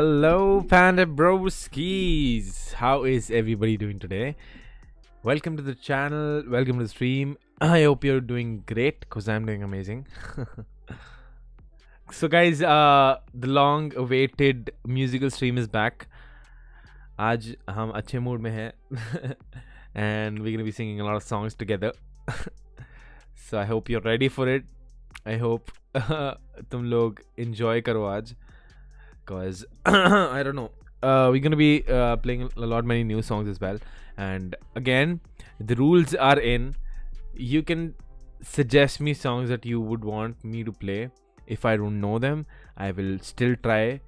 Well, hello, Panda Broskis. How is everybody doing today? Welcome to the channel. Welcome to the stream. I hope you're doing great because I'm doing amazing. so, guys, uh, the long-awaited musical stream is back. आज हम अच्छे mood में हैं and we're gonna be singing a lot of songs together. so I hope you're ready for it. I hope तुम लोग enjoy करो आज because I don't know. Uh, we're gonna be uh, playing a lot many new songs as well. And again, the rules are in. You can suggest me songs that you would want me to play. If I don't know them, I will still try.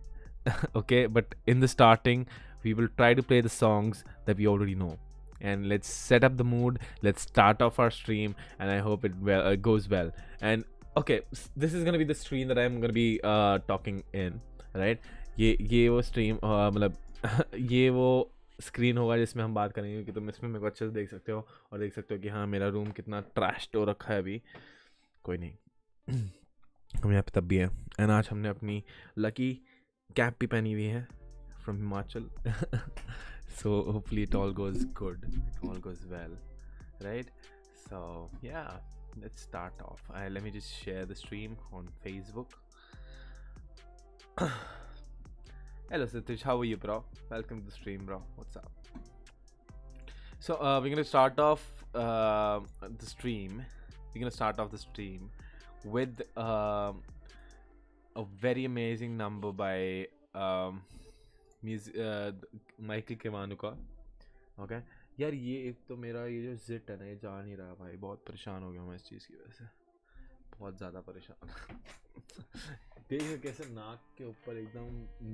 okay, but in the starting, we will try to play the songs that we already know. And let's set up the mood. Let's start off our stream, and I hope it well uh, goes well. And okay, this is gonna be the stream that I'm gonna be uh, talking in. Right? ये ये वो stream मतलब ये वो screen होगा जिसमें हम बात करेंगे कि तुम इसमें मेरे को अच्छे से देख सकते हो और देख सकते हो कि हाँ मेरा रूम कितना ट्रैश्ड हो रखा है अभी। कोई नहीं। हम यहाँ पे तब भी है। एंड आज हमने अपनी लकी कैप भी पहनी हुई है from Himachal so hopefully it all goes good it all goes well right so yeah let's start off. Uh, let me just share the stream on facebook. Hello Satish, how are you, bro? Welcome to the stream, bro. What's up? So uh, we're gonna start off uh, the stream. We're gonna start off the stream with um, a very amazing number by um, uh, Michael Kiwanuka. Okay. यार ये एक तो मेरा ये जो जिट है ना ये जा नहीं रहा भाई बहुत परेशान हो गया मैं इस चीज़ की वजह से बहुत ज़्यादा परेशान देखिए कैसे नाक के ऊपर एकदम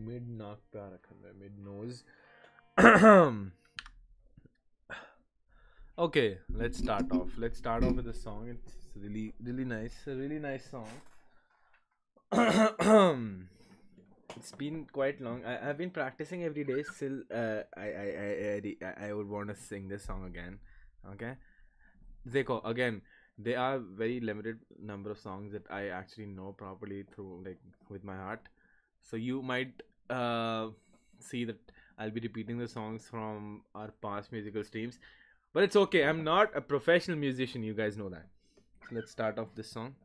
मिड नाक पे आ रखा है mid nose okay let's start off let's start off with a song it's really really nice a really nice song it's been quite long I, i've been practicing every day still uh, I, I, I, I, I would want to sing this song again okay Dekho, again there are very limited number of songs that I actually know properly through like with my heart. So you might uh, see that I'll be repeating the songs from our past musical streams, but it's okay. I'm not a professional musician. You guys know that. So let's start off this song.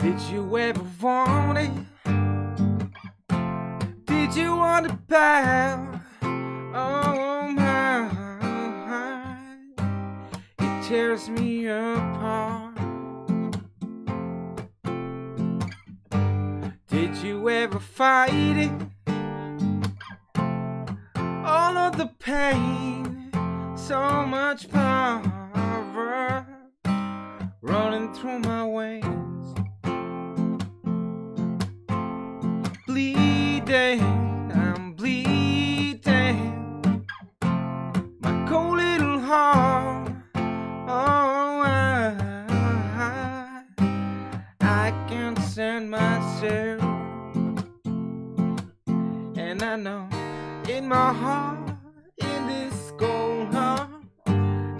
Did you ever want it? Did you want it bad? Oh my, it tears me apart. Did you ever fight it? All of the pain, so much power running through my veins. And I know in my heart, in this cold heart,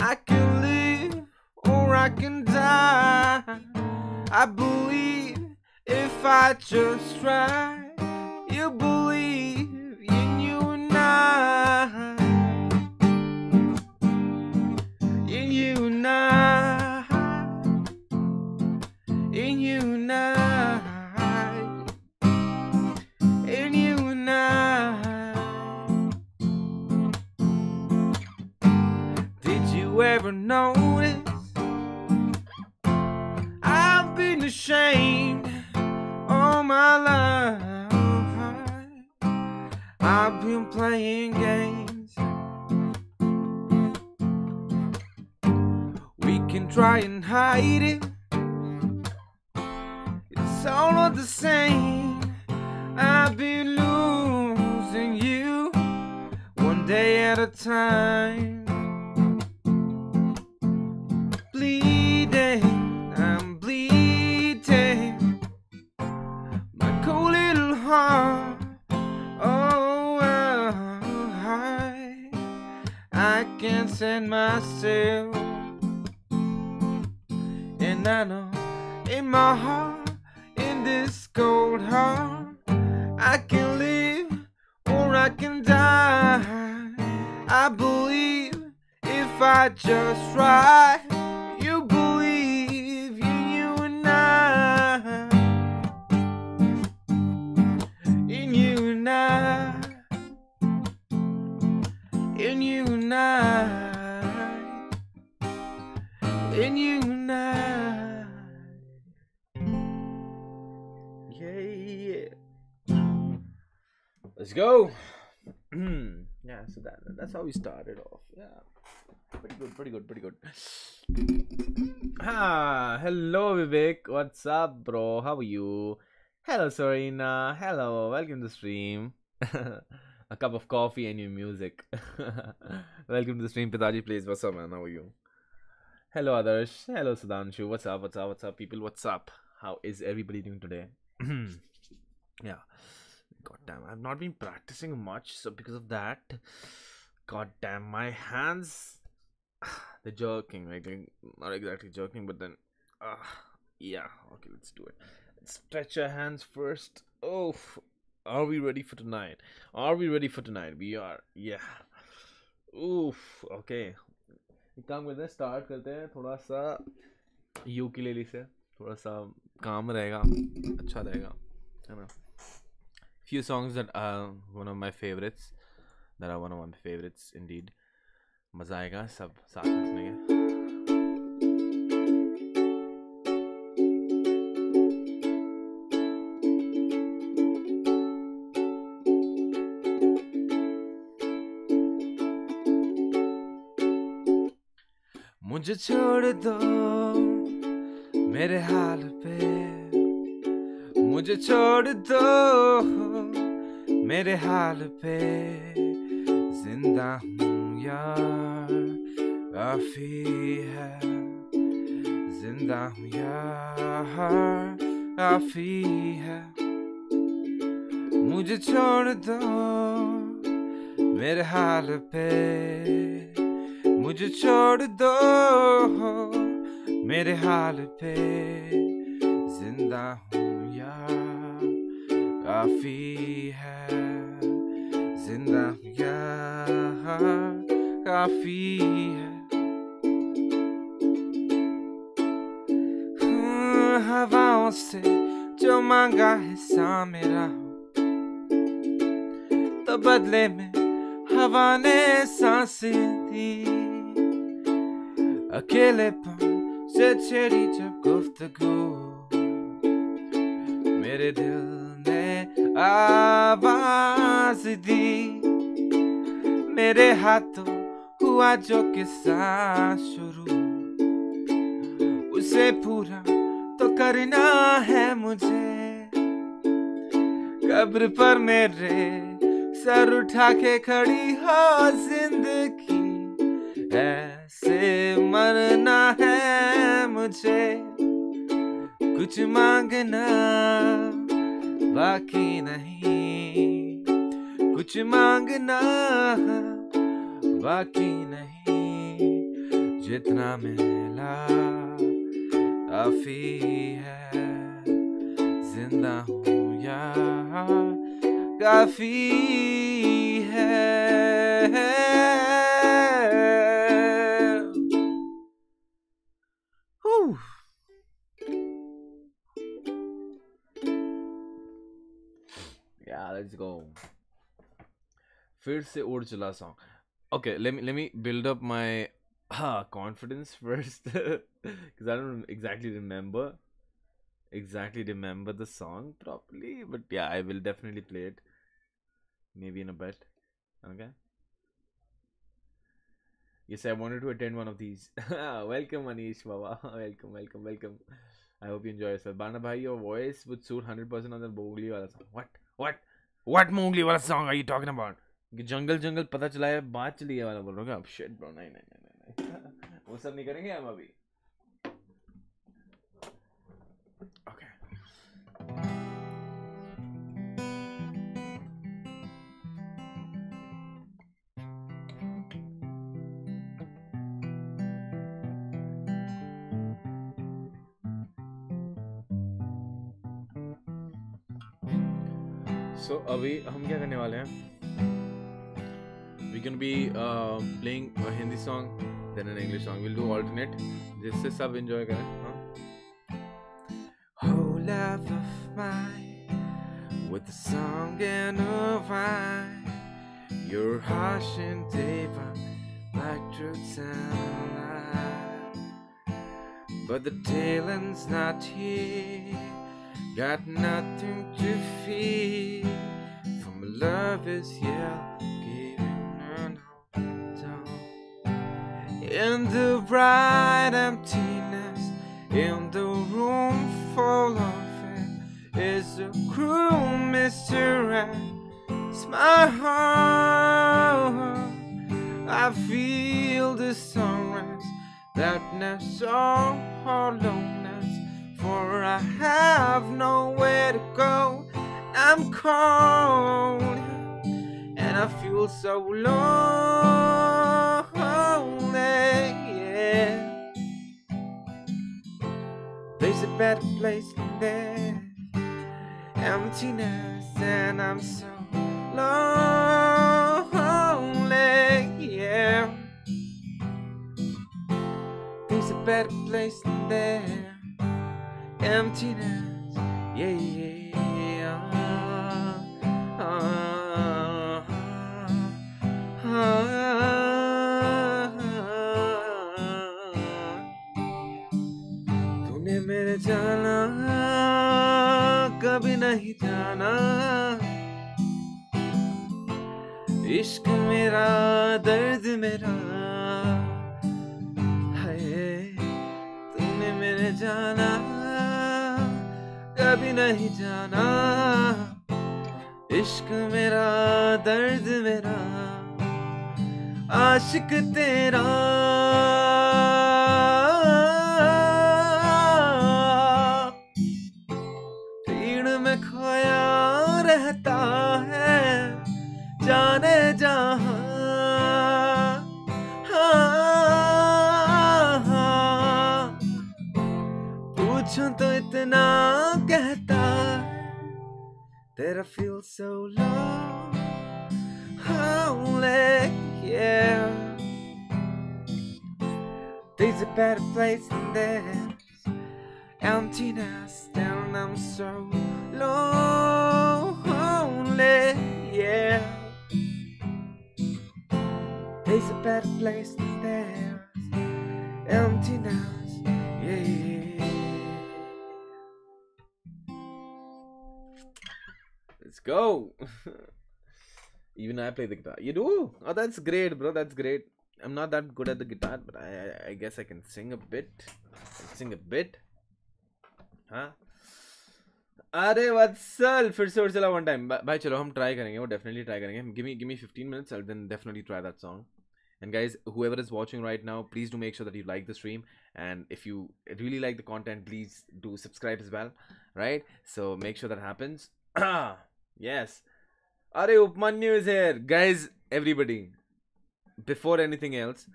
I can live or I can die. I believe if I just try, notice? I've been ashamed all my life. I've been playing games. We can try and hide it. It's all not the same. I've been losing you one day at a time. Send myself. And I know in my heart, in this cold heart, I can live or I can die. I believe if I just try, Let's go. yeah, so that that's how we started off. Yeah. Pretty good, pretty good, pretty good. Ah, hello Vivek. What's up, bro? How are you? Hello Serena. Hello, welcome to the stream. A cup of coffee and your music. welcome to the stream, Pitaji Plays. What's up, man? How are you? Hello, Adarsh. Hello, Sudanshu. What's up? What's up? What's up, people? What's up? How is everybody doing today? yeah God damn, I've not been practicing much, so because of that, god damn, my hands, they're jerking. Like, they're not exactly jerking, but then, uh, yeah. Okay, let's do it. Let's stretch our hands first. Oh, f- are we ready for tonight? Are we ready for tonight? We are. Yeah. Oof. Okay. एक काम करते हैं start करते हैं थोड़ा सा ukulele से थोड़ा सा काम रहेगा अच्छा रहेगा है ना Few songs that are one of my favorites that are one of my favorites indeed मज़ा आएगा सब साथ में सुनेंगे मुझे छोड़ दो मेरे हाल पे मुझे छोड़ दो मेरे हाल पे ज़िंदा हूँ यार काफ़ी है। ज़िंदा हूँ यार काफ़ी है। मुझे छोड़ दो मेरे हाल पे। मुझे छोड़ दो मेरे हाल पे। ज़िंदा हूँ यार काफ़ी है। काफ़ी है। हम्म, हवाओं से जो मांगा हिस्सा मेरा तो बदले में हवा ने साँसें दी। अकेलेपन से छेड़ी जब गुफ्तगू। मेरे दिल ने आवाज़ दी। मेरे हाथों हुआ जो किस्सा शुरू। उसे पूरा तो करना है मुझे। कब्र पर मेरे सर उठा के खड़ी हो ज़िंदगी। ऐसे मरना है मुझे। कुछ मांगना बाकी नहीं। कुछ मांगना बाकी नहीं? जितना मिला, काफ़ी है। ज़िंदा हूँ या काफ़ी है? Let's go. फिर से उड़ चला song okay let me let me build up my uh, confidence first. Because i don't exactly remember exactly remember the song properly but yeah i will definitely play it. Maybe in a bit okay? Yes i wanted to attend one of these. Welcome manish baba. Welcome welcome welcome. I hope you enjoy yourself. Bana bhai your voice would suit 100% on the mowgli wala song. What? What? What mowgli wala song are you talking about जंगल जंगल पता चला है बात चली है वाला बोल रहा हूँ शिट ब्रो नहीं नहीं नहीं नहीं वो सब नहीं करेंगे हम अभी। ओके सो अभी हम क्या करने वाले हैं? We can be playing Hindi song then an English song will do alternate जिससे सब एंजॉय करें हाँ Oh, love of mine, with the song and a vine, you're harsh and deep, like truth and lie. But the tailend's not here, got nothing to fear. From love is yeah, In the bright emptiness, in the room full of it, is a cruel mystery. It's my heart. I feel the sunrise, darkness, all hollowness. For I have nowhere to go. I'm cold, and I feel so lonely. There's a better place than there. Emptiness, and I'm so lonely. Yeah. There's a better place than there. Emptiness, yeah, yeah. Ah, ah, नहीं जाना। इश्क मेरा, दर्द मेरा है, तूने मेरे जाना। कभी नहीं जाना। इश्क मेरा, दर्द मेरा, आशिक तेरा। इतना कहता है तेरा feel so lonely yeah there's a better place than this emptiness and I'm so lonely yeah there's a better place than this emptiness yeah let's go even I play the guitar you do oh that's great bro that's great I'm not that good at the guitar but I I, I guess I can sing a bit I can sing a bit हाँ अरे वत्सल फिर से और चला one time भाई चलो हम try करेंगे वो डेफिनेटली ट्राई करेंगे give me give me 15 minutes I then definitely try that song and guys whoever is watching right now please do make sure that you like the stream and if you really like the content please do subscribe as well right so make sure that happens yes. are upmanyu is here guys everybody before anything else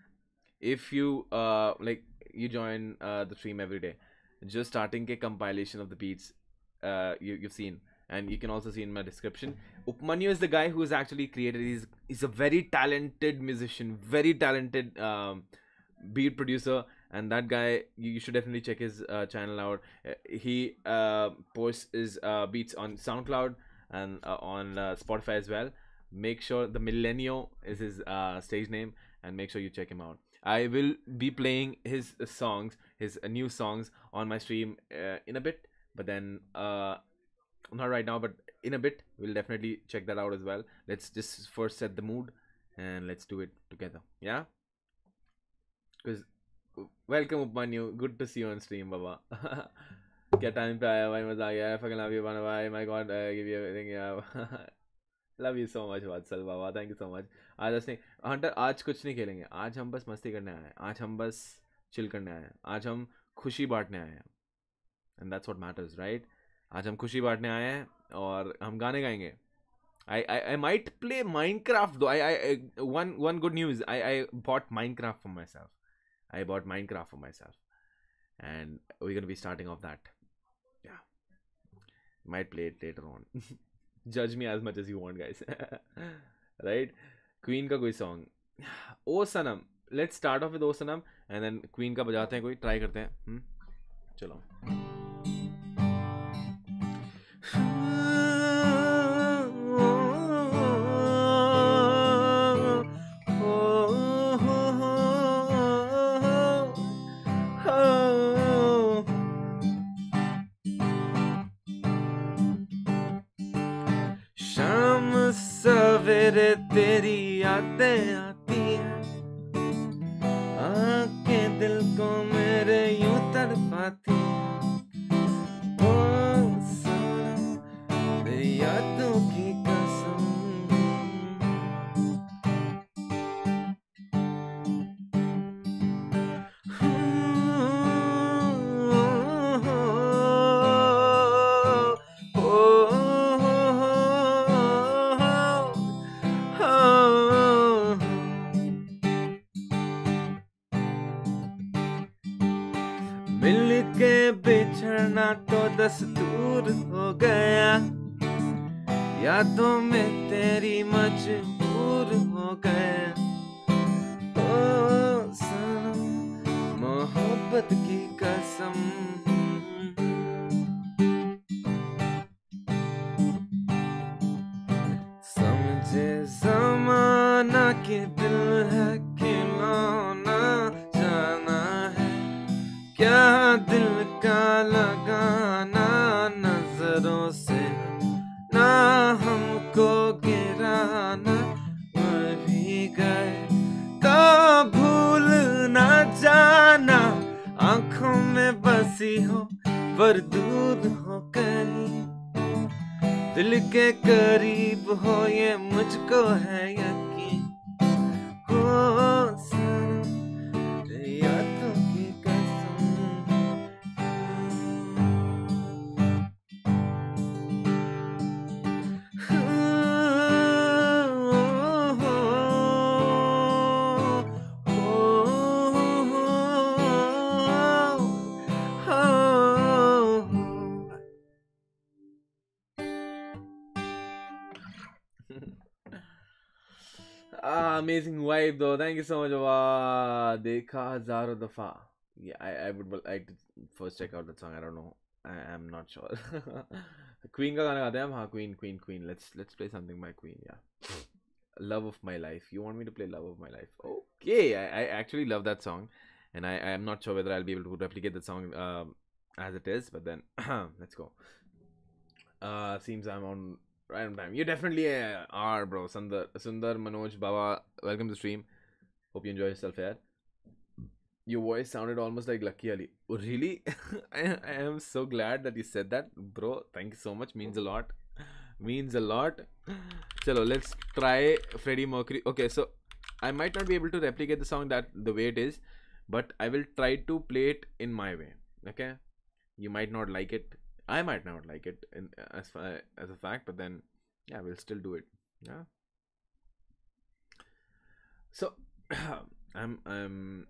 if you uh like you join uh the stream every day just starting a compilation of the beats uh you, you've seen. And you can also see in my description. Upmanyu is the guy who has actually created he's he's a very talented musician very talented um beat producer. And that guy you, you should definitely check his uh, channel out. Uh, he uh, posts his uh, beats on soundcloud and uh, on uh, spotify as well. Make sure the millennial is his uh, stage name and make sure you check him out. I will be playing his songs his uh, new songs on my stream uh, in a bit but then uh not right now but in a bit we'll definitely check that out as well. Let's just first set the mood and let's do it together. Yeah? Because welcome upmanyu. Good to see you on stream baba क्या time पे आया भाई? मज़ा आ गया fucking love you one भाई। My God give you everything yeah love you so much Vatsal Baba thank you so much आज असने हंटर आज कुछ नहीं खेलेंगे। आज हम बस मस्ती करने आए हैं। आज हम बस चिल करने आए हैं। आज हम खुशी बांटने आए हैं। And that's what matters right आज हम खुशी बांटने आए हैं और हम गाने गाएँगे। I, I, I might play Minecraft though. I, I, I one one good news. I, I bought Minecraft for myself. I bought Minecraft for myself, and and we can be starting off Yeah, might play it later on. judge me as much as you want guys right queen का कोई song O Sanam let's start off with O Sanam and then queen का बजाते हैं कोई try करते हैं hmm? चलो though. Thank you so much. Wow, dekha hazaro dafa. Yeah, I, I would like to first check out the song. I don't know. I am not sure. queen ka gana gaate ha queen queen queen let's let's play something by queen yeah love of my life you want me to play love of my life okay i, I actually love that song and i i'm not sure whether i'll be able to replicate the song um, as it is but then let's go uh seems i'm on on time. You definitely uh, are, bro. Sundar, Sundar, Manoj, Baba, welcome to the stream. Hope you enjoy yourself here. Your voice sounded almost like Lucky Ali. Oh, really? I, I am so glad that you said that, bro. Thank you so much. Means a lot. Means a lot. Chalo, let's try Freddie Mercury. Okay, so I might not be able to replicate the song that the way it is, but I will try to play it in my way. Okay, you might not like it. I might not like it in, as fa- as a fact, but then yeah, we'll still do it. Yeah. So I'm I'm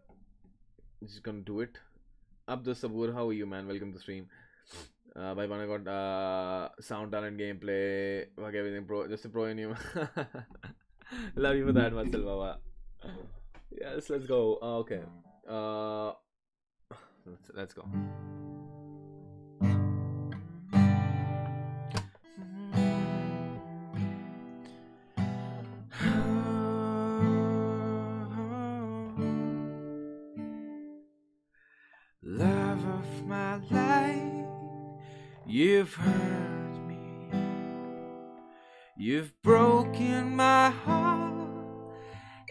just gonna do it. Abdul Sabur, how are you, man? Welcome to the stream. Uh, by Bana got uh, sound talent gameplay, fuck everything pro, just a pro in you. Love you for that, Marcel Baba. Yes, let's go. Uh, okay. Uh, let's, let's go. You've hurt me. You've broken my heart,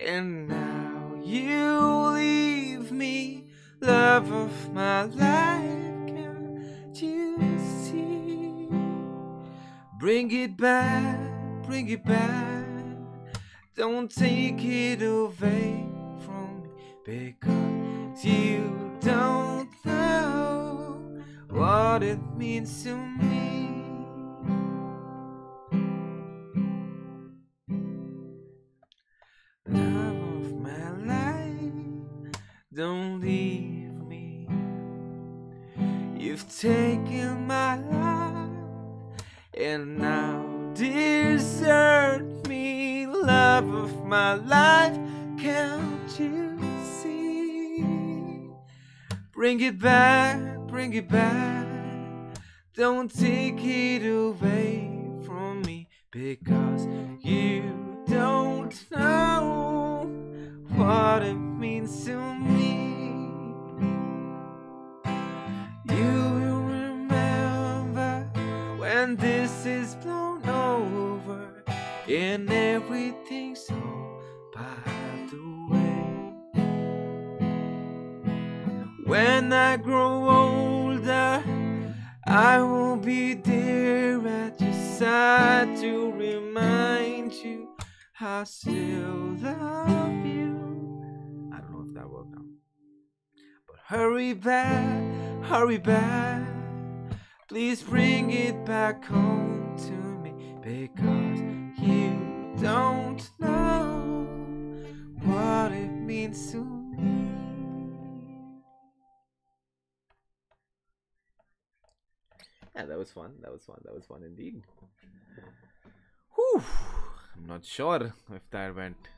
and now you leave me. Love of my life, can't you see? Bring it back, bring it back. Don't take it away from me because hurry back, hurry back. Please bring it back home to me because you don't know what it means to me. Yeah, that was fun. That was fun. That was fun indeed. Whew. I'm not sure if that went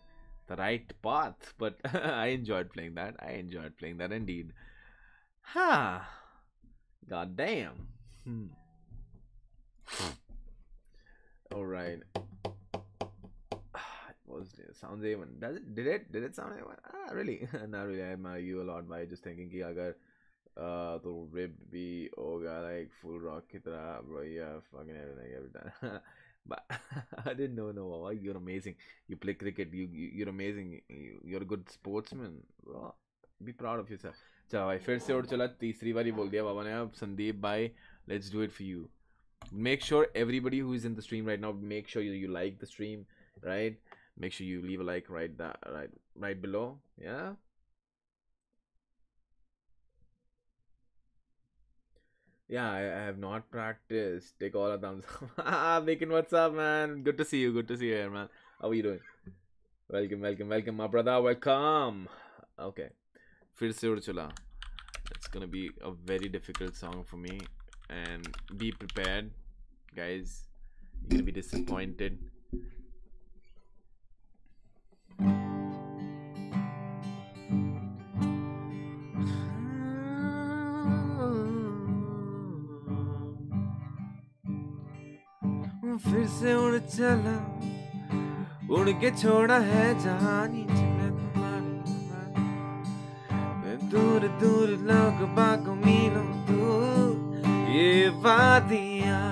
the right path, but I enjoyed playing that. I enjoyed playing that indeed. Huh. God damn. Hmm. Alright. Was it? Sounds even does it did it did it sound even? Ah really? Not really. I admire you a lot by just thinking that if, uh the rib be oh, like full rock ki bro. Yeah fucking everything every time. But I didn't know no wow, you're amazing. You play cricket. You, you you're amazing. You, you're a good sportsman bro. Be proud of yourself. चलो भाई फिर से उठ चला तीसरी बारी बोल दिया बाबा ने अब संदीप भाई let's do it for you make sure everybody who is in the stream right now make sure you, you like the stream right make sure you leave a like right that right right below yeah yeah I, I have not practiced take all a thumbs up Bacon what's up man good to see you good to see you here man how are you doing welcome welcome welcome my brother welcome okay फिर से उड़ चला it's gonna be a very difficult song for me and be prepared guys you're gonna be disappointed फिर से उड़ चला उड़ के छोड़ा है जहानी जिन्हें दूर दूर लोग बागों मीलों दूर ये वादियाँ।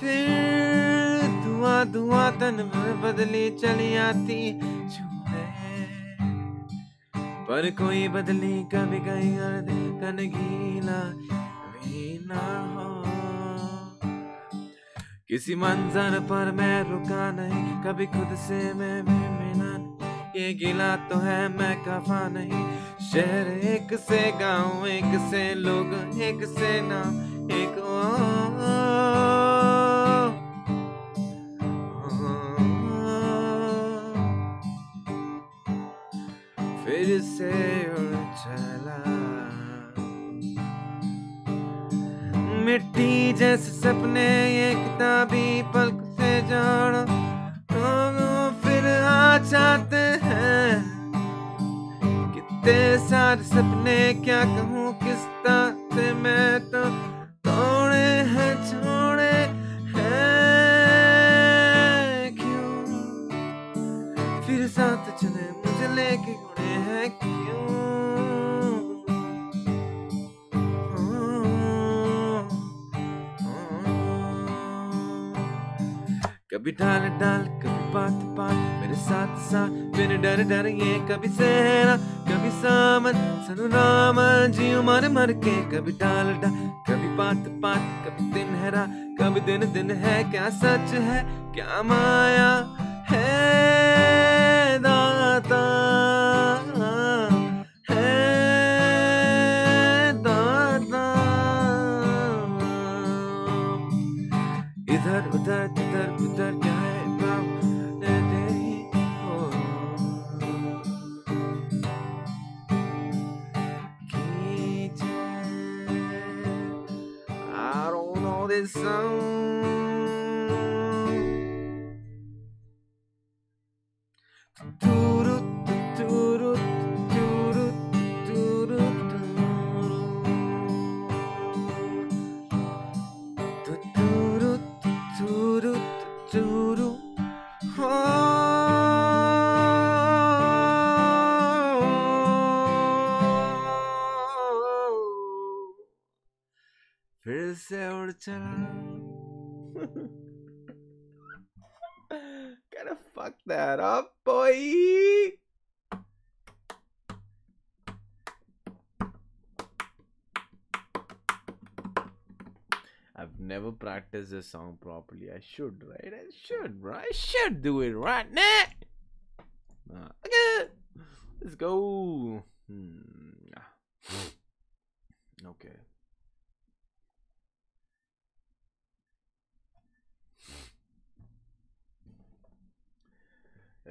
फिर धुआँ धुआँ तन में बदली चली आती पर कोई बदली कभी कहीं हर दिल तन गीला भी ना हो। किसी मंजर पर मैं रुका नहीं, कभी खुद से मैं ये गिला तो है मैं कफा नहीं शहर एक से गाँव एक से लोग एक से नाम एक ओ, ओ, ओ, फिर से उड़ चला मिट्टी जैसे सपने ये किताबी पलक से जाना तो जाते हैं? कितने सारे सपने, क्या कहूँ, किस तरह से मैं तो तोड़े हैं, छोड़े हैं? क्यों? फिर साथ चले, मुझे लेके उड़े हैं, क्यों? कभी डाल डाल कभी बात पात मेरे साथ साथ बिन डर डर ये कभी सहना, कभी सामन, सनु राम जियो मर मर के कभी डाल डाल कभी पात पात कभी दिन हरा कभी दिन दिन है, क्या सच है, क्या माया है? Some. चला Gotta fuck that up, boy. I've never practiced this song properly. I should, right? I should, right? I should do it right now. Okay. Let's go. Hmm. Okay.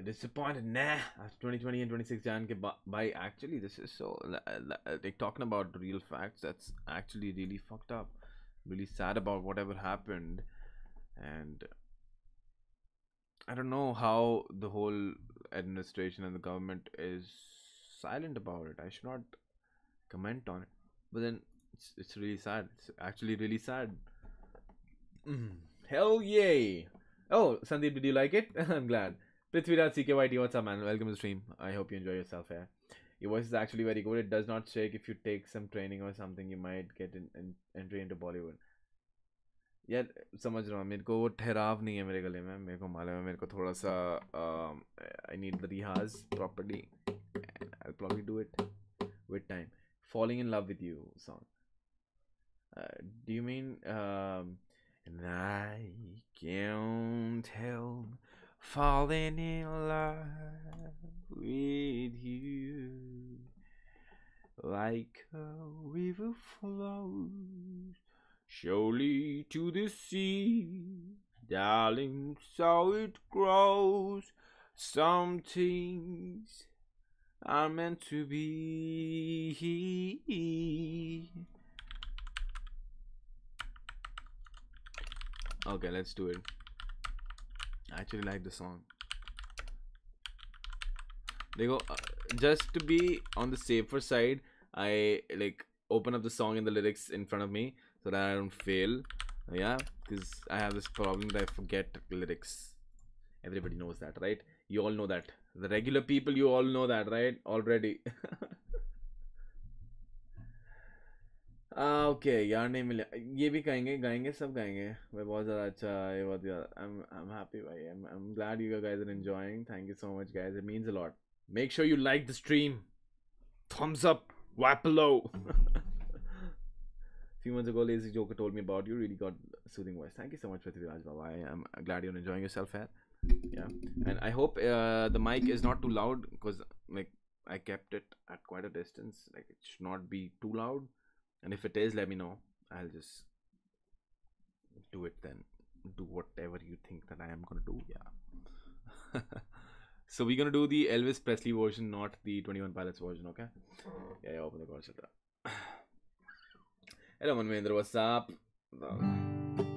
Disappointed nah after 2020 and 26 jan by actually this is so like talking about real facts that's actually really fucked up. Really sad about whatever happened. And i don't know how the whole administration and the government is silent about it. I should not comment on it. But then it's, it's really sad. It's actually really sad. Mm. hell yay oh sandeep did you like it? I'm glad Prithviraj CKYT, what's up, man? Welcome to the stream. I hope you enjoy yourself here. Your voice is actually very good. It does not shake if you take some training or something. You might get in, in entry into Bollywood. यार समझ रहा हूँ मेरे को वो ठहराव नहीं है मेरे गले में मेरे को मालूम है मेरे को थोड़ा सा I need the रिहाज properly I probably do it with time falling in love with you song uh, do you mean um, and I can't help falling in love with you. Like a river flows surely to the sea. Darling so it grows. Some things are meant to be. Okay let's do it I actually like the song. They go uh, just to be on the safer side. I like open up the song and the lyrics in front of me so that I don't fail. Yeah, because I have this problem that I forget lyrics. Everybody knows that, right? You all know that. The regular people, you all know that, right? Already. Okay यार नहीं मिले ये भी गाएंगे गाएंगे सब गाएंगे भाई बहुत ज़्यादा अच्छा ये बहुत ज़्यादा I am I am happy भाई I am glad you guys are enjoying thank you so much guys it means a lot make sure you like the stream thumbs up wap below few months ago lazy joker told me about you really got soothing voice thank you so much Prithviraj Baba I am glad you're enjoying yourself here yeah and I hope uh, the mic is not too loud because like I kept it at quite a distance like it should not be too loud and if it is let me know. I'll just do it then. Do whatever you think that i am gonna do yeah. So we're gonna do the elvis presley version not the 21 pilots version okay? Yeah, yeah open the door hello manvendra what's up? Are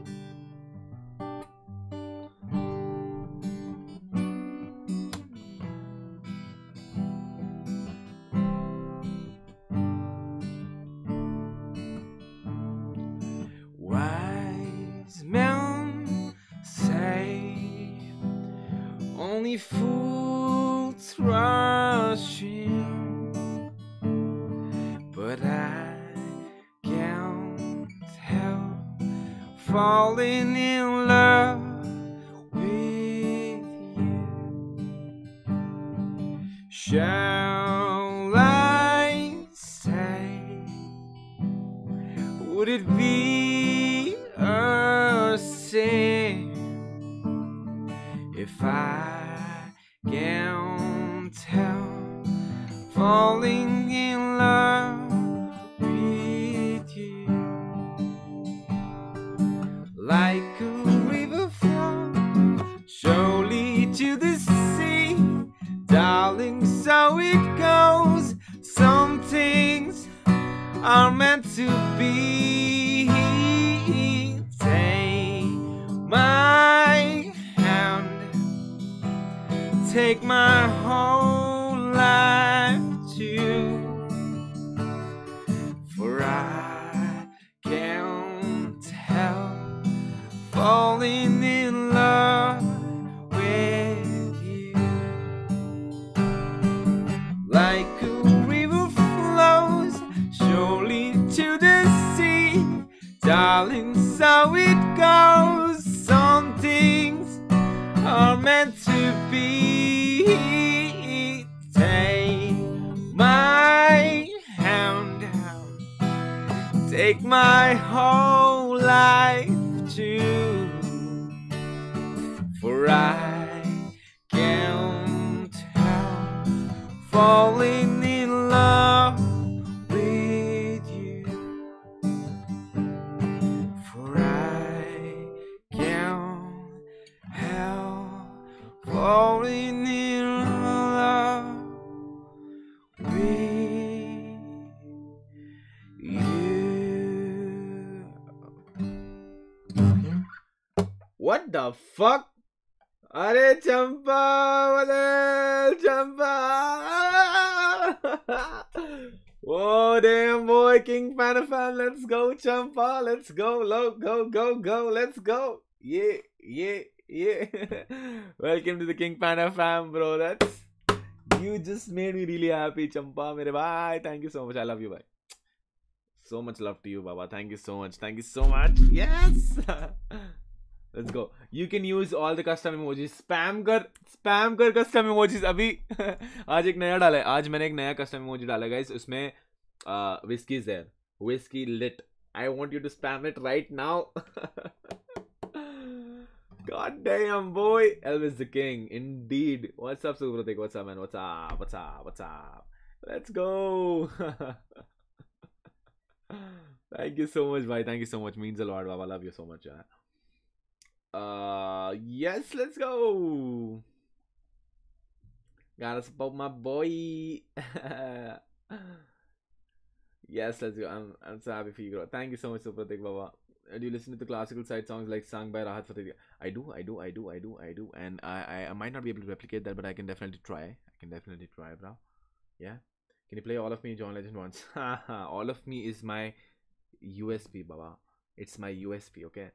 the fuck? अरे चंपा अरे चंपा Oh damn boy, King Panda fan, let's go Champa, let's go, lo, go, go, go, let's go. Yeah, yeah, yeah. Welcome to the King Panda fam, bro. That's you just made me really happy, Champa. Mere bye. Thank you so much. I love you, bye. So much love to you, Baba. Thank you so much. Thank you so much. Yes. Let's go. You can use all the custom emojis. Spam कर spam कर custom emojis. अभी आज एक नया डाला है आज मैंने एक नया custom emoji डाला guys. उसमें uh, whiskey है whiskey lit. I want you to spam it right now. God damn boy, Elvis the king indeed. What's up, Supratik? What's up, man? What's up? What's up? What's up? Let's go. Thank you so much, bhai. Thank you so much. Means a lot, Baba. Love you so much. Yeah. Uh, yes, let's go. Gotta support my boy. yes, let's go. I'm I'm so happy for you, bro. Thank you so much, Supratik Baba. Do you listen to the classical side songs like sung by Rahat Fateh? I do, I do, I do, I do, I do, and I, I I might not be able to replicate that, but I can definitely try. I can definitely try, bro. Yeah. Can you play all of me, John Legend once? all of me is my USP, Baba. It's my USP, okay?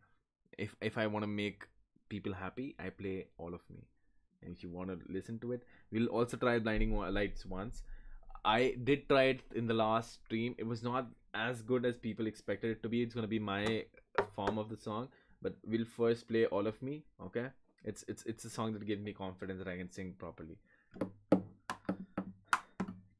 If if I want to make people happy, I play all of me. And if you want to listen to it, we'll also try blinding lights once. I did try it in the last stream. It was not as good as people expected it to be. It's gonna be my form of the song, but we'll first play all of me. Okay? It's it's it's a song that gives me confidence that I can sing properly.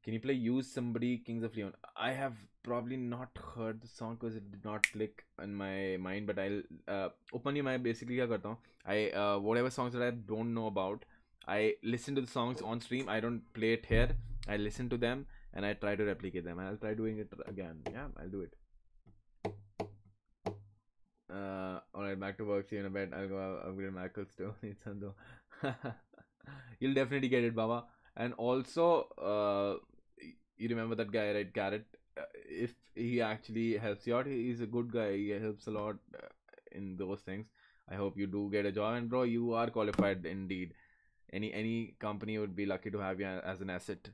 Can you play Use Somebody Kings of Leon? I have probably not heard the song because it did not click in my mind, but I'll uh, openly मैं basically क्या करता हूँ I uh, whatever songs that I don't know about I listen to the songs on stream I don't play it here I listen to them and I try to replicate them I'll try doing it again yeah I'll do it uh, alright back to work see you in a bit I'll go upgrade my Michael's too Nintendo you'll definitely get it Baba and also uh, you remember that guy right Garrett? Uh, if he actually helps you out he's a good guy. He helps a lot uh, in those things. I hope you do get a job. And bro you are qualified indeed. Any any company would be lucky to have you as an asset.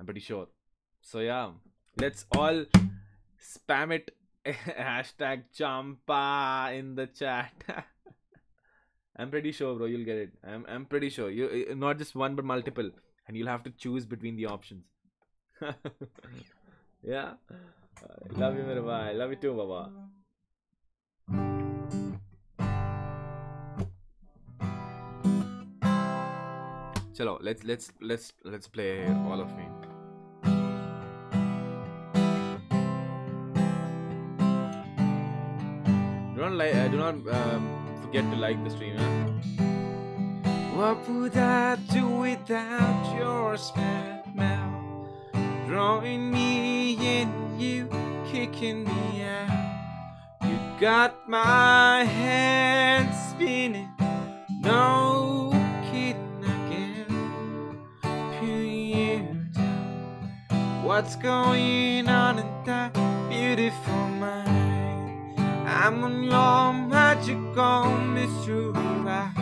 I'm pretty sure. So yeah. Let's all spam it. Hashtag champa in the chat. I'm pretty sure bro you'll get it. I'm, I'm pretty sure. You uh, not just one but multiple. And you'll have to choose between the options yeah. Uh, love you, mere bhai. Love you too, Baba. Chalo, let's let's let's let's play all of me. Do not like. Uh, do not um, forget to like the stream. Huh? What would I do without your smell? Drawing me in, you kicking me out. You got my head spinning. No kidding, you down. What's going on in that beautiful mind? I'm on your magical mystery ride.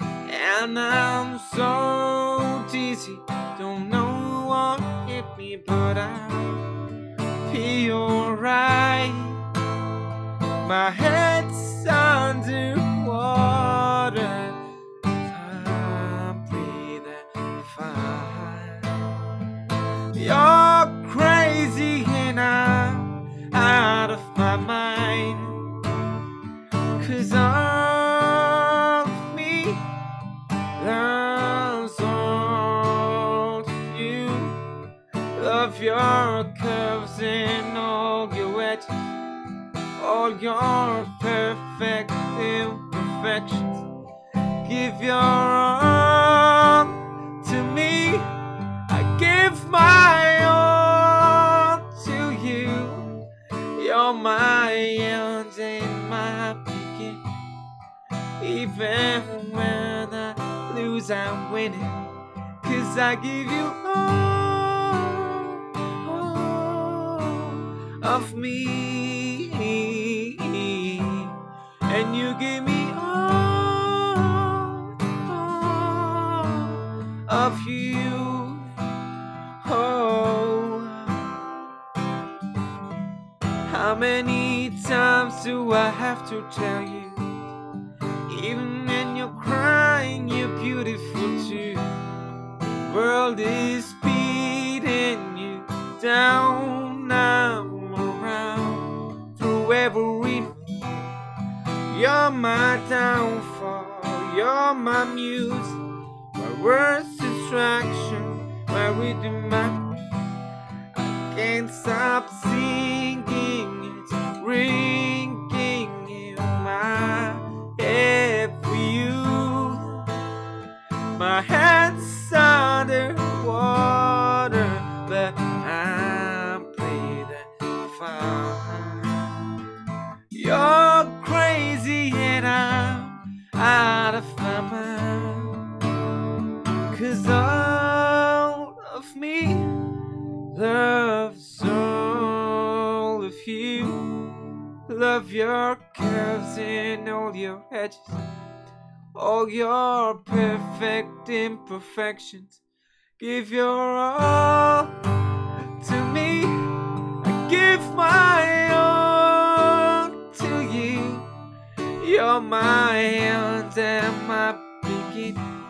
And I'm so dizzy, don't know what but I feel alright. My head's underwater, imperfections. Give your all to me. I give my all to you. You're my end and my beginning. Even when I lose, I'm winning. Cause I give you all, all of me. And you give me of you. Oh, how many times do I have to tell you? Even when you're crying, you're beautiful too. World is beating you down. I'm around through every. You're my downfall. You're my muse. Worst distraction. My rhythm. My I can't stop singing. It's ringing in my head for you. My head's underwater, loves all of you. Love your curves and all your edges all your perfect imperfections. Give your all to me. I give my all to you. You're my end and my beginning.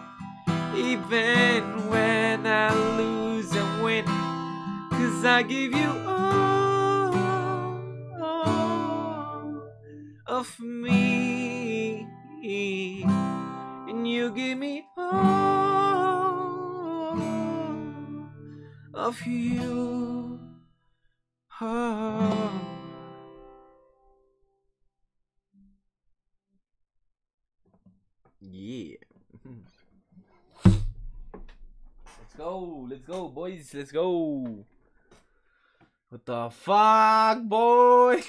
Even when I lose and cause I give you all, all of me and you give me all of you. Yeah. let's go. Let's go, boys. Let's go. What the fuck, boy?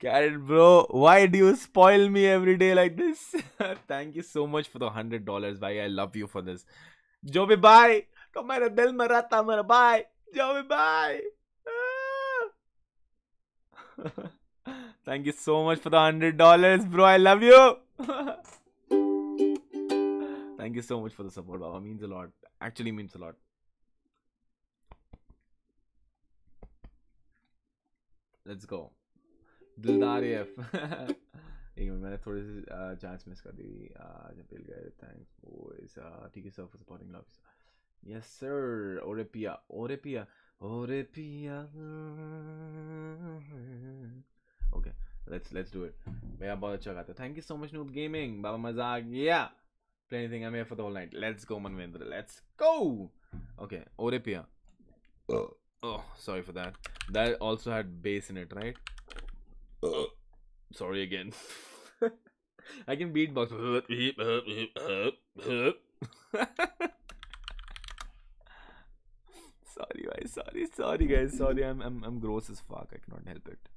Karen, bro, why do you spoil me every day like this? Thank you so much for the hundred dollars, bhai. I love you for this. जो भी bye. तो मेरा दिल में रहता मेरा bye. जो भी bye. Thank you so much for the hundred dollars, bro. I love you. Thank you so much for the support, Baba. Means a lot. Actually means a lot. Let's go. दिलदार F एक minute मैंने थोड़ी सी chance miss कर दी जब पिल गए thanks boys ठीक है sir for supporting love yes sir ओरे पिया ओरे पिया ओरे पिया okay let's let's do it. Yeah bahut the gata thank you so much noob gaming. Baba Mazag, yeah. Play anything? I'm here for the whole night. Let's go manvendra. Let's go. Okay orepia uh. oh sorry for that. That also had bass in it right? Uh. Sorry again. I can beatbox. Sorry guys. Sorry sorry guys. Sorry. I'm, I'm i'm gross as fuck. I cannot help it.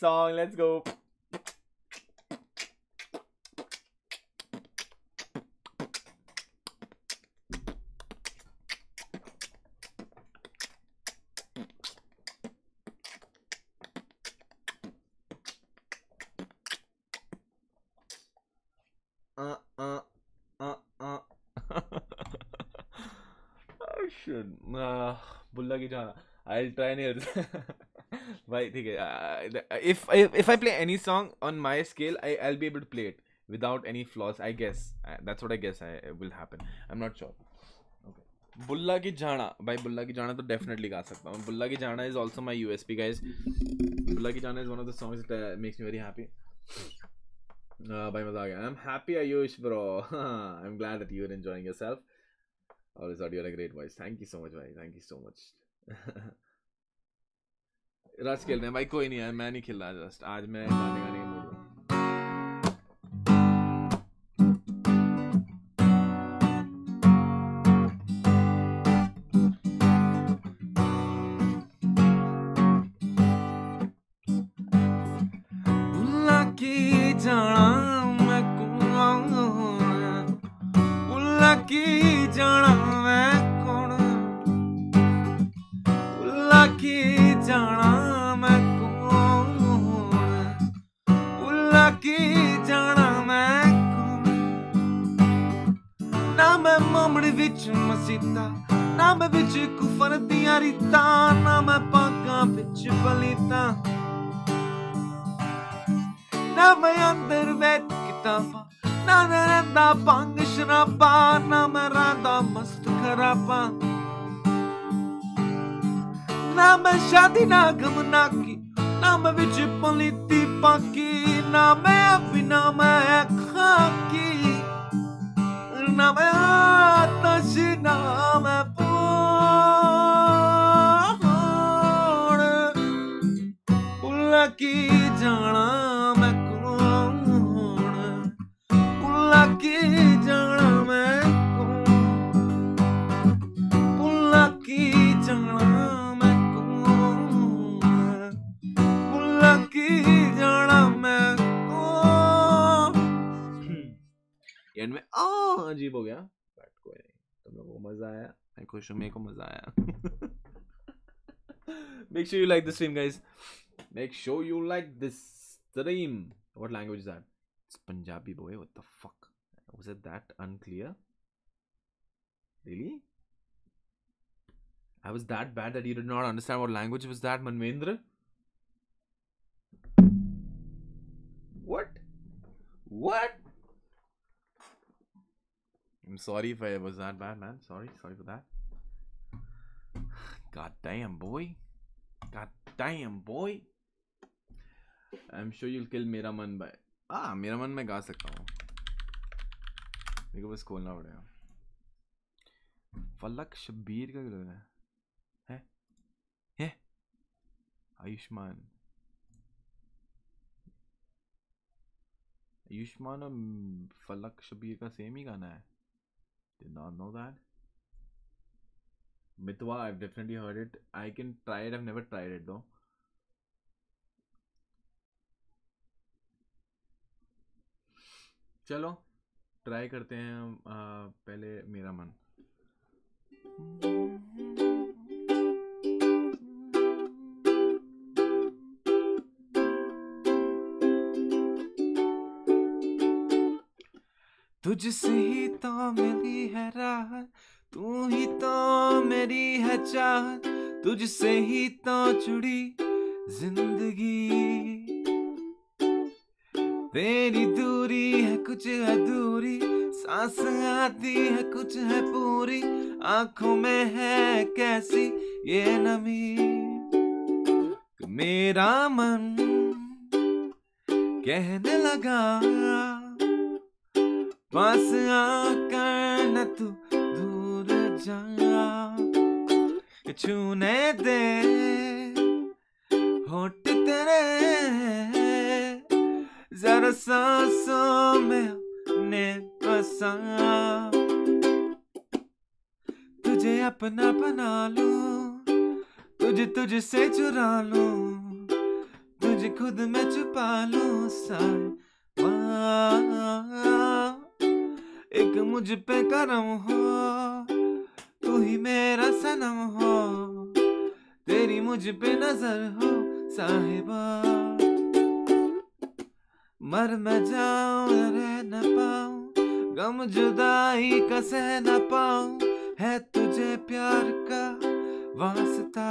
song. Let's go. Uh, uh, uh, uh. Ah, I'll try near. Why? Okay, uh, if, if if I play any song on my scale, I I'll be able to play it without any flaws. I guess uh, that's what I guess I will happen. I'm not sure. Okay. Bulla ki jana by Bulla ki jana to definitely ga sakta. Bulla ki jana is also my USP guys. Bulla ki jana is one of the songs that uh, makes me very happy. Uh, by Madhaga. I'm happy Ayush bro. I'm glad that you're enjoying yourself. Always audio you had a great voice. Thank you so much, buddy. Thank you so much. रस खेलने भाई कोई नहीं है मैं नहीं खेल रहा जस्ट आज मैं गाने गाने sure you like the stream guys. Make sure you like this stream. What language is that? It's punjabi boy. What the fuck? Was it that unclear? Really? I was that bad that you did not understand what language was that manvendra? What? What? I'm sorry if I was that bad, man. Sorry, sorry for that. God damn, boy. Damn, boy. I'm sure you'll kill मेरा मन by. Ah, मेरा मन मैं गा सकता हूँ. मेरे को बस खोलना पड़ेगा. फलक शब्बीर का क्यों है? है? है? आयुष्मान. आयुष्मान और फलक शब्बीर का सेम ही गाना है. Did not know that. Mitwa, I've definitely heard it. I can try it. I've never tried it though. चलो ट्राई करते हैं आ, पहले मेरा मन। तुझसे ही तो मिली है राहत तू ही तो मेरी है चाहत तुझसे ही तो जुड़ी ज़िंदगी। तेरी दूरी है कुछ अधूरी, सांस आती है कुछ है पूरी, आँखों में है कैसी ये नमी? मेरा मन कहने लगा, पास आकर न तू दूर जा छूने दे, होठ तेरे जरा सांसों में अपने तुझे अपना बना लूँ, तुझे तुझसे चुरा लूँ, तुझे खुद में छुपा लूँ सारा एक मुझ पे करम हो, तू ही मेरा सनम हो, तेरी मुझ पे नज़र हो, साहिबा। मर मैं जाऊँ रह न पाऊँ गम जुदाई का सह न पाऊँ है तुझे प्यार का वास्ता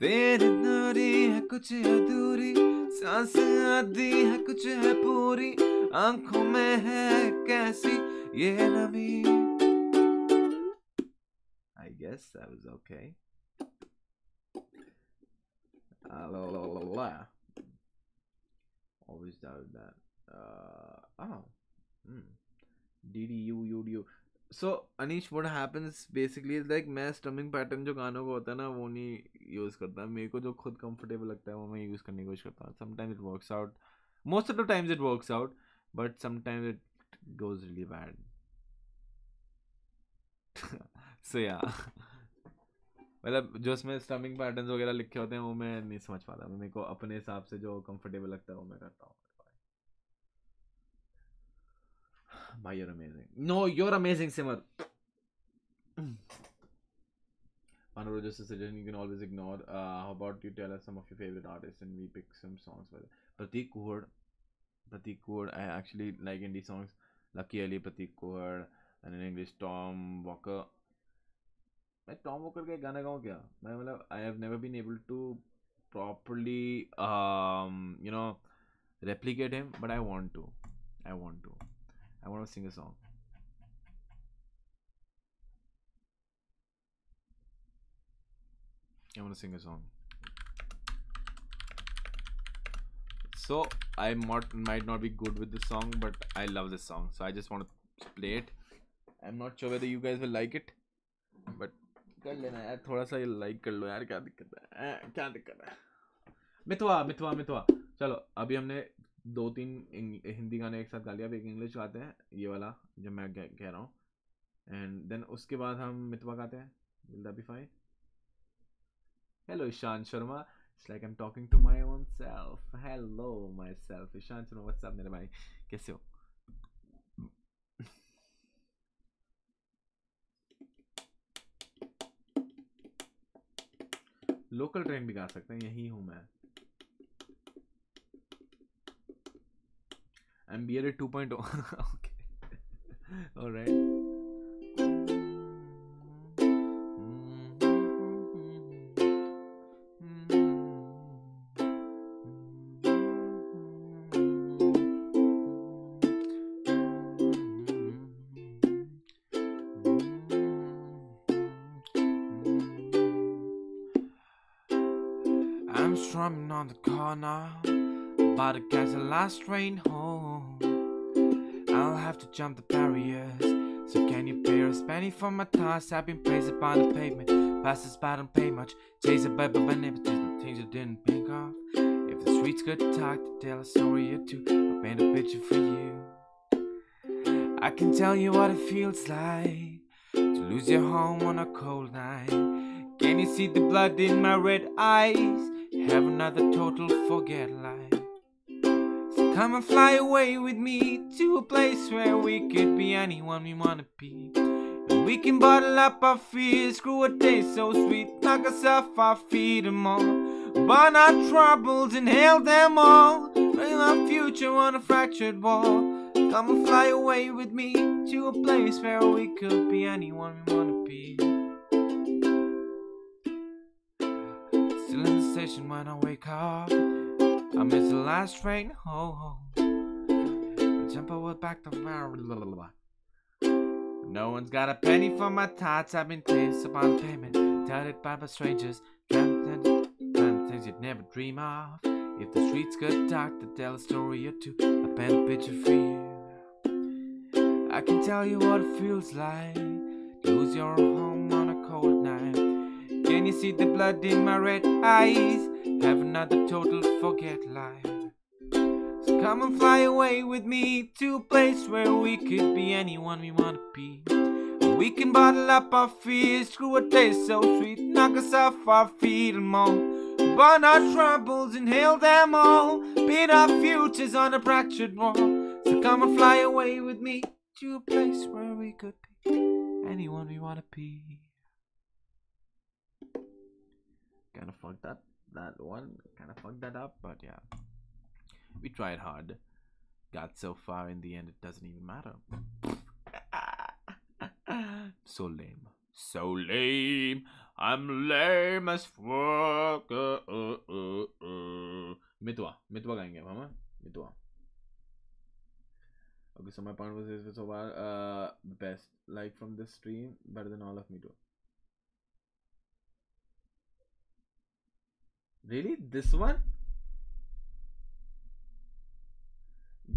तेरी दूरी है कुछ अधूरी सांस आधी है कुछ है पूरी आँखों में है कैसी ये नमी I guess that was okay. Uh, la, la, la, la. Always doubted that. Uh, oh. Hmm. DDU, So, Anish, what happens basically is like मैं स्टमिंग पैटर्न जो गानों का होता है ना वो नहीं यूज़ करता मेरे को जो खुद कंफर्टेबल लगता है वो मैं यूज़ करने की कोशिश करता हूँ sometimes it works out most of the times it works out but sometimes it goes really bad so या मतलब जो उसमें स्टमिंग पैटर्न्स वगैरह लिखे होते हैं वो मैं नहीं समझ पाता मेरे को अपने हिसाब से जो कंफर्टेबल लगता है वो मैं करता हूँ Bye, you're amazing. No, you're amazing, Simar. Manoro, just a suggestion you can always ignore. Uh, how about you tell us some of your favorite artists and we pick some songs for it. Pratik Kuhad. Pratik Kuhad. I actually like indie songs. Lucky Ali, Pratik Kuhad. And in English, Tom Walker. मैं Tom walker के गाना गाऊँ क्या मैं मतलब I have never been able to properly you know replicate him but i want to i want to I want to sing a song. I want to sing a song. So I might might not be good with the song, but I love this song, so I just want to play it. I'm not sure whether you guys will like it, but कर लेना यार थोड़ा सा ये like कर लो यार, क्या दिक्कत है? क्या दिक्कत है? मिथवा मिथवा मिथवा चलो, अभी हमने दो तीन हिंदी गाने एक साथ गा लिया, अब एक इंग्लिश गाते हैं, ये वाला जो मैं कह रहा हूँ। एंड देन उसके बाद हम मितवा गाते हैं। Will that be fine hello Ishaan Sharma it's like I am talking to my own self hello myself Ishaan Sharma what's up मेरे भाई? कैसे हो? लोकल ट्रेन भी गा सकते हैं, यही हूँ मैं। M B add to point okay right on the corner, about to catch the last train home. I'll have to jump the barriers. So can you pay a penny for my task? I've been placed upon the pavement. Passes by don't pay much. Chase it by my neighbors, the things you didn't pick of. If the streets could talk to tell a story or two, I'll paint a picture for you. I can tell you what it feels like to lose your home on a cold night. Can you see the blood in my red eyes? Have another total forget life. So come and fly away with me to a place where we could be anyone we wanna be. We can bottle up our fears, screw a day so sweet, knock us off our feet and more. Burn our troubles, inhale them all. Bring our future on a fractured wall. Come and fly away with me to a place where we could be anyone we wanna be. Station when I wake up. I miss the last train home. I jump over back to No one's got a penny for my tots. I've been chased upon payment, touted by the strangers, dreamt and things you'd never dream of. If the streets could talk to tell a story or two, I paint a picture for you. I can tell you what it feels like lose your home Can you see the blood in my red eyes? Have another total forget life. So come and fly away with me to a place where we could be anyone we wanna be. We can bottle up our fears, screw a taste so sweet, knock us off our feet and more. Burn our troubles, inhale them all, beat our futures on a fractured wall. So come and fly away with me to a place where we could be anyone we want to be. kind of fucked that that one kind of fucked that up but yeah. We tried hard. Got so far in the end it doesn't even matter. So lame. So lame. I'm lame as fuck. Uh, uh, uh, uh. mets-toi okay so my point was this was so far uh best like from this stream better than all of me too Really? This one?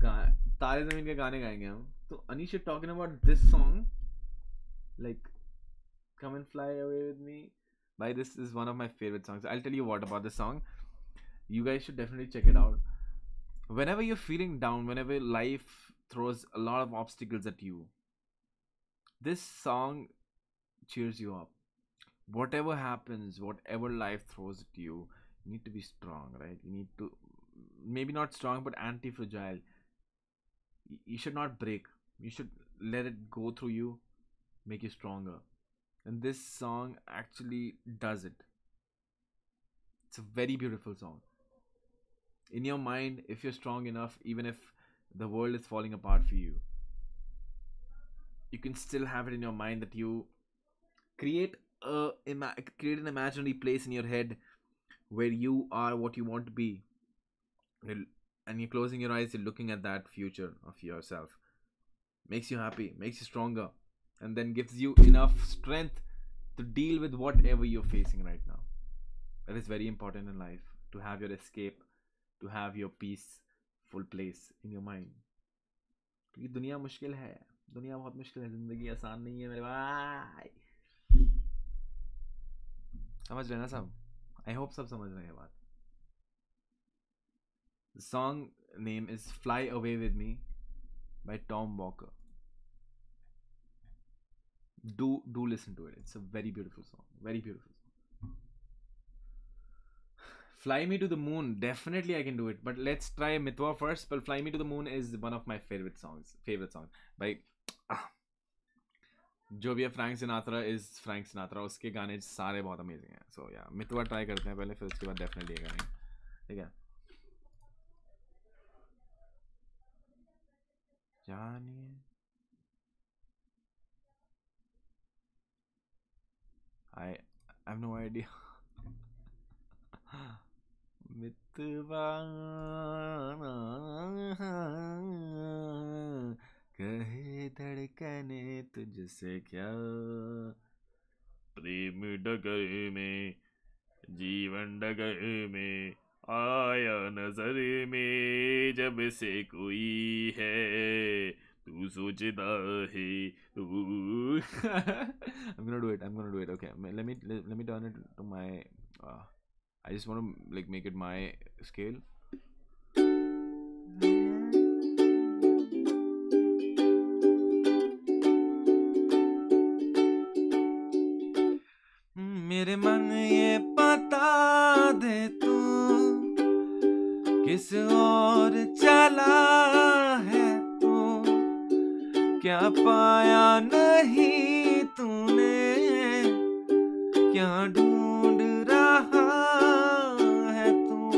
गा तारे जमीन के गाने गाएंगे हम तो अनिश is talking about this song like come and fly away with me by this is one of my favorite songs i'll tell you what about this song you guys should definitely check it out whenever you're feeling down whenever life throws a lot of obstacles at you. This song cheers you up. Whatever happens, whatever life throws at you, you need to be strong, right? You need to, maybe not strong, but anti fragile. You should not break. You should let it go through you, make you stronger. And this song actually does it. It's a very beautiful song. In your mind, if you're strong enough, even if the world is falling apart for you you can still have it in your mind that you create a create an imaginary place in your head where you are what you want to be and you're closing your eyes you're looking at that future of yourself makes you happy makes you stronger and then gives you enough strength to deal with whatever you're facing right now that is very important in life to have your escape to have your peace full place in your mind क्योंकि दुनिया मुश्किल है दुनिया बहुत मुश्किल है जिंदगी आसान नहीं है मेरे भाई समझ रहे ना सब आई होप सब समझ रहे हैं बात song name is fly away with me bye Tom walker do do listen to it it's a very beautiful song very beautiful Fly Me to the Moon, definitely I can do it. But let's try Mitwa first. But Fly Me to the Moon is one of my favorite songs. Favorite song by ah, जो भी है Frank Sinatra is Frank Sinatra उसके गाने सारे बहुत amazing हैं। सो या मितवा try करते हैं पहले, फिर उसके बाद डेफिनेटली गाने ठीक है? जानिए। I have no idea. मितवा कहे धड़कने तुझसे क्या प्रेम डगर में जीवन डगर में आया नज़र में जब से कोई है तू सोचता है तू I'm gonna do it. I'm gonna do it. Okay, let me let, let me turn it to my. Uh, I just want to like make it my scale. पाया नहीं तूने। क्या ढूंढ रहा है तू?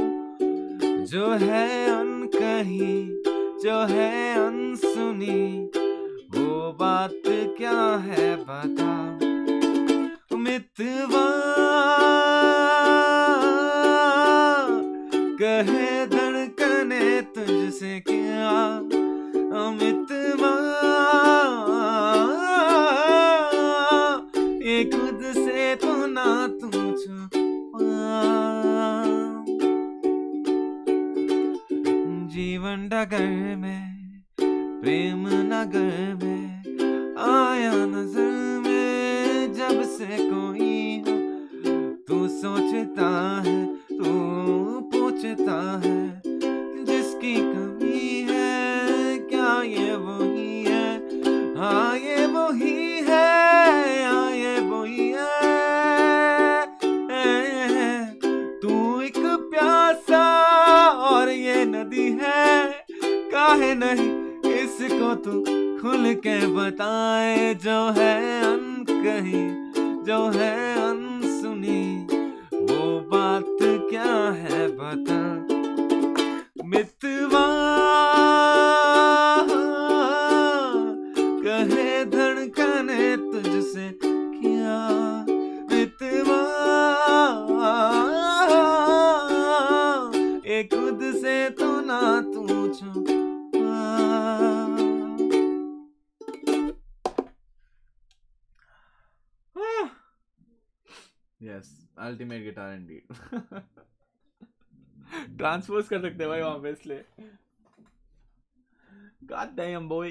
जो है अनकही, जो है अनसुनी, वो बात क्या है बता? ट्रांसपोज कर सकते हैं भाई वहाँ पे, इसलिए। गॉड डैम बॉय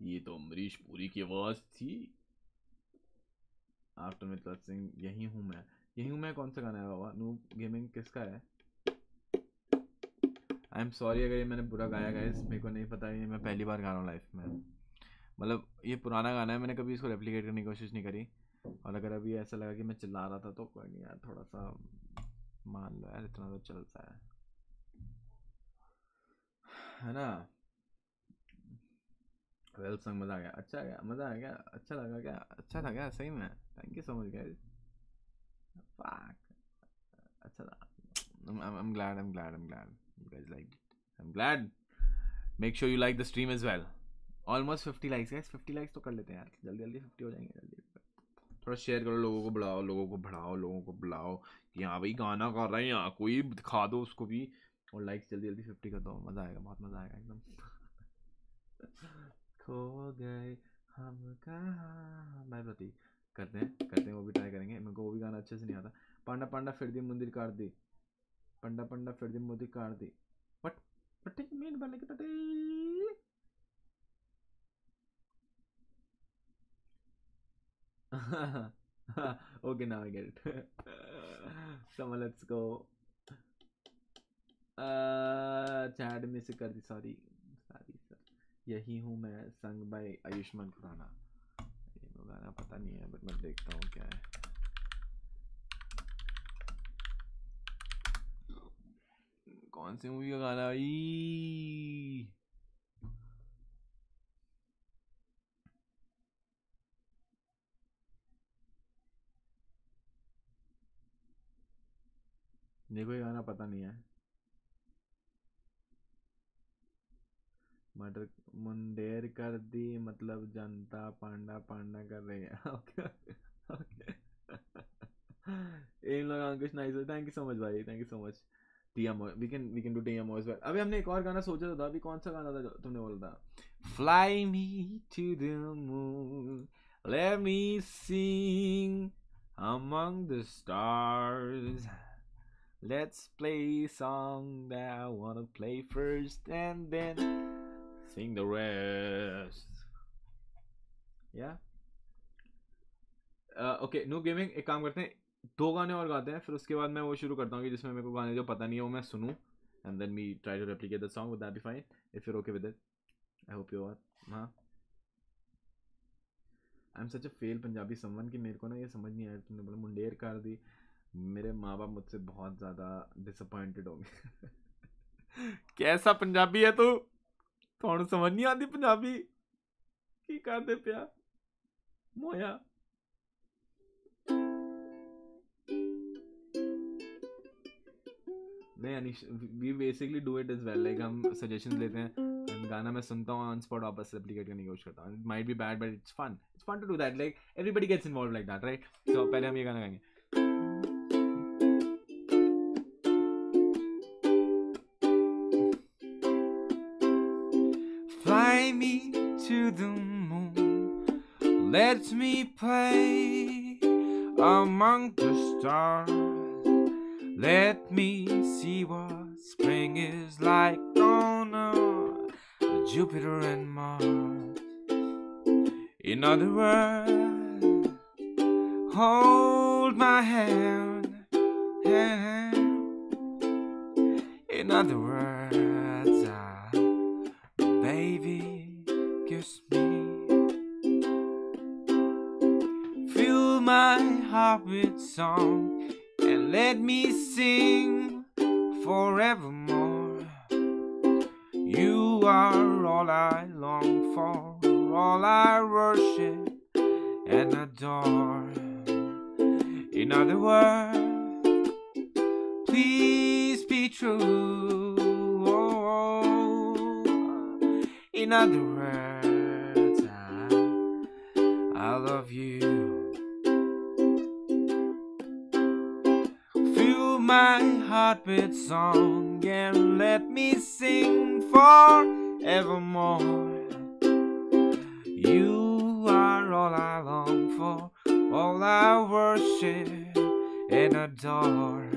ये तो अमरीश पुरी की आवाज़ थी। आफ्टर मित्र सिंह यही हूँ मैं। यही हूँ मैं, कौन सा गाना है बाबा? नू गेमिंग किसका है? आई एम सॉरी अगर ये मैंने बुरा गाया गाइस मेरे को नहीं पता, ये मैं पहली बार गा रहा हूँ लाइफ में। मतलब ये पुराना गाना है, मैंने कभी इसको रेप्लिकेट करने की कोशिश नहीं करी। और अगर अभी ऐसा लगा कि मैं चिल्ला रहा था तो कोई नहीं यार थोड़ा सा मान लो यार इतना तो चलता है। है ना? वेल सॉन्ग मज़ा आ गया। अच्छा गया मज़ा आ गया अच्छा लगा क्या? अच्छा क्या सही में। Thank you so much guys अच्छा I'm, I'm, glad I'm glad I'm glad. You guys liked it. I'm glad. Make sure you like the stream as well. Almost fifty likes guys fifty likes तो कर लेते हैं यार। जल्दी जल्दी fifty हो जाएँगे जल्दी। थोड़ा शेयर करो, लोगों को बढ़ाओ लोगों को बढ़ाओ, लोगों को बुलाओ कि हाँ भाई गाना कर रहे हैं यहाँ कोई दिखा दो उसको भी। और लाइक्स जल्दी जल्दी फिफ्टी कर दो, मज़ा आएगा, बहुत मज़ा आएगा एकदम। खो गए हम कहाँ? मैं प्रतीक करते हैं करते हैं, वो भी ट्राई करेंगे। मेरे को वो भी गाना अच्छे से नहीं आता। पांडा पांडा फिर दी मंदिर काट दी। पंडा पंडा फिर दी मंदिर काट दी। बट बट मेन बने के तटे okay, now I get it. so let's go. Chat में से कर दी सॉरी सॉरी सर यही हूँ मैं संग बाय आयुष्मान खुराना. ये गाना पता नहीं है बट मैं देखता हूँ क्या है. कौन सी मूवी का गाना? ई! देखो ये गाना पता नहीं है। मटर मुंडेर कर दी मतलब जनता पांडा पांडा कर रही है। ओके ओके इन लोग Ankush nice thank you so much भाई thank you so much TMO we can we can do TMO as well अभी हमने एक और गाना सोचा था, अभी कौन सा गाना था तुमने बोला था? Fly me to the moon let me sing among the stars. Let's play song that I wanna play first and then sing the rest. Yeah. Okay no gaming एक काम करते हैं, दो गाने और गाते हैं, फिर उसके बाद मैं वो शुरू करता हूँ कि जिसमें मेरे को गाने जो पता नहीं है वो मैं सुनूँ and then we try to replicate the song with that be fine if you okay with it I hope you are हाँ I am such a fail Punjabi someone कि मेरे को ना ये समझ नहीं आया, तुमने बोला मुंडेर कर दी मेरे माँ बाप मुझसे बहुत ज़्यादा डिसअपॉइंटेड होंगे। कैसा पंजाबी है तू? थोड़ा समझ नहीं आती पंजाबी? की कर दे पिया? मोया। नहीं, Anish we basically do it is well like हम सजेशन लेते हैं गाना मैं सुनता हूँ ऑन स्पॉट वापस एप्लीकेट करने की कोशिश करता हूँ। It might be bad but it's fun it's fun to do that like everybody gets involve like that right so पहले हम ये गाना गाएँगे। To the moon, let me play among the stars. Let me see what spring is like on uh, Jupiter and Mars. In other words, hold my hand, hand. In other words, heart song and let me sing forevermore. You are all I long for, all I worship and adore. In other words, please be true. In other words, I, I love you. My heart with song and let me sing forevermore. You are all I long for, all I worship and adore.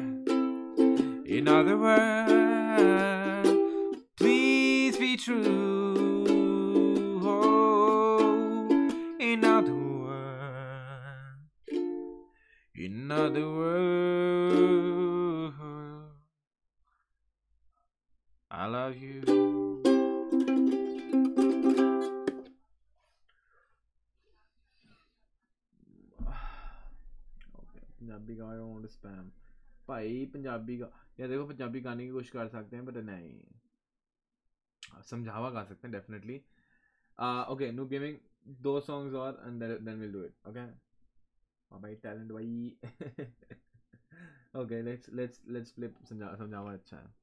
In other words, please be true. In other words, in other words. I love you. Punjabi don't spam भाई पंजाबी या देखो पंजाबी गाने की कोशिश कर सकते हैं but नहीं समझावा गा सकते हैं डेफिनेटली ओके गेमिंग दो सॉन्ग्स और and then will do it okay भाई टैलेंट भाई okay let's let's let's play समझावा अच्छा है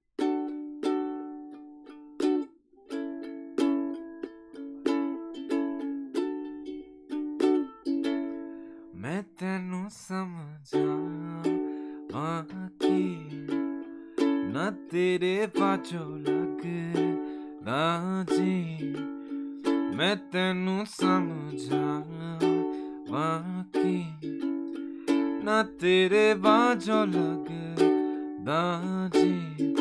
तेरे पाचो लग जी। मैं तेनू समझा कि ना तेरे बाजो लग जी।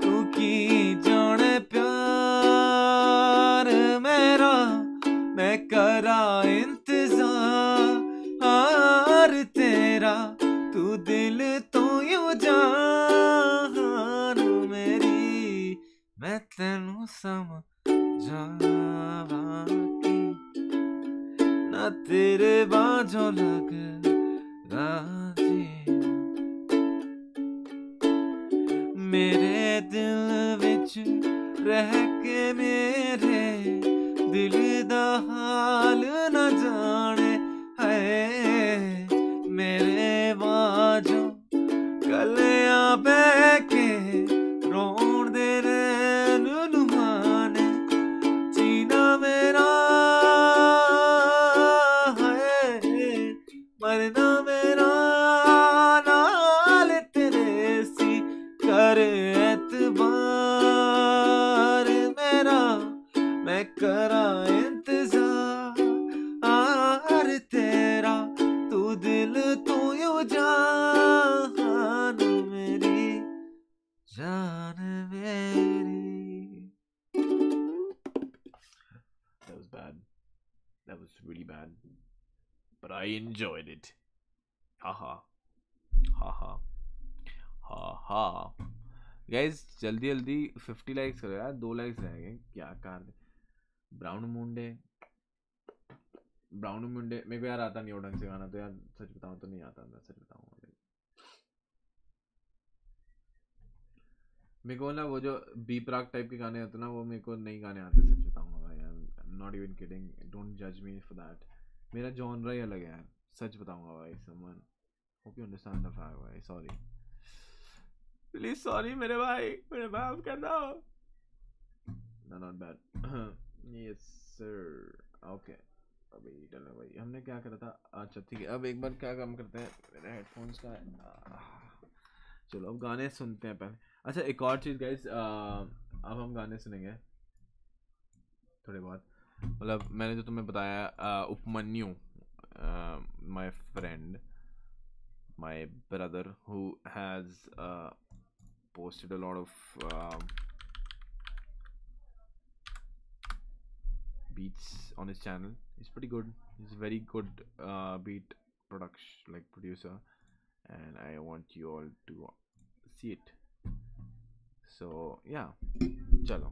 तू की जाने बाजो लग राज़ी मेरे दिल विच रह के मेरे 50 लाइक्स करो यार, दो लाइक्स रह गए, क्या कर ब्राउन मुंडे ब्राउन मुंडे मेरे को यार आता नहीं हो ढंग से गाना तो यार सच बताऊँ तो नहीं आता, मैं सच बताऊँगा मेरे को ना वो जो बी प्राक टाइप के गाने होते ना, वो मेरे को नहीं गाने आते सच बताऊँगा भाई यार नॉट इवन किडिंग डोंट जज मी फॉर दैट मेरा जॉनरा ही अलग है सच बताऊँगा भाई someone hope you understand the fact भाई सॉरी प्लीज़ सॉरी मेरे भाई मेरे माफ़ कर दो। No not bad. Yes sir. Okay. अभी चलो भाई हमने क्या करा था? अच्छा ठीक है। अब एक बार क्या काम करते हैं? मेरे हेडफोन्स का चलो अब गाने सुनते हैं पहले। अच्छा एक और चीज़ गाइस अब हम गाने सुनेंगे। थोड़े बहुत। मतलब मैंने जो तुम्हें बताया Upmanyu my friend brother who has uh, posted a lot of um, beats on his channel. He's pretty good. He's a very good uh, beat production like producer. And i want you all to see it. So yeah. Chalo.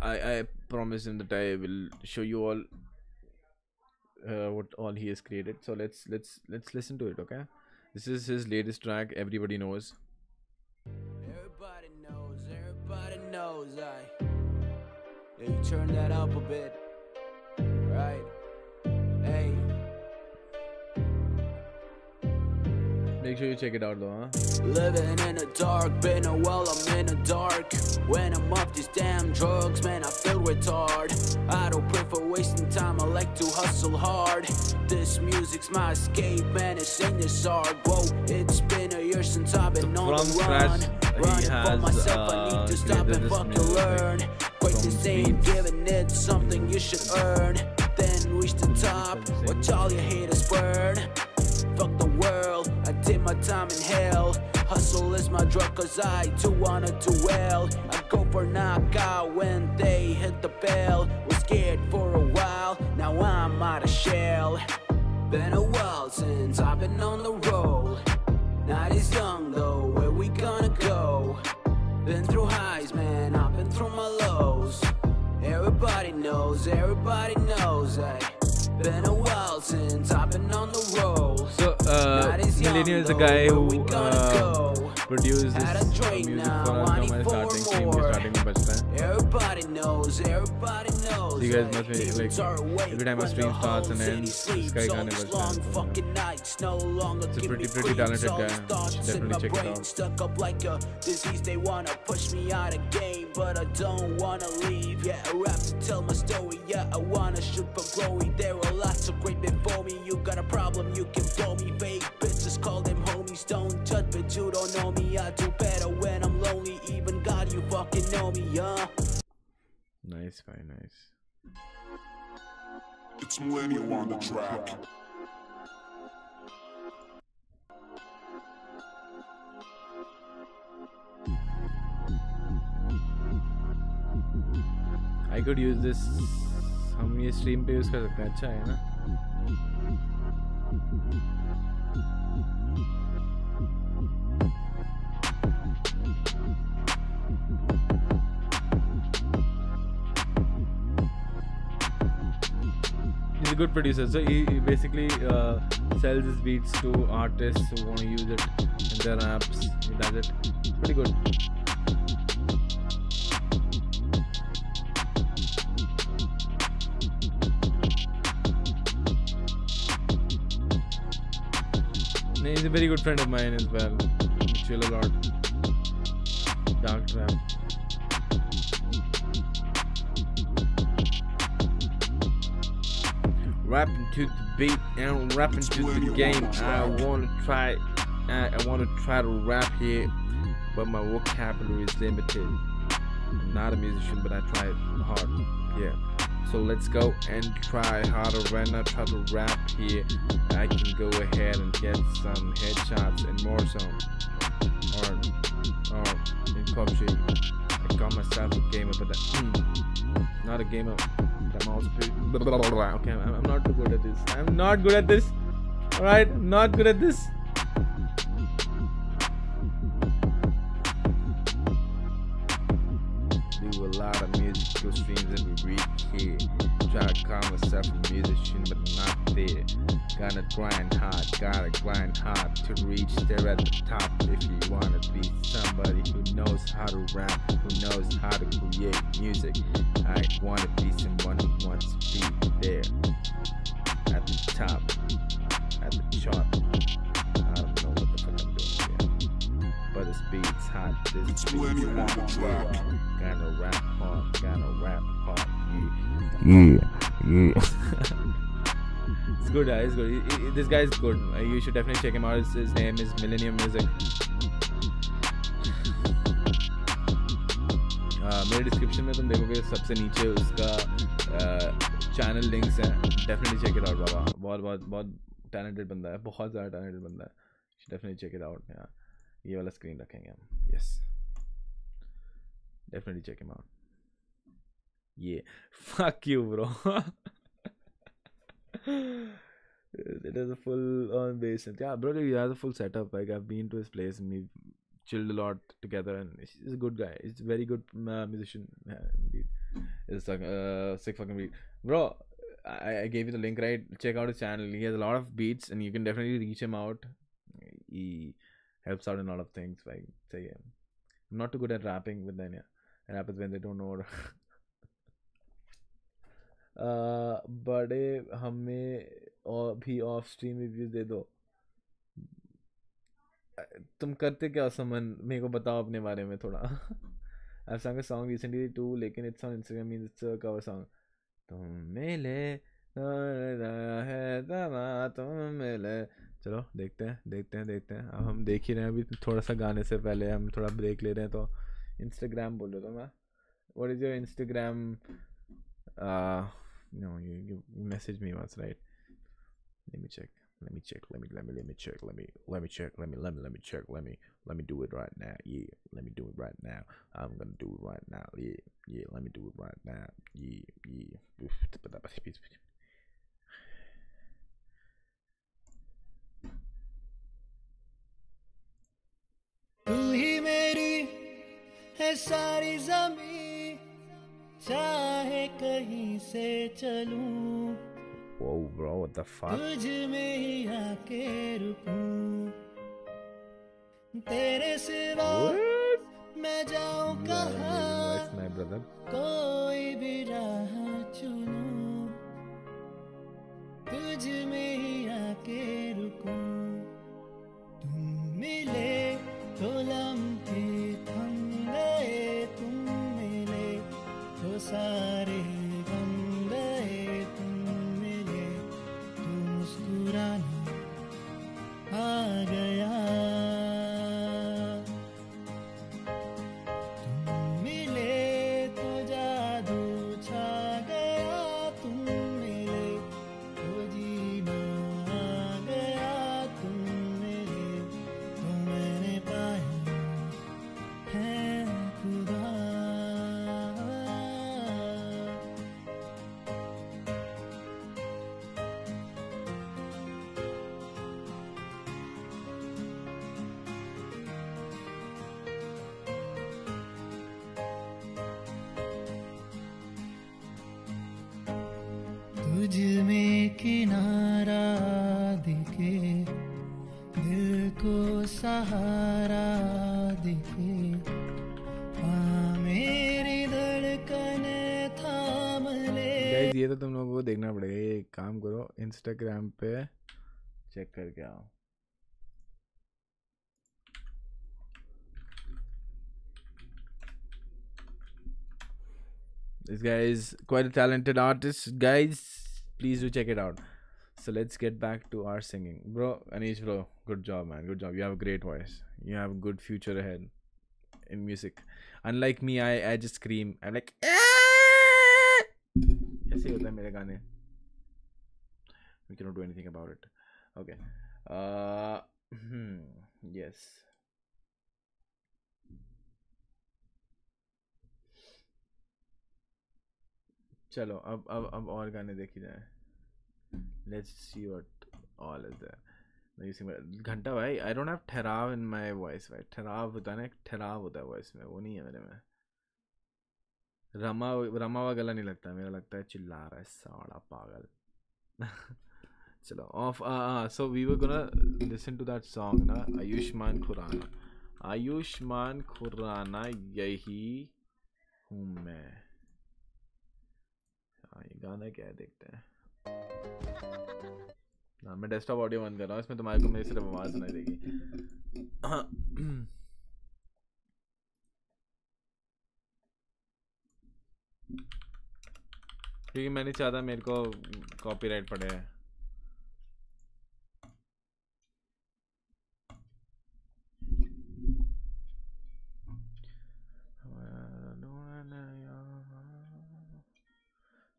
I i promise him that i will show you all uh, what all he has created. So let's let's let's listen to it okay? This is his latest track everybody knows Yeah, you turn that up a bit. Right. Hey. Make sure you check it out though huh? Living in the dark, been a while I'm in the dark. When I'm off these damn drugs, man I feel retard. I don't prefer wasting time, I like to hustle hard. This music's my escape, man it's in this art. Whoa, it's been a year since I've been on the run. Running for myself, I uh, need to stop and fucking music, learn this ain't giving it something you should earn Then reach the top, watch all your haters burn Fuck the world, I did my time in hell. Hustle is my drug, cause I do wanna do well. I go for knockout when they hit the bell. Was scared for a while, now I'm out of shell. Been a while since I've been on the road. Not as young though, where we gonna go? Been through highs, man, I've been through my lows. Everybody knows, everybody knows, I been a while since I've been on the road. So, uh, Not as young, Millennial is the guy who we gonna uh, go? produced this Had a uh, drink music now, for us I जो need हमारे four starting stream के more. starting में बजता है. Everybody knows, everybody knows. So you guys that must be, demons like, are awake every time a when stream the starts whole and city ends, sleeps. this guy All kinda these was long dancing, yeah. fucking nights no longer He's a give pretty- me pretty creeps. talented All guy. these You thoughts should in my definitely check it brain out. stuck up like a disease. They wanna push me out of game, but I don't wanna leave. Yeah, I rap to tell my story. Yeah, I wanna shoot for glory. There are lots of great before me. You got a problem, you can blow me. Fake bitches call them homies. Don't judge, but you don't know me. I do better when I'm lonely. Even God, you fucking know me, yeah. Nice, very nice. It's Millennial on the track. I could use this. हम ये stream पे use कर सकते हैं अच्छा है ना A good producer. So he, basically uh, sells his beats to artists who want to use it in their apps. He does it. Pretty good. He's a very good friend of mine as well. We chill a lot. Dark trap. Rapping to the beat and rapping to the game. I wanna try. I, I wanna try to rap here, but my vocabulary is limited. I'm not a musician, but I try hard. Yeah. So let's go and try to run out how to rap here. I can go ahead and get some headshots and more some. Or or in PUBG. I got myself a gamer, but that, not a gamer. I'm also pretty, okay. I'm, I'm not too good at this. I'm not good at this. All right, I'm not good at this. Do a lot of musical streams every week here. Try to call myself a musician, but not there. Gotta grind hard, gotta grind hard to reach there at the top. If you wanna be somebody who knows how to rap, who knows how to create music, I wanna be someone who wants to be there at the top, at the chart. I don't know what the fuck I'm doing here. But this beat's hot, this It's beat's when you hot. want the track. Gotta rap hard, gotta rap hard. Yeah, yeah, it's good uh, it's good. He, he, this guy is good. Uh, you should definitely check him out. His, his name is millennium music. Uh, मेरे description में तुम देखोगे सबसे नीचे उसका uh, channel links हैं. Definitely check it out बाबा. बहुत बहुत बहुत टैलेंटेड बंदा है. बहुत ज़्यादा टैलेंटेड बंदा है. डेफिनेटली चेक इट आउट यार ये वाला स्क्रीन रखेंगे हम. यस डेफिनेटली चेक इम आउट ये. Fuck you bro it is a full on bass. and- Yeah, bro, he has a full setup. Like I've been to his place and we've chilled a lot together, and he's a good guy. He's a very good uh, musician. Yeah, indeed. It's like uh, sick fucking beat, bro. I, I gave you the link, right? Check out his channel. He has a lot of beats, and you can definitely reach him out. He helps out in a lot of things. Like say. I'm not too good at rapping, but then yeah, it happens when they don't know. बड़े हमें और भी of stream reviews दे। दो तुम करते क्या समन? मेरे को बताओ अपने बारे में थोड़ा। I sang a song recently too, लेकिन it's on Instagram means it's cover song तुम मिले है तुम मिले। चलो, देखते हैं देखते हैं देखते हैं। अब हम देख ही रहे हैं, अभी थोड़ा सा गाने से पहले हम थोड़ा ब्रेक ले रहे हैं तो इंस्टाग्राम बोलो तो मैं। What is your Instagram no you, you you message me once right let me check let me check let me let me let me check let me let me check let me let me let me check let me let me do it right now yeah let me do it right now i'm gonna do it right now yeah yeah let me do it right now yeah yeah तू ही मेरी है सारी जमी चाहे कहीं से चलूँ। Whoa, bro, what the fuck? तुझ में ही आके रुकूं। तेरे सिवा मैं जाऊँ कहा? my कोई भी राह चुनूं। तुझ में ही आके रुकूं। तुम मिले. सारे इंस्टाग्राम पे चेक करके आओ This guy is quite a talented artist, guys. Please do check it out. So let's get back to our singing, bro. Anish, bro, good job, man. Good job. You have a great voice. You have a good future ahead in music. Unlike me, I I just scream. I'm like, "Ah!" ऐसे ही होता है मेरे गाने We cannot do anything about it. Okay. Uh hmm, yes. चलो अब अब अब और गाने देखी जाए। Let's see what all is there घंटा भाई आई डोंट हैव ठहराव इन माय वॉइस भाई। ठहराव होता है ना ठहराव होता है वॉइस में वो नहीं है मेरे में। रमा रमा हुआ गला नहीं लगता मेरा लगता है चिल्ला रहा है साड़ा पागल। चलो off so we were gonna listen to that song ना आयुष्मान खुराना आयुष्मान खुराना यही हूँ मैं हाँ ये गाना क्या है देखते हैं हाँ मैं डेस्कटॉप ऑडियो बंद कर रहा हूँ इसमें तुम्हारे को मेरी सिर्फ़ आवाज़ सुनाई देगी क्योंकि मैं नहीं चाहता मेरे को कॉपीराइट पड़े है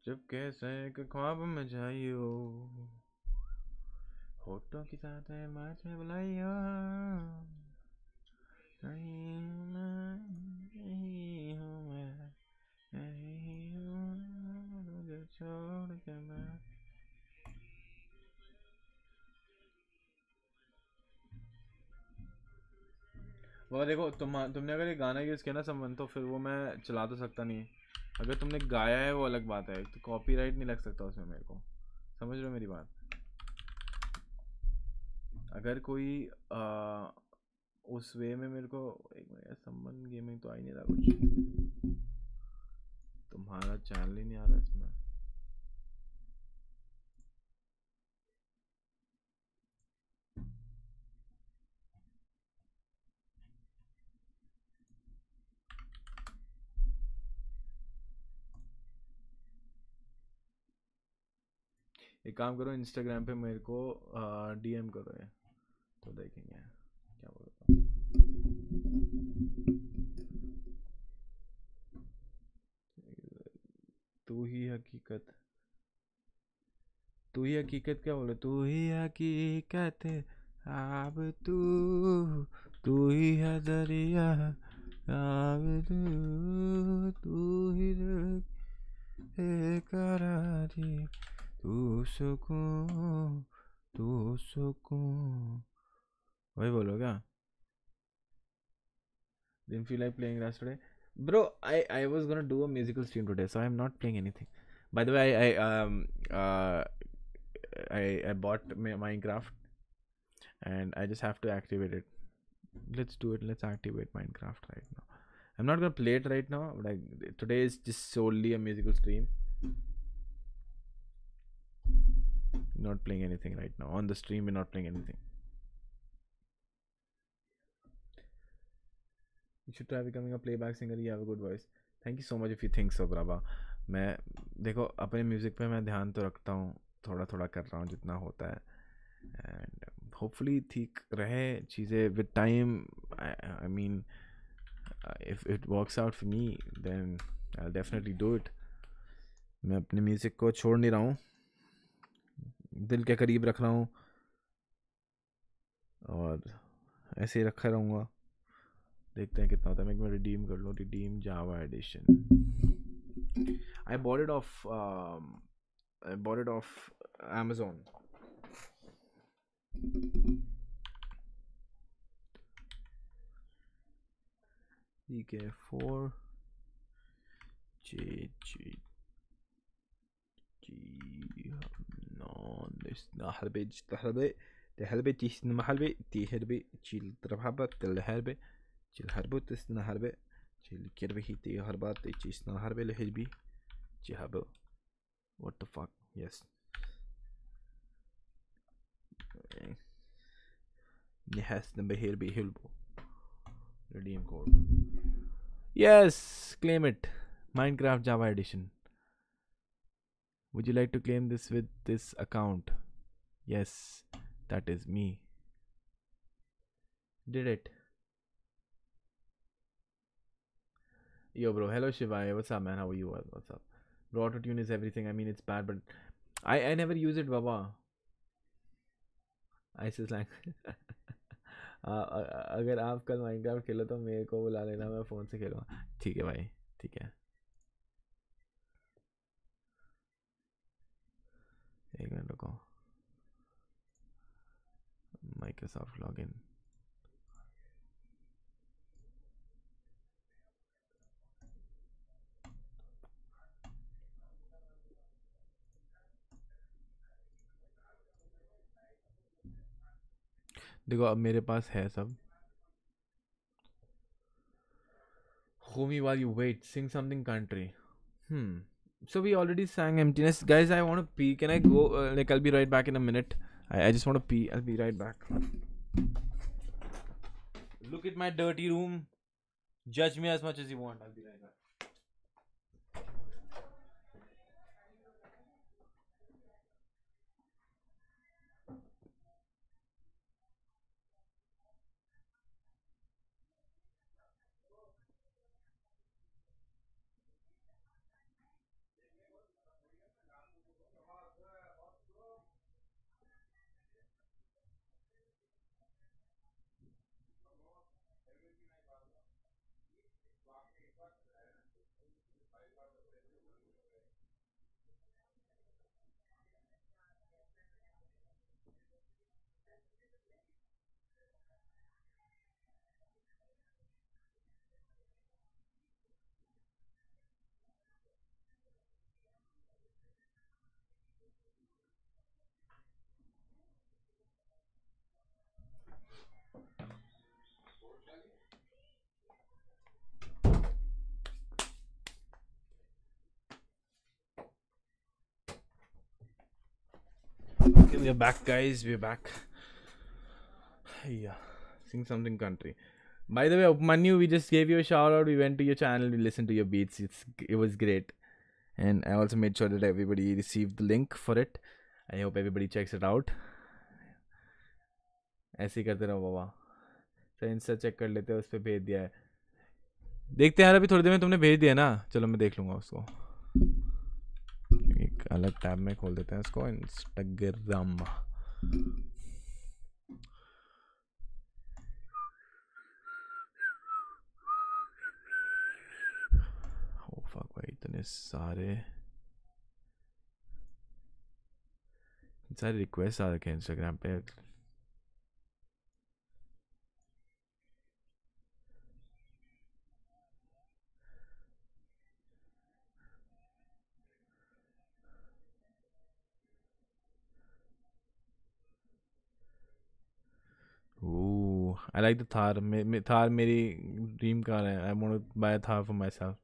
जब कैसे एक ख्वाब में जाइयो। होटो की साथ है बुलाइयो। हूँ मैं तुझे छोड़ के मैं। वो देखो, तुम, तुमने अगर ये गाना यूज़ किया ना समवन तो फिर वो मैं चला तो सकता नहीं। अगर तुमने गाया है वो अलग बात है तो कॉपीराइट नहीं लग सकता उसमें मेरे को। समझ रहे हो मेरी बात? अगर कोई आ, उस वे में मेरे को एक संबंध गेमिंग तो आ ही नहीं रहा कुछ। तुम्हारा चैनल ही नहीं आ रहा इसमें। एक काम करो इंस्टाग्राम पे मेरे को डीएम करो ये। तो देखेंगे क्या बोलता तू ही हकीकत। तू ही हकीकत क्या बोले? तू ही हकीकत अब तू। तू ही है दरिया अब तू। तू ही करारी। तू सुकून तू सुकून वही बोलो क्या didn't feel like playing Rust today bro I I was gonna do a musical stream today so I'm not playing anything by the way I, I um uh I I bought Mi- Minecraft and I just have to activate it let's do it let's activate Minecraft right now I'm not gonna play it right now like today is just solely a musical stream Not playing anything right now on the stream we're not playing anything you should try becoming a playback singer you have a good voice thank you so much if you think so brava मैं देखो अपने music पे मैं ध्यान तो रखता हूँ थोड़ा थोड़ा कर रहा हूँ जितना होता है एंड होपफुली ठीक रहे चीज़ें with time I mean if it works out for me then I definitely do it मैं अपने म्यूज़िक को छोड़ नहीं रहा हूँ दिल के करीब रख रहा हूँ। और ऐसे ही रखा रहूँगा। देखते हैं कितना होता है। मैं एक रिडीम कर लूँ। Redeem Java edition I it off I it off Amazon. DK4 J G G. non حلبي حلبي تحلبي تيسن حلبي تيهربي تشيل ترب حبة تل حربي تشيل حربو تسن حربي تشيل كربي هي تي حربات تيسن حربي لحربي تشي حبو what the fuck? Yes. نحسن بهير بيهلبو redeem code. Yes! Claim it. Minecraft java edition. would you like to claim this with this account yes that is me did it yo bro hello shivaya what's up man how are you what's up auto tune is everything. I mean, it's bad, but I I never use it, Baba. ऐसे slang. आ- आ- आ- अगर आप कल Minecraft खेलो तो मेरे को बुला लेना मैं फ़ोन से खेलूँगा ठीक है भाई ठीक है एक मिनट रुको। माइक्रोसॉफ्ट लॉगिन देखो, अब मेरे पास है सब। होमी वाली you wait sing something country hmm So we already sang emptiness, guys. I want to pee. Can I go? Uh, like I'll be right back in a minute. I, I just want to pee. I'll be right back. Look at my dirty room. Judge me as much as you want. I'll be right back. We're back, guys. We're back. Yeah, sing something country. By the way, Upmanyu, we just gave you a shout out. We went to your channel, we listened to your beats. It's it was great, and I also made sure that everybody received the link for it. I hope everybody checks it out. ऐसे ही करते रहो बाबा sir Insta check कर लेते हैं उस पर भेज दिया है देखते हैं यार अभी थोड़ी देर में तुमने भेज दिया ना चलो मैं देख लूँगा उसको अलग टैब में खोल देते हैं इसको इंस्टाग्राम फक भाई, इतने सारे सारे रिक्वेस्ट आ रखे हैं इंस्टाग्राम पे। Ooh, I like the Thar. Me, Thar मेरी dream car है. I want to buy a Thar for myself.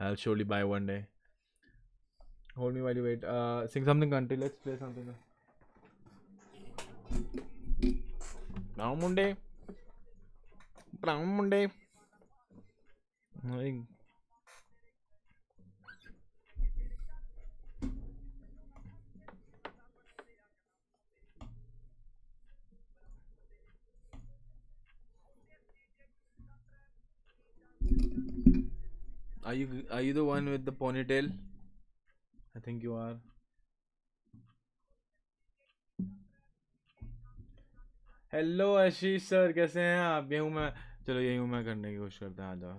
I'll surely buy one day. Hold me while you wait. Uh, sing something country. Let's play something. Brown Monday. Brown Monday. Like, Are you are you the one with the ponytail? I think you are. Hello Ashish sir कैसे हैं आप यही हूँ मैं चलो यही हूँ मैं करने की कोशिश करते हैं आ जाओ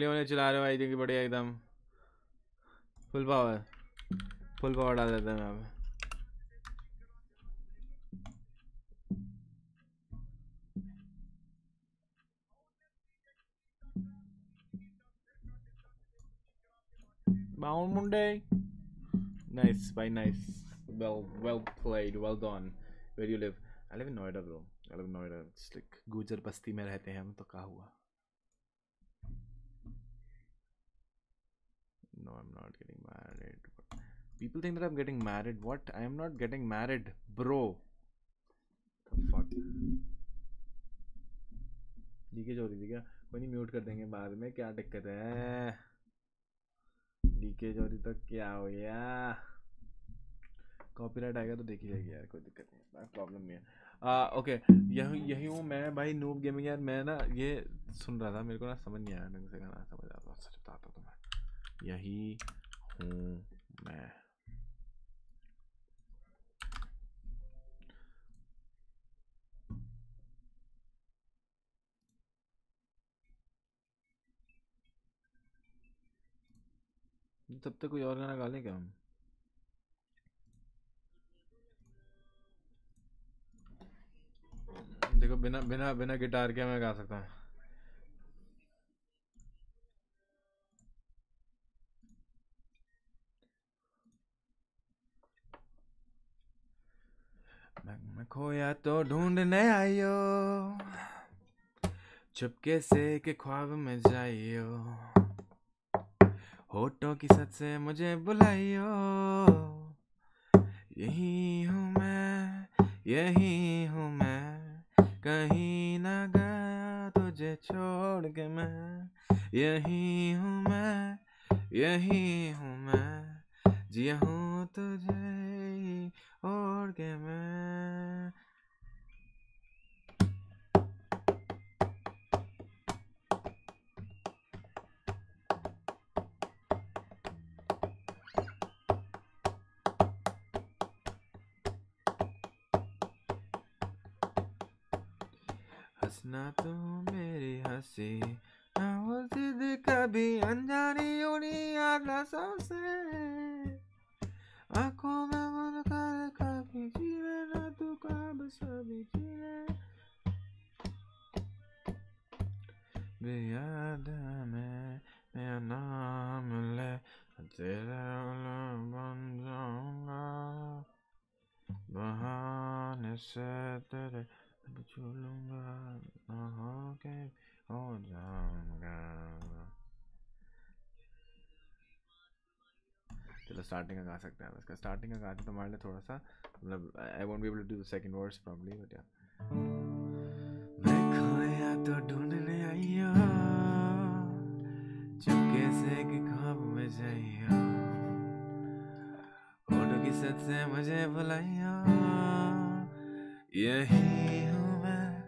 गोली वोली चला रहे हो आई थिंक बढ़िया एकदम फुल पावर फुल पावर डाल देते हैं मैं अब Bound Monday. Nice, very nice. Well, well played. Well done. Where do you live? I live in Noida, bro. I live in Noida. It's like बस्ती में रहते हैं हम तो क्या हुआ? No, I'm not getting married. People think that I'm getting married. What? I am not getting married, bro. The fuck? Leakage हो रही थी क्या कोई नहीं म्यूट कर देंगे बाद में क्या दिक्कत है डीके जोरी तो क्या हो गया कॉपीराइट आएगा तो देखी जाएगी यार कोई दिक्कत नहीं प्रॉब्लम नहीं है आ, ओके यही यही हूँ मैं भाई नूब गेमिंग यार मैं ना ये सुन रहा था मेरे को ना समझ नहीं आया ढंग से गाना समझ आता सच बताता हूँ तुम्हें यही हूँ मैं। तब तक कोई और गाना गा लें क्या हम? देखो बिना बिना बिना गिटार के मैं गा सकता हूँ। मैं, खोया तो ढूँढने आयो। चुपके से के ख्वाब में जाइयो। होठों की सच से मुझे बुलाइयो। यही हूँ मैं यही हूँ मैं। कहीं ना गया तुझे छोड़ के मैं। यही हूँ मैं यही हूँ मैं। जिया हूँ तुझे के मैं? हंसना तो मेरी हँसी, ना वो जिद कभी अनजानी उड़ी यादा सबसे। आँखों में मन sabidile natukwamba sabidile biyadame yanamle atela banzonga bahane setere buchulunga nahoke ojanga चलो स्टार्टिंग का गा सकते हैं इसका। स्टार्टिंग का गाते तो हमारे लिए थोड़ा सा मतलब I won't be able to do the second verse probably but या मैं खोया तो ढूँढने चुपके से ख्वाब में की सच से मुझे बुलाइयो यही हूँ मैं,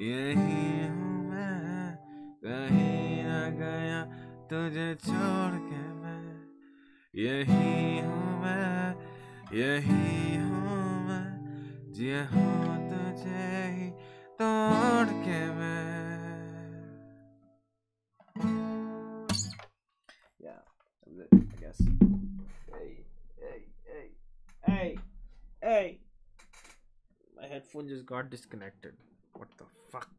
यही हूँ मैं, कहीं ना गया तुझे छोड़ के यही हूँ मैं यही हूँ मैं जिया हूँ तुझे ही तोड़ के मैं Yeah, that was it, I guess. Hey, hey, hey, hey, hey. My headphone just got disconnected. What the fuck?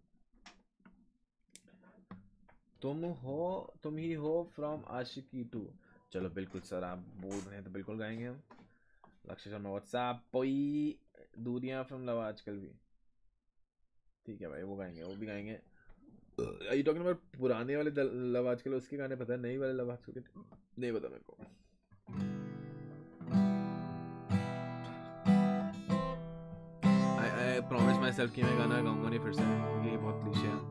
तुम हो तुम ही हो फ्रॉम आशिकी टू चलो बिल्कुल सर, आप बोल रहे हैं तो बिल्कुल गाएँगे हम। लक्ष्य शर्मा व्हाट्सएप पोई, दूरियाँ फ्रॉम लव आजकल भी। ठीक है भाई, वो गाएँगे, वो भी गाएँगे। आई टॉकिंग अबाउट पुराने वाले लव आजकल? उसके गाने पता है नई वाले लव आजकल के नहीं पता मेरे को। आई प्रॉमिस माई सेल्फ कि मैं गाना गाऊँगा नहीं फिर से, ये बहुत क्लीशे है।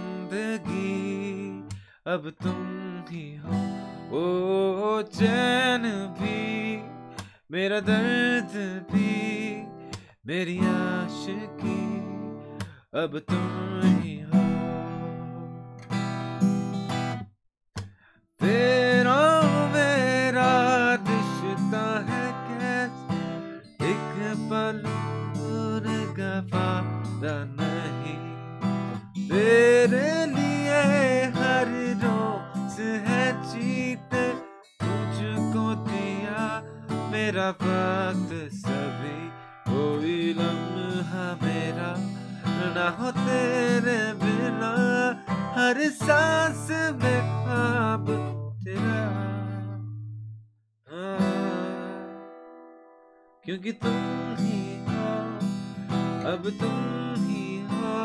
अब तुम ही हो। ओ चैन भी, मेरा दर्द भी, मेरी आशिकी, अब तुम ही हो। तेरा मेरा रिश्ता है कैसे? एक पल दूर गवारा नहीं। तेरे मेरा वक्त सभी कोई लम्हा मेरा ना हो तेरे बिना, हर सांस में ख्वाब तेरा। क्योंकि तुम ही हो, अब तुम ही हो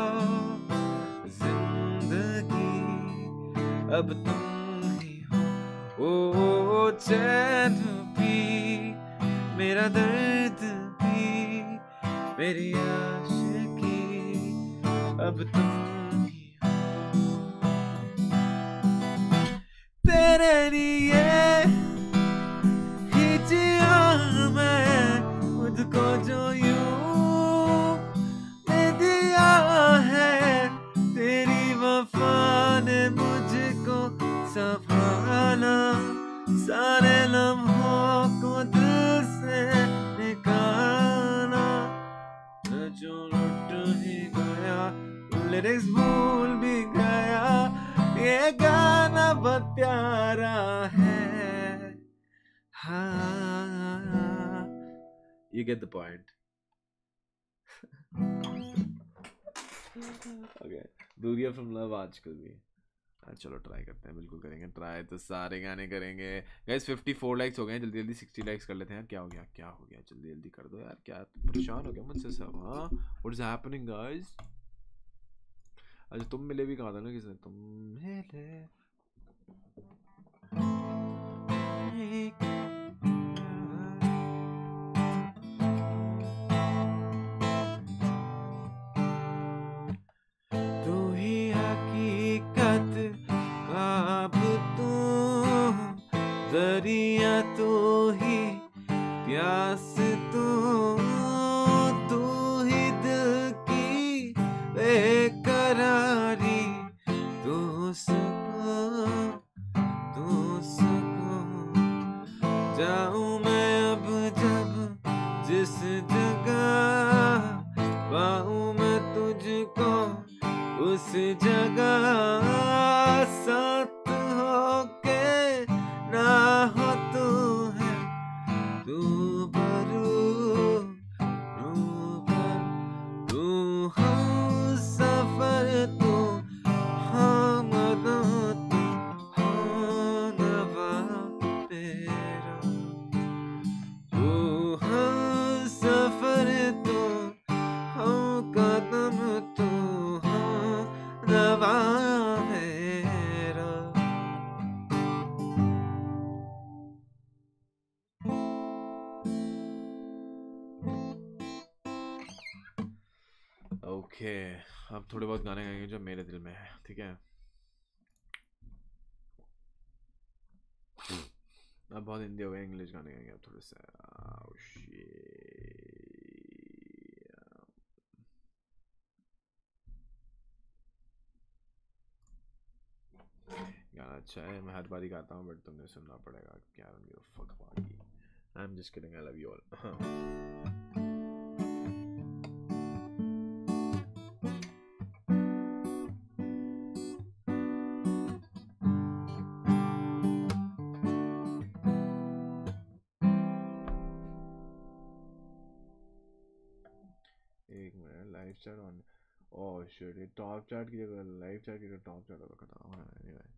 ज़िंदगी, अब तुम ही हो। ओ चैन मेरा दर्द भी मेरी आश की अब तुम ही हो। तेरे लिए लिरिक्स भूल भी गया। ये गाना बहुत प्यारा है। हाँ। You get the point. Okay दूरिया फ्रॉम लव आजकल भी चलो ट्राई करते हैं, बिल्कुल करेंगे। ट्राई तो सारे गाने करेंगे। गाइस 54 लाइक्स हो गए जल्दी जल्दी 60 लाइक्स कर लेते हैं। यार क्या हो गया? क्या हो गया? जल्दी जल्दी कर दो यार, क्या परेशान हो गया मुझसे सब हाँ? व्हाट इज़ हैपनिंग गाइस अच्छा तुम मिले भी कहा था ना किसने तुम मिले। तू ही तू ही प्यास, तू थोड़े बहुत गाने गाएँगे जो मेरे दिल में है ठीक है? अब बहुत हिंदी हो गए इंग्लिश गाने गाएँगे अब थोड़े से। Oh, गाना अच्छा है मैं हर बारी गाता हूँ बट तुमने सुनना पड़ेगा क्या I am just kidding I love you all shit. It top chart की जगह लाइव चार्ट की जगह टॉप चार्ट होगा खत्म हाँ, anyway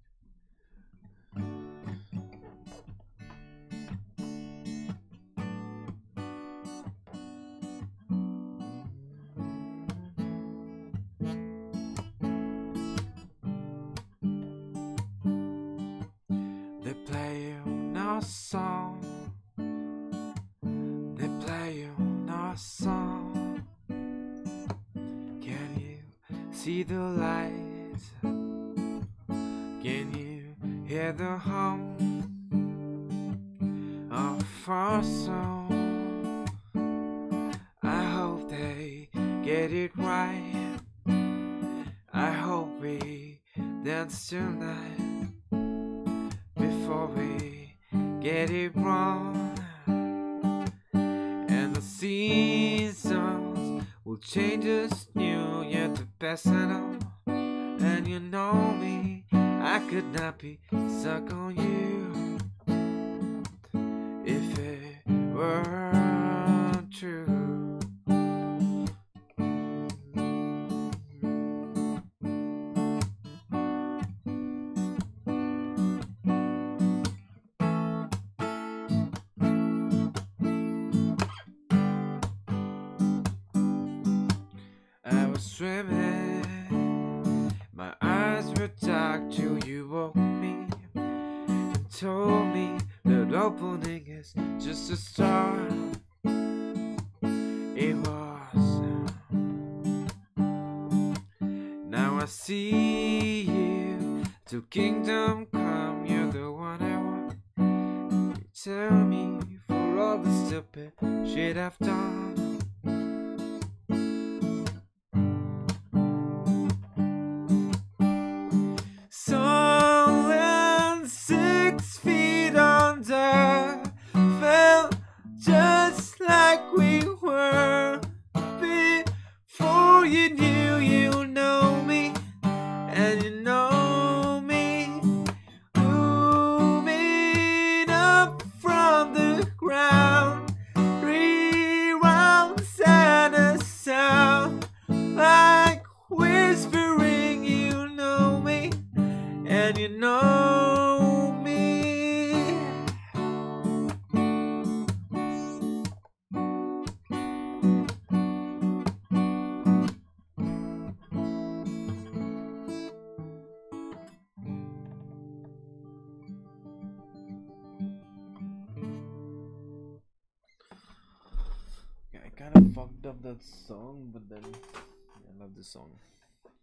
that song, but then yeah, I love this song.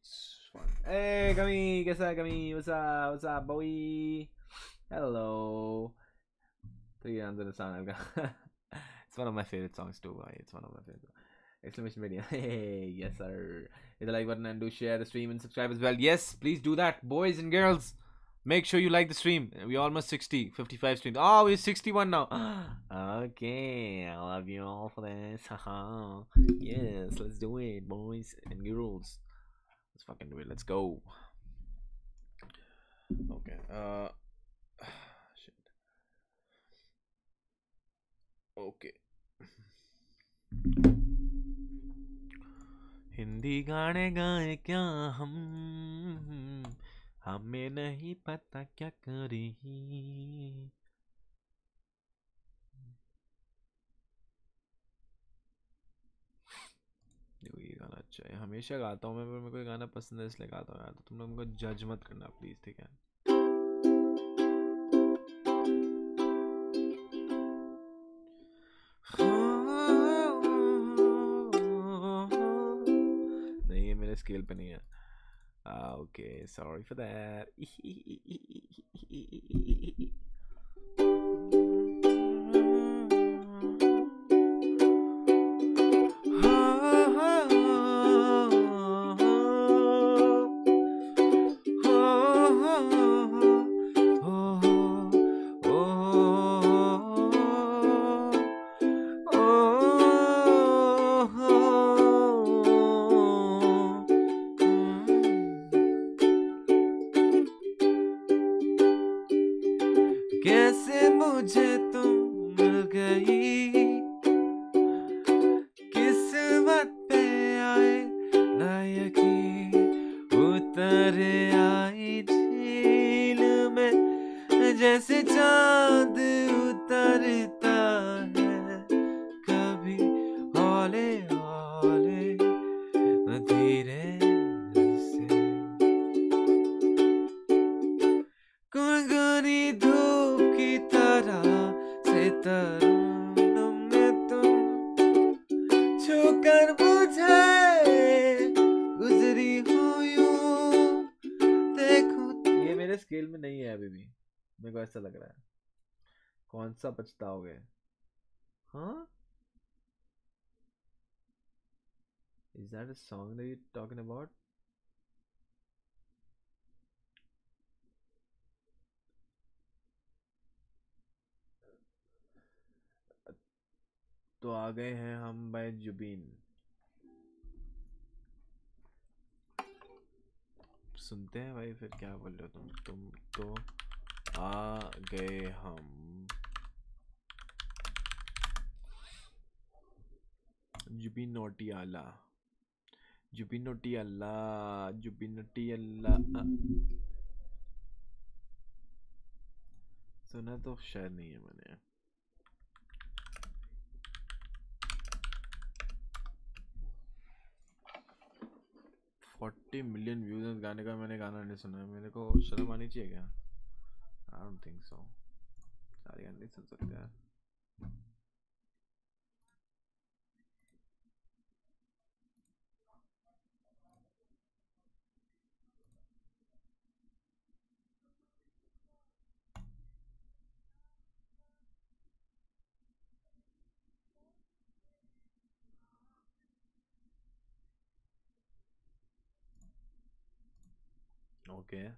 It's fun. Hey, Gummy, guess that Gummy? what's up? What's up, boy? Hello. Three rounds the sun. it's one of my favorite songs too. Boy. It's one of my favorite. Exclamation video. Hey, yes sir. Hit the like button and do share the stream and subscribe as well. Yes, please do that, boys and girls. Make sure you like the stream. We almost 60, 55 streams. Oh, we're 61 now. okay, I love you all for this. Haha. yes, let's do it, boys and girls. Let's fucking do it. Let's go. Okay. Uh. Shit. Okay. Hindi गाने गाए क्या हम हमें नहीं पता क्या करें ये गाना अच्छा है। हमेशा गाता हूँ मैं, पर मेरे को गाना पसंद है, इसलिए गाता हूँ यार। तो तुम लोग मेरे जज मत करना प्लीज़ ठीक है? नहीं, ये मेरे स्केल पे नहीं है। Ah, okay, sorry for that. That a song that you're talking about? तो आ गए हैं हम बाय जुबीन। सुनते हैं भाई, फिर क्या बोल रहे हो तुम? तुम तो आ गए हम। जुबीन नोटियाला। नोटियाला जुबीन नोटियाला आ। सुना तो शायद नहीं है मैंने फोर्टी मिलियन व्यूज़ गाने का मैंने गाना नहीं सुना है। मेरे को शर्म आनी चाहिए क्या? आई डोंट थिंक सो सारे गाने नहीं सुन सकते यार। Okay.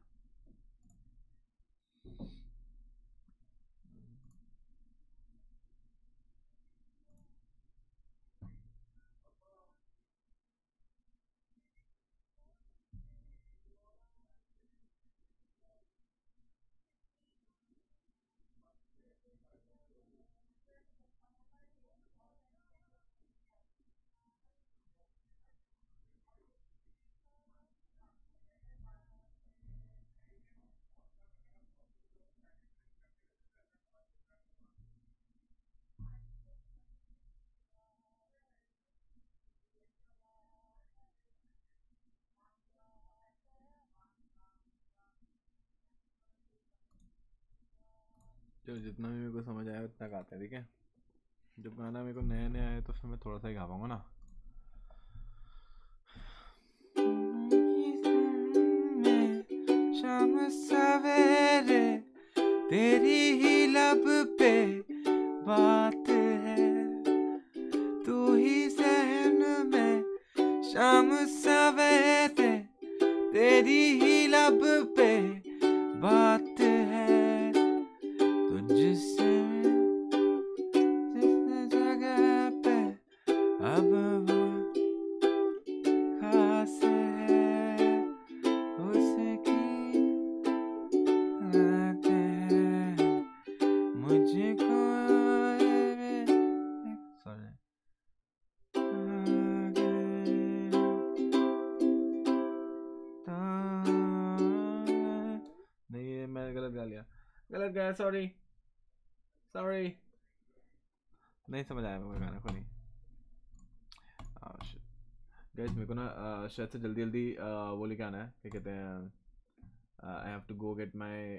चलो जितना भी मेरे को समझ आया उतना गाते हैं, ठीक है? जब गाना मेरे को नया नया आया तो फिर मैं थोड़ा सा ही गा पाऊँगा ना। शाम सवेरे तेरी ही लब पे बात है। तू ही सहन में शाम सवेरे तेरी ही शायद से जल्दी जल्दी वो लेके आना है। क्या कहते हैं I have to go get my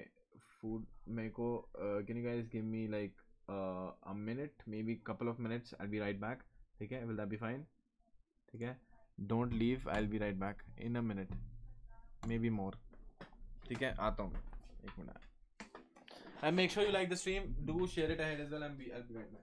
food मेरे को can you guys give me like a minute maybe couple of minutes I be right back ठीक है? विल दैट बी फाइन ठीक है? Don't leave I be right back in a minute maybe more ठीक है? आता हूँ एक minute. And make sure you like the stream. Do share it ahead as well and be, i'll be right back.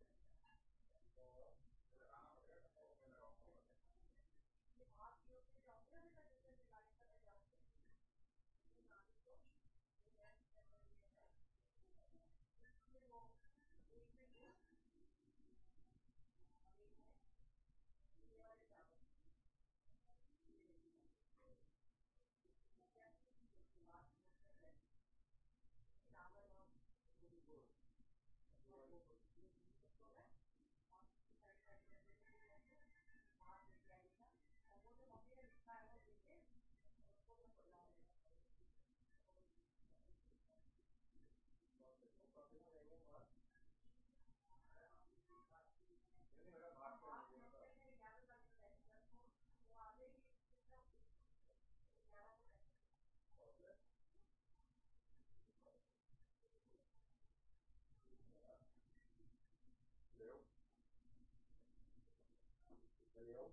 Entendeu?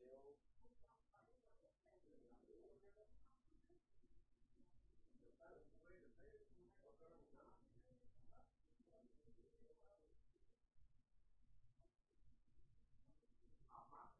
Eu. A massa.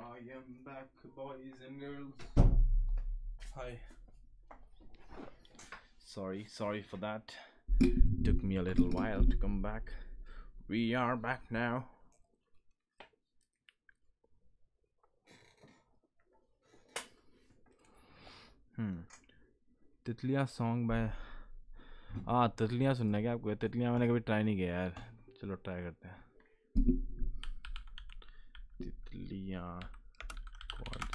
I am back, boys and girls. Hi. Sorry, sorry for that. Took me a little while to come back. We are back now. Hmm. तितलियाँ song by हाँ तितलियाँ सुनने क्या आपको तितलियाँ मैंने कभी try नहीं किया यार चलो ट्राई करते हैं तितलियाँ कॉर्ड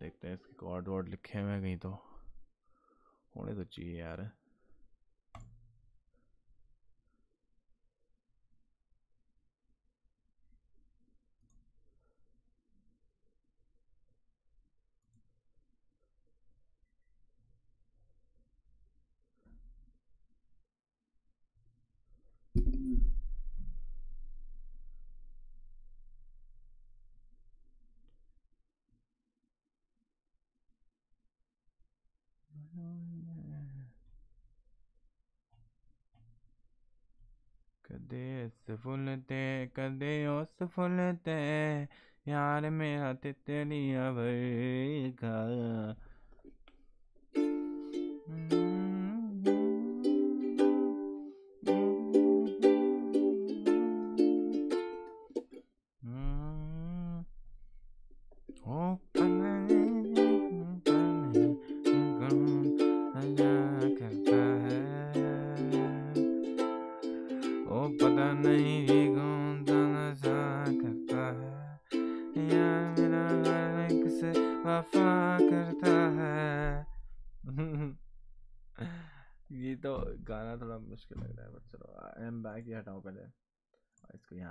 देखते हैं इसके कॉर्ड वर्ड लिखे हुए हैं कहीं तो। होने तो चाहिए यार। सफुलते कदे फुल सफुलते यार मेरा ते वेगा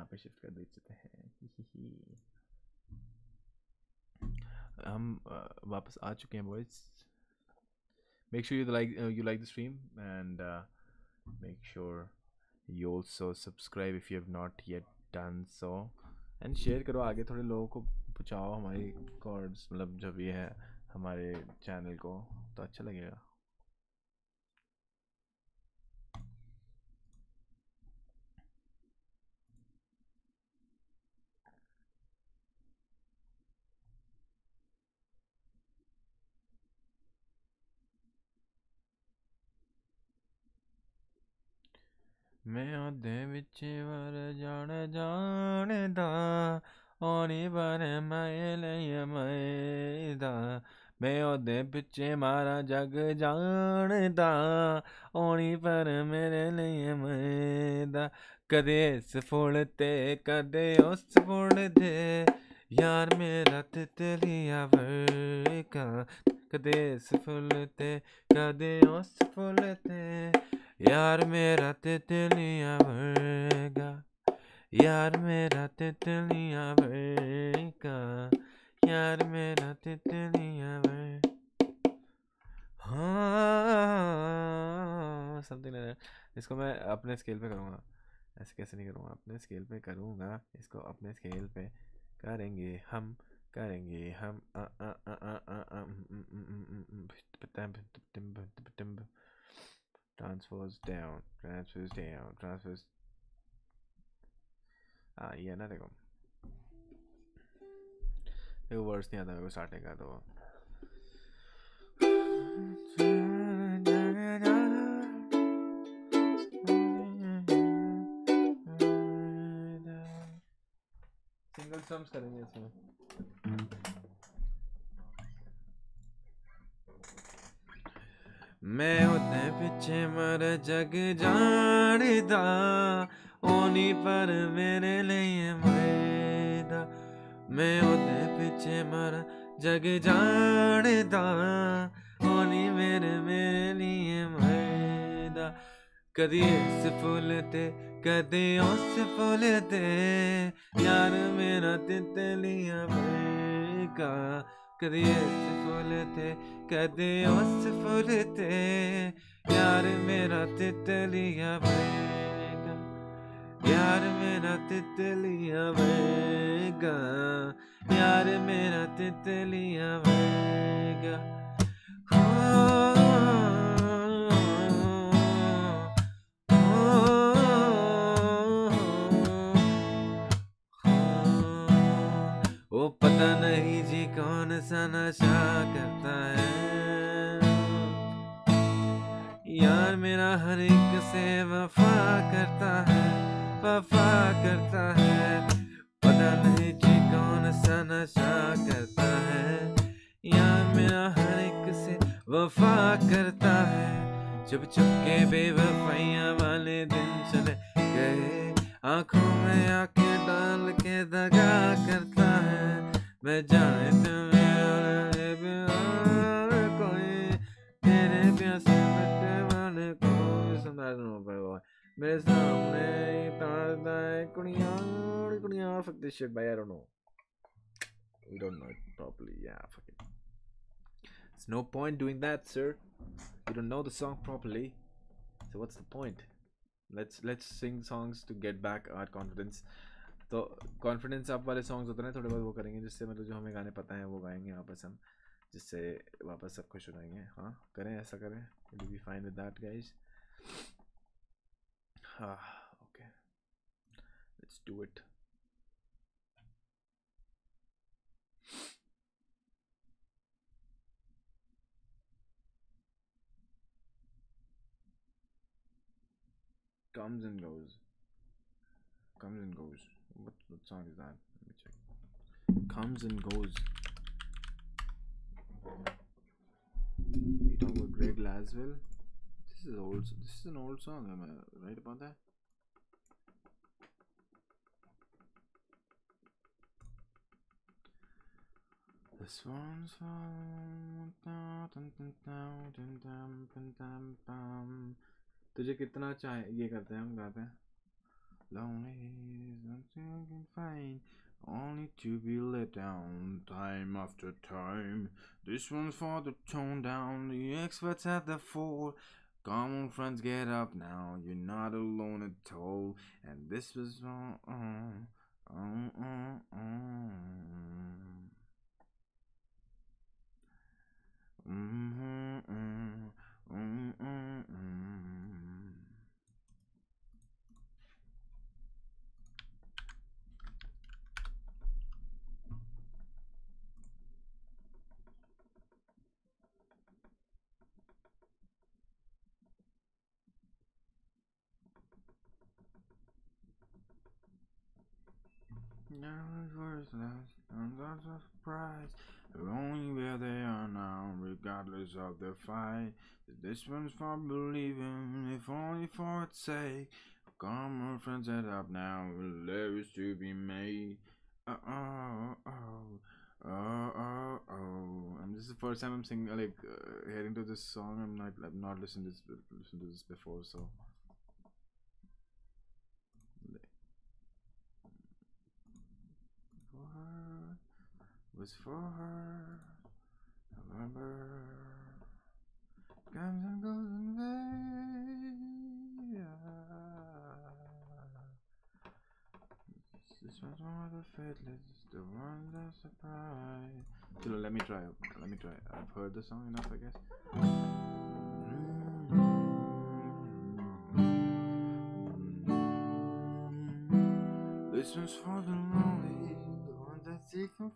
यहाँ पे शिफ्ट कर देते हैं हम वापस आ चुके हैं boys make sure you like you like the stream and make sure you also subscribe if you have not yet done so and share करो आगे थोड़े लोगों को पहुँचाओ हमारी कॉर्ड्स मतलब जब ये है, हमारे चैनल को तो अच्छा लगेगा। ਮੈਂ ਉਹਦੇ ਵਿੱਚ ਵਰ ਜਾਣ ਜਾਣਦਾ ਔਣੀ ਪਰ ਮੈਂ ਲਈ ਮੈਦਾ ਮੈਂ ਉਹਦੇ ਪਿੱਛੇ ਮਾਰਾ ਜਗ ਜਾਣਦਾ ਔਣੀ ਪਰ ਮੇਰੇ ਲਈ ਮੈਦਾ ਕਦੇ ਇਸ ਫੁੱਲ ਤੇ, ਕਦੇ ਉਸ ਫੁੱਲ ਤੇ ਯਾਰ ਮੇਰਾ ਤਿਤਲੀਆ ਵਰਗਾ ਕਦੇ ਇਸ ਫੁੱਲ ਤੇ, ਕਦੇ ਉਸ ਫੁੱਲ ਤੇ यार मेरा तितलियाँ वर्गा यार मेरा तितलियाँ वर्गा यार मेरा तितलियाँ वर्गा हाँ समथिंग इसको मैं अपने स्केल पे करूँगा ऐसे कैसे नहीं करूँगा अपने स्केल पे करूँगा इसको अपने स्केल पे करेंगे हम करेंगे हम transfers down transfers down transfers हाँ ये है ना देखो देखो वर्ड्स नहीं आता मेरे को स्टार्टिंग का तो सिंगल स्ट्रम्स करेंगे इसमें मैं ਉਹਦੇ ਪਿੱਛੇ ਮਰ ਜਗ ਜਾਣਦਾ ਓਨੀ ਪਰ ਮੇਰੇ ਲਈ ਮਰਦਾ ਮੈਂ ਉਹਦੇ ਪਿੱਛੇ ਮਰ ਜਗ ਜਾਣਦਾ ਓਨੀ ਮੇਰੇ ਮੇਰੇ ਲਈ ਮਰਦਾ ਕਦੀ ਇਸ ਫੁੱਲ ਤੇ ਕਦੇ ਉਸ ਫੁੱਲ ਤੇ ਯਾਰ ਮੇਰਾ ਤਿਤਲੀਆਂ कदी ऐसे फूल थे, कदी उस फूल थे। यार मेरा तितलिया बनेगा यार मेरा तितलिया बनेगा यार मेरा तितलिया बनेगा हाँ। पता नहीं जी कौन सा नशा करता है। यार मेरा हर एक से वफा करता है, वफा करता है। पता नहीं जी कौन सा नशा करता है। यार मेरा हर एक से वफा करता है। चुप चुप के बेवफाइया वाले दिन चले गए। आँखों में आके डाल के दगा करता है। मैं जाने तुम्हें और प्यार कोई तेरे प्यासे बच्चे वाले कोई समझ नहीं पाए वो मेरे सामने ही तारदा है कुड़ियां कुड़ियां fuck this shit but I don't know we don't know it properly yeah fuck it it's no point doing that sir you don't know the song properly so what's the point let's let's sing songs to get back our confidence तो confidence up वाले songs होते हैं थोड़े बहुत वो करेंगे, जिससे मतलब जो हमें गाने पता हैं, वो गाएँगे वापस हम, जिससे वापस सब खुश हो जाएँगे। हाँ करें, ऐसा करें। Will be fine with that guys हाँ okay let's do it comes and goes. Comes and goes. song is that let me check comes and goes you talking about Greg Laswell this is old this is an old song am I right about that This one's for तुझे कितना चाहे ये करते हैं हम गाते हैं Lonely is nothing you can find Only to be let down time after time. This one's for the tone down The experts at the fore. Come on friends get up now You're not alone at all. And this was uh, uh, uh, uh, uh. Mm-hmm, mm, mm, Never first last, and that's a surprise. They're only where they are now, regardless of the fight. This one's for believing, if only for its sake. Come on, friends, head up now, there is to be made. Oh, oh, oh, oh, oh, oh. And this is the first time I'm singing, like, uh, heading to this song. I'm not, I've not listened to this, listened to this before, so. Was for her. November comes and goes in vain. This one's one of the faithless, the one that surprise. Chalo, let me try. Let me try. I've heard the song enough, I guess. This one's for the lonely, they can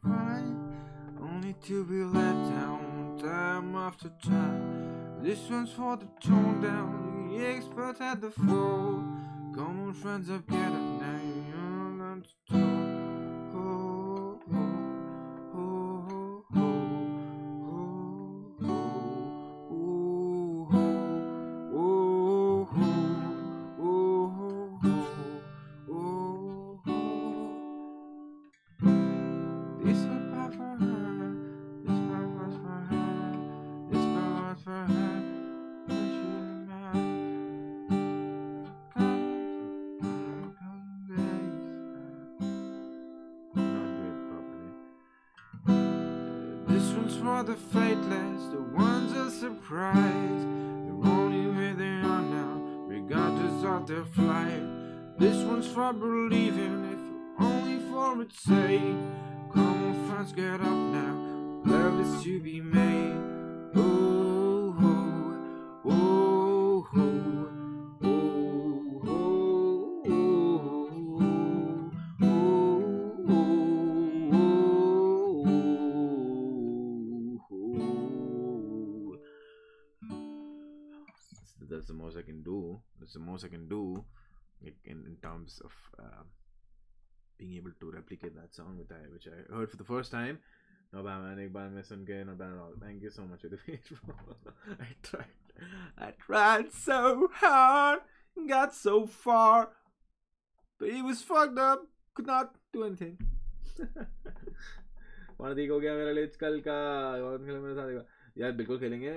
only to be let down time after time. This one's for the tone down, the expert at the fall. Come on, friends, up, get up For believing, if only for its sake. Come on, friends, get up now. Love is to be made. Terms of uh, being able to replicate that song which I which I heard for the first time. No bad man, एक बार में सुन के not bad at all. Thank you so much, Udivir. I tried, I tried so hard, got so far, but he was fucked up, could not do anything. ठीक हो गया मेरा लिच कल का मेरे साथ यार बिल्कुल खेलेंगे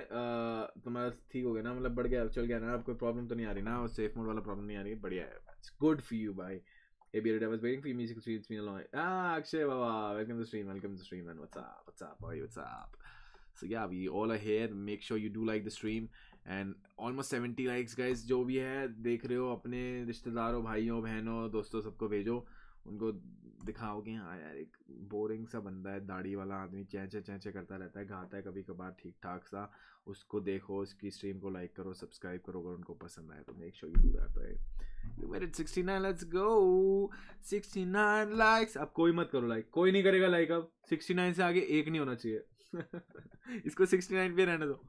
तुम्हारा ठीक हो गया ना मतलब बढ़ गया चल गया ना अब कोई प्रॉब्लम तो नहीं आ रही ना और सेफ़ मोड वाला प्रॉब्लम नहीं आ रही बढ़िया है इट्स गुड फॉर यू भाई Hey bearded, I was waiting for your music stream. It's been a long Ah, Akshay Baba, welcome to the stream. Welcome to the stream, man. What's up? What's up, boy? What's up? So yeah, we all are here. Make sure you do like the stream. And almost 70 likes, guys. जो भी है देख रहे हो अपने रिश्तेदारों भाइयों बहनों दोस्तों सबको भेजो उनको दिखाओ कि हाँ यार एक बोरिंग सा बंदा है दाढ़ी वाला आदमी चैचे चैचे करता रहता है गाता है कभी कभार ठीक ठाक सा उसको देखो उसकी स्ट्रीम को लाइक करो सब्सक्राइब करो अगर उनको पसंद आए तो make sure you do that made it 69 let's go. 69 likes. अब कोई मत करो लाइक कोई नहीं करेगा लाइक अब। 69 से आगे एक नहीं होना चाहिए। इसको 69 पे रहने दो।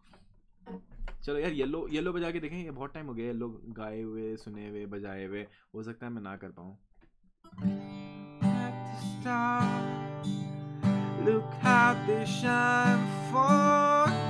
चलो यार येलो येलो बजा के देखें, ये बहुत टाइम हो गया येलो गाए हुए, सुने हुए, बजाए हुए। हो सकता है मैं ना कर पाऊँ। Look how they shine for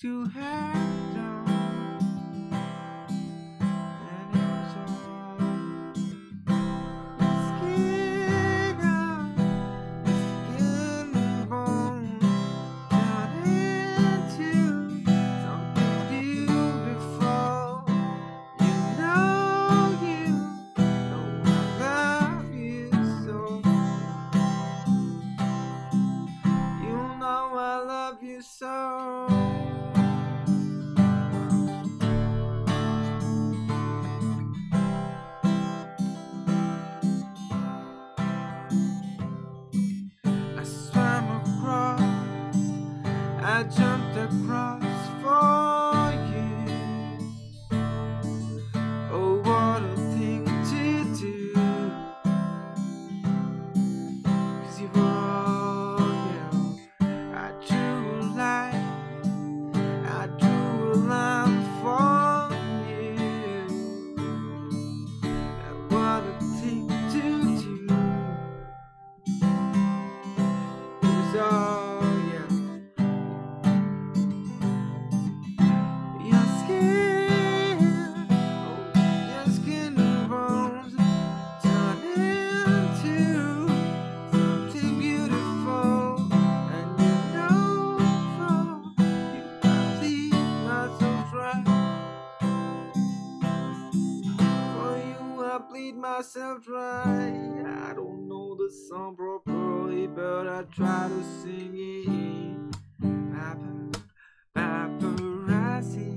to have jumped myself dry. I don't know the song properly, but I try to sing it. Papa, paparazzi.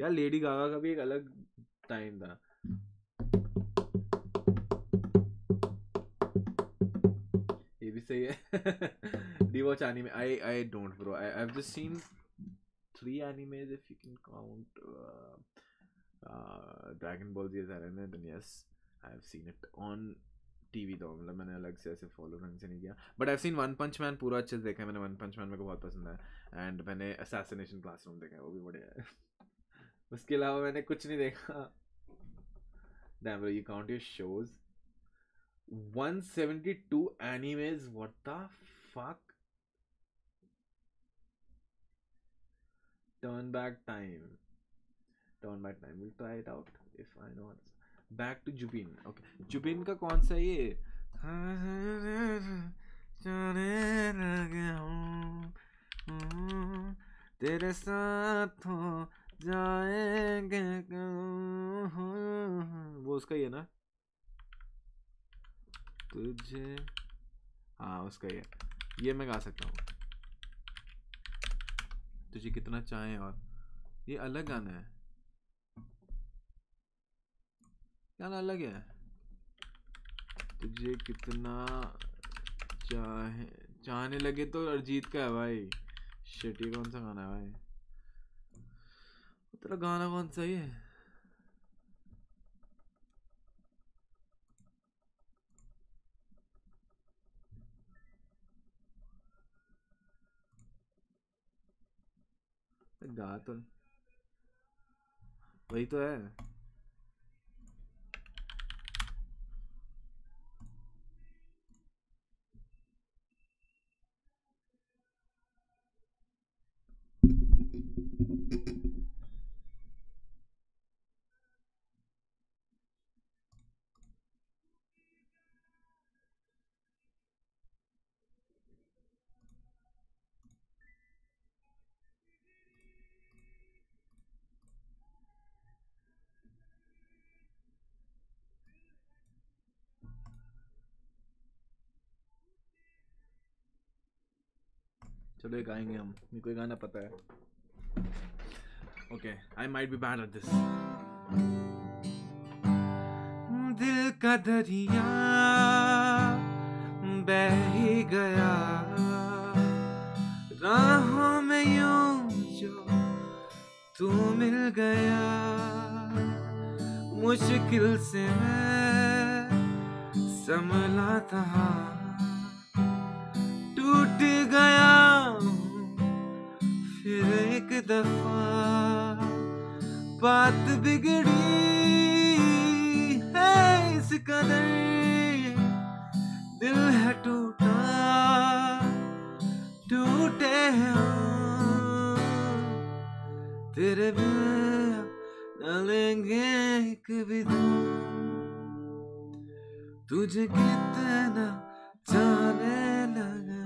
यार लेडी गागा का भी एक अलग टाइम था ये सही है। डिवॉच anime I I don't bro I I have just seen animes if you can count uh, uh, Dragon Ball Z as anime yes I have seen it on TV तो मतलब मैंने अलग से ऐसे फॉलो ढंग से नहीं किया। But I seen One Punch Man पूरा अच्छे से देखा है मैंने। वन पंच मैन मेरे को बहुत पसंद है। एंड मैंने असैसिनेशन क्लासरूम देखा है वो भी बढ़िया है। उसके अलावा मैंने कुछ नहीं देखा। Bro, you count your shows? 172 animes? What the fuck? Turn back time. Turn back time. We'll try it out if I know what. Back to Jubin. Okay. Jubin का कौन सा ये? तेरे साथ हो जाएँगे वो उसका ही है ना तुझे। हाँ उसका है ये मैं गा सकता हूँ। तुझे कितना चाहे और। ये अलग गाना है। गाना अलग है? तुझे कितना चाहे, चाहने लगे तो अरिजीत का है भाई। शेटी कौन सा गाना है भाई? तेरा गाना कौन सा ही है गा तो। वही तो है। चलो एक गाएँगे हम। मेरे को गाना पता है। Okay I might be bad at this दिल का दरिया बह ही गया। राहों में यूँ जो तू मिल गया। मुश्किल से मैं संभला था। टूट गया। दफ़ा बात बिगड़ी है इस कदर। दिल है टूटा, टूटे तेरे न लेंगे एक भी तुझे कितना जाने लगा।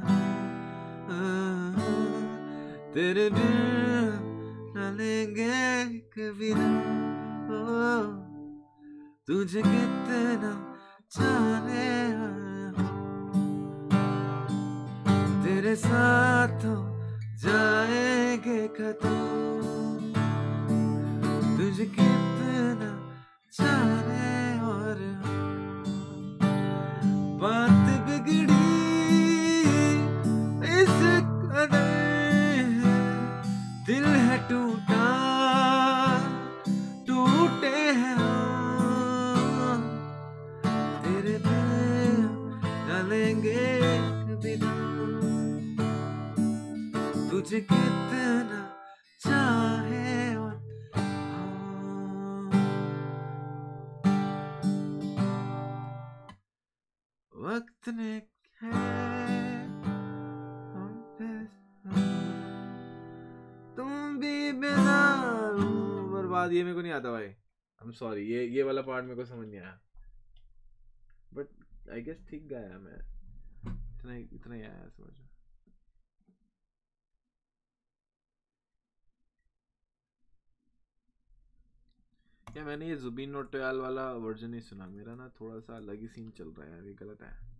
तेरे बिना लेंगे कभी ओ, तुझे कितना जाने तेरे साथ हो जाएँगे खत्म तुझे कितना जाने और बात कितना चाहे वक्त ने तुम भी हो। बर्बाद, ये मेरे को नहीं आता भाई। आई एम सॉरी ये ये वाला पार्ट मेरे को समझ नहीं आया। बट आई गेस ठीक गाया मैं। इतना इतना ही आया समझ में या मैंने ये जुबीन नोटियाल वाला वर्जन नहीं सुना? मेरा ना थोड़ा सा अलग ही सीन चल रहा है ये गलत है।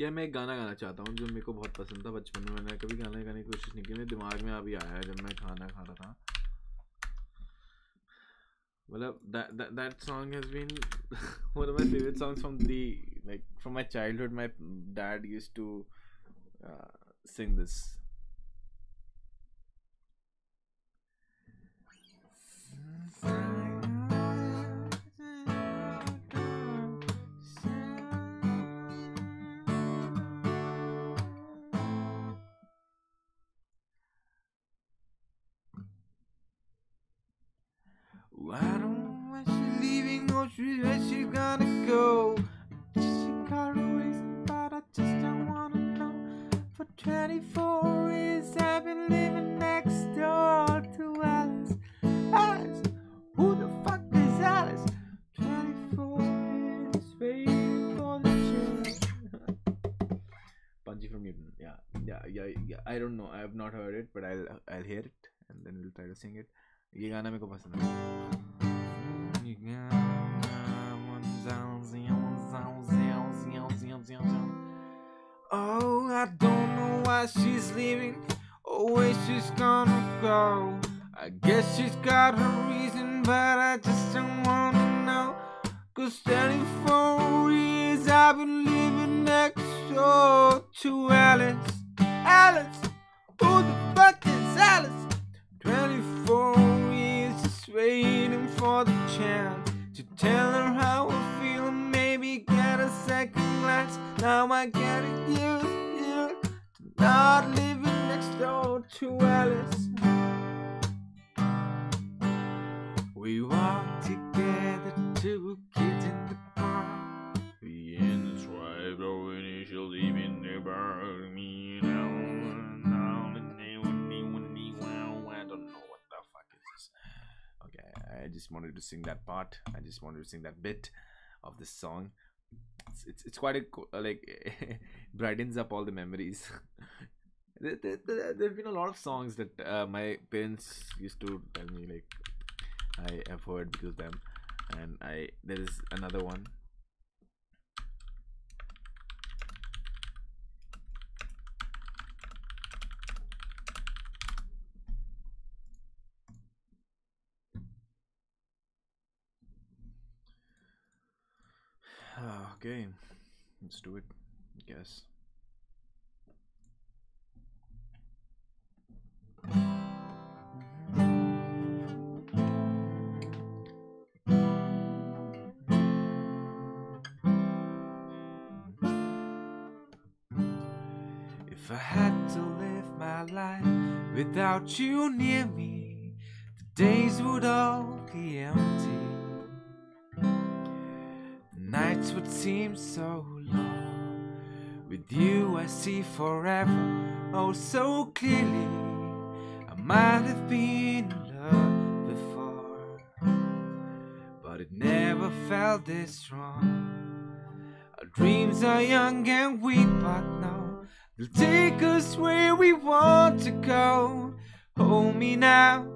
या मैं एक गाना गाना चाहता हूँ जो मेरे को बहुत पसंद था बचपन में। मैंने कभी गाना गाने की कोशिश नहीं की, मेरे दिमाग में अभी आया है जब मैं खाना खा रहा था। मतलब that that that song has been one of my favorite songs from the, like, from my childhood. My dad used to I don't want she leaving, no, she where she gonna I I don't know. I have not heard it, but I'll I'll hear it and then we'll try to sing it. ये गाना मेरे को पसंद है. Oh, I don't know why she's leaving or where she's gonna go. I guess she's got her reason, but I just don't wanna know. Cause 34 years I've been living next door to Alice. Alice, who the fuck is Alice? 24 years just waiting for the chance to tell her how I feel and maybe get a second glance. Now I get it used, used to not living next door to Alice. We walk together, two kids in the park. The ends right over initial leaving the bar. Just wanted to sing that part. I just wanted to sing that bit of this song. It's it's, it's quite a uh, like brightens up all the memories. there, there, there, there have been a lot of songs that uh, my parents used to tell me like I have heard because of them, and I there is another one. Ah, Okay, let's do it. I guess. If I had to live my life without you near me, the days would all be empty. Nights would seem so long. With you, I see forever, oh, so clearly. I might have been in love before, but it never felt this strong. Our dreams are young and we but know they'll take us where we want to go. Hold me now,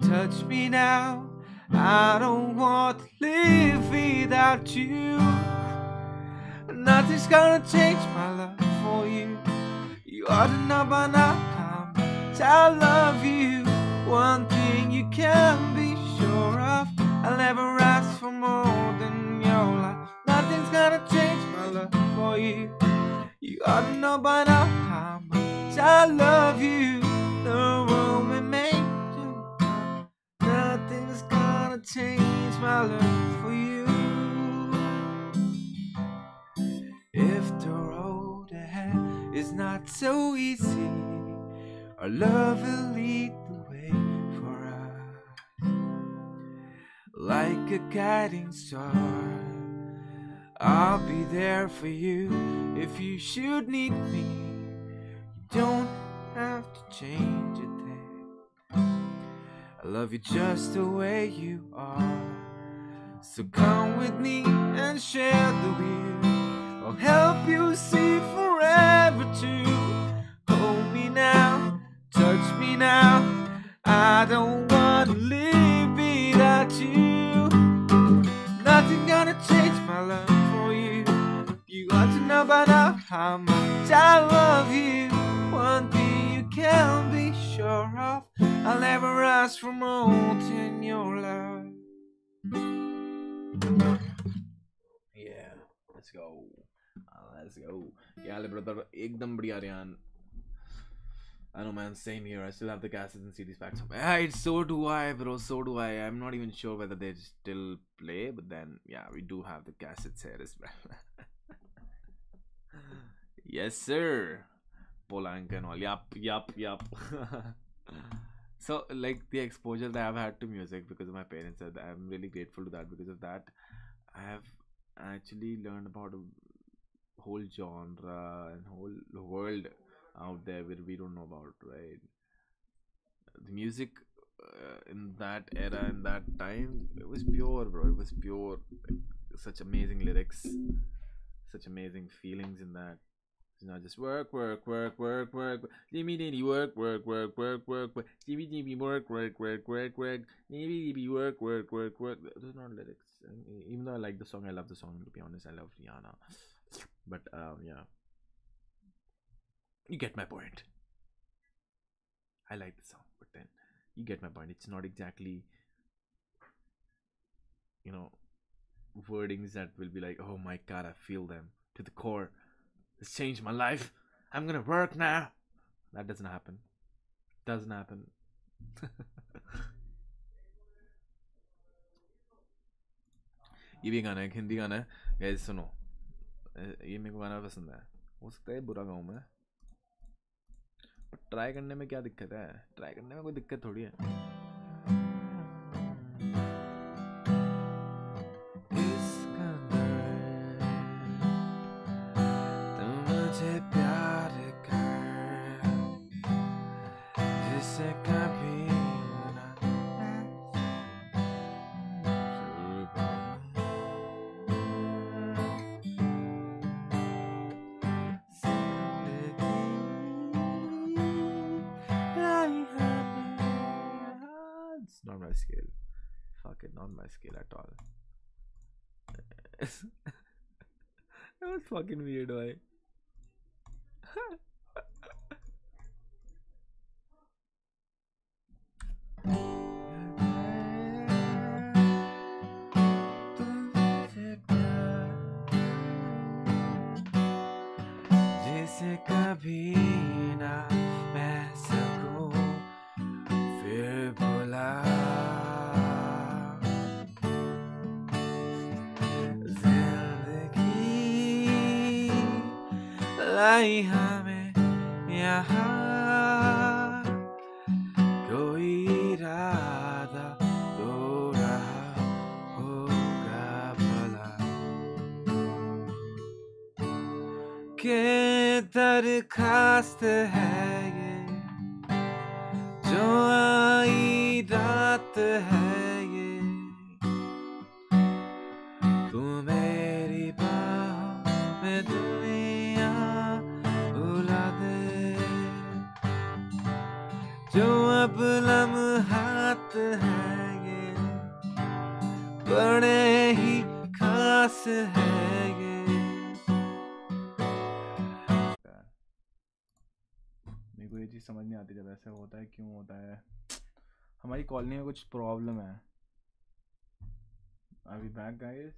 touch me now. I don't want to live without you. Nothing's gonna change my love for you. You ought to know by now how much I love you. One thing you can be sure of, I'll never ask for more than your love. Nothing's gonna change my love for you. You ought to know by now how much I love you. Change my love for you. If the road ahead is not so easy, our love will lead the way for us. Like a guiding star, I'll be there for you if you should need me. You don't have to change thing. I love you just the way you are. So come with me and share the wheel. I'll help you see forever too. Hold me now, touch me now. I don't wanna live without you. Nothing gonna change my love for you. You ought to know by now how much I love you. One thing you can be sure of, I'll never ask for more than your love. Yeah, let's go. Uh, let's go. Yeah, brother, एकदम बढ़िया Riyan. I know, man. Same here. I still have the cassettes and CDs back somewhere. Yeah, it's so do I, bro. So do I. I'm not even sure whether they still play, but then yeah, we do have the cassettes here as well. yes, sir. Polanka and all. Yup, yup, yup. so, like the exposure that I've had to music because of my parents, I'm really grateful to that. Because of that, I have actually learned about a whole genre and whole world out there where we don't know about, right? The music uh, in that era, in that time, it was pure, bro. It was pure. Such amazing lyrics, such amazing feelings in that. It's not just work, work, work, work, work. Jimmy Diddy work, work, work, work, work, work. Jimmy Jimmy work, work, work, work, work. Jimmy Jimmy work, work, work, work. Those are not lyrics. Even though I like the song, I love the song. To be honest, I love Rihanna. But um, yeah, you get my point. I like the song, but then you get my point. It's not exactly, you know, wordings that will be like, oh my god, I feel them to the core. It's changed my life. I'm gonna work now. That doesn't happen. Doesn't happen. ये भी गाना है हिंदी गाना है gas सुनो ये मेरे को गाना पसंद है हो सकता है बुरा गाऊं मैं ट्राई करने में क्या दिक्कत है ट्राई करने में कोई दिक्कत थोड़ी है that was fucking weird, why? जैसे कभी ना लाई हमें यहाँ। कोई इरादा तो रहा होगा भला। के दरखास्त है ये? जो आई रात है लम्हात है ये, बड़े ही खास है ये। मेरे को ये चीज़ समझ नहीं आती जब ऐसा होता है, क्यों होता है। हमारी कॉलोनी में कुछ प्रॉब्लम है। अभी बैक गाइस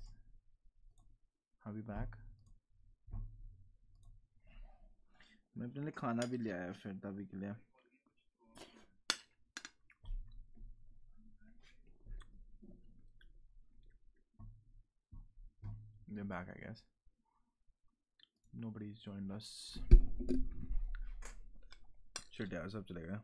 अभी बैक मैं अपने लिए खाना भी ले आया फिर तभी के लिए। They're back, I guess. Nobody's joined us. Sure, yeah, it's up to there.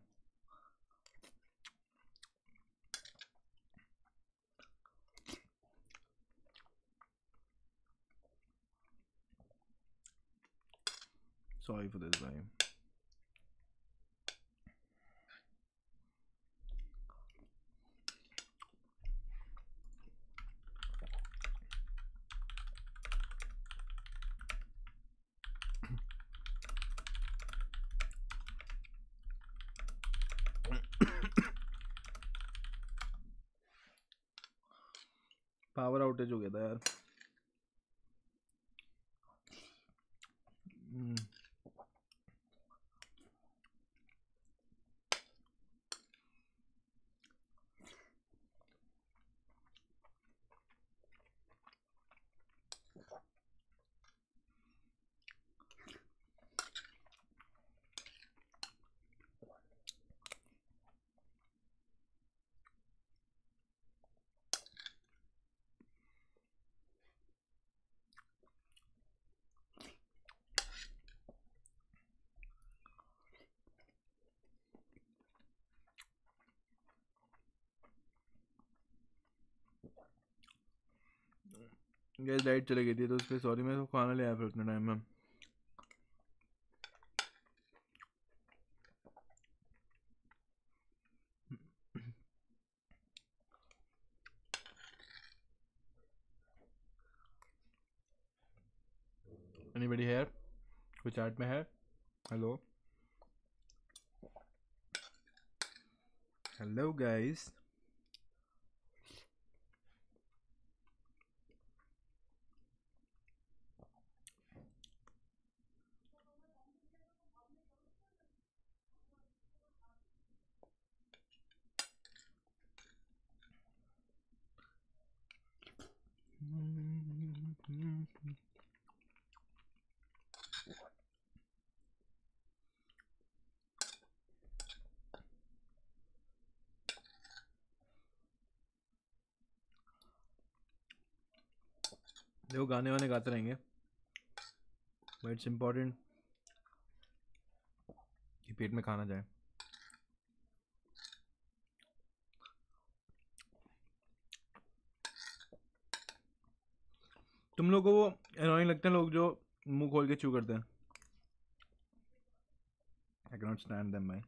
Sorry for this, game. Power outage हो गया था यार। गैस लाइट चली गई थी तो उस पर सॉरी मैं खाना ले आया फिर उतने टाइम में। Anybody here? कोई चैट में है? हेलो हेलो गाइस देखो गाने वाने गाते रहेंगे। बट इट्स इम्पोर्टेंट कि पेट में खाना जाए। तुम लोग को वो एनोइंग लगते हैं लोग जो मुँह खोल के चू करते हैं। आई नॉट स्टैंड देम भाई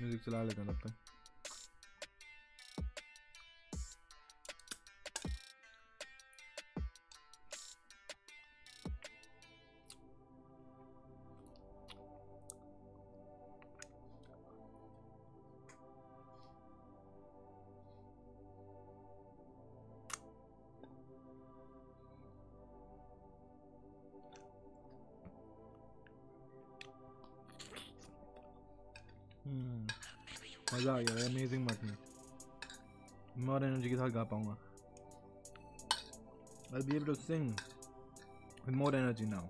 म्यूज़िक चला लेते हैं तब तक। मज़ा आ गया अमेजिंग मत मैं और एनर्जी के साथ गा पाऊँगा। I be able to sing with more energy now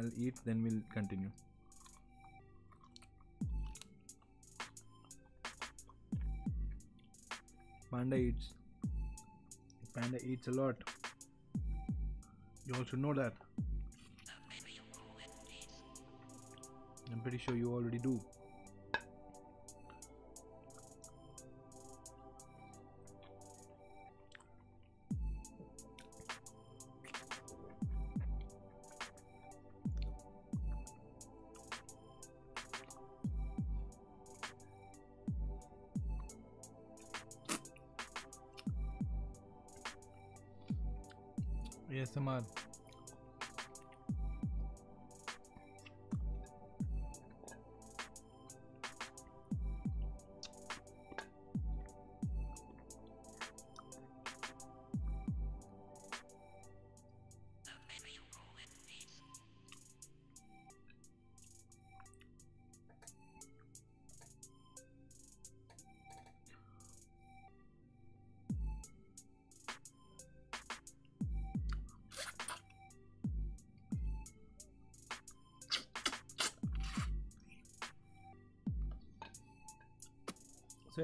I'll eat, then we'll continue. Panda eats. Panda eats a lot. You all should know that. I'm pretty sure you already do.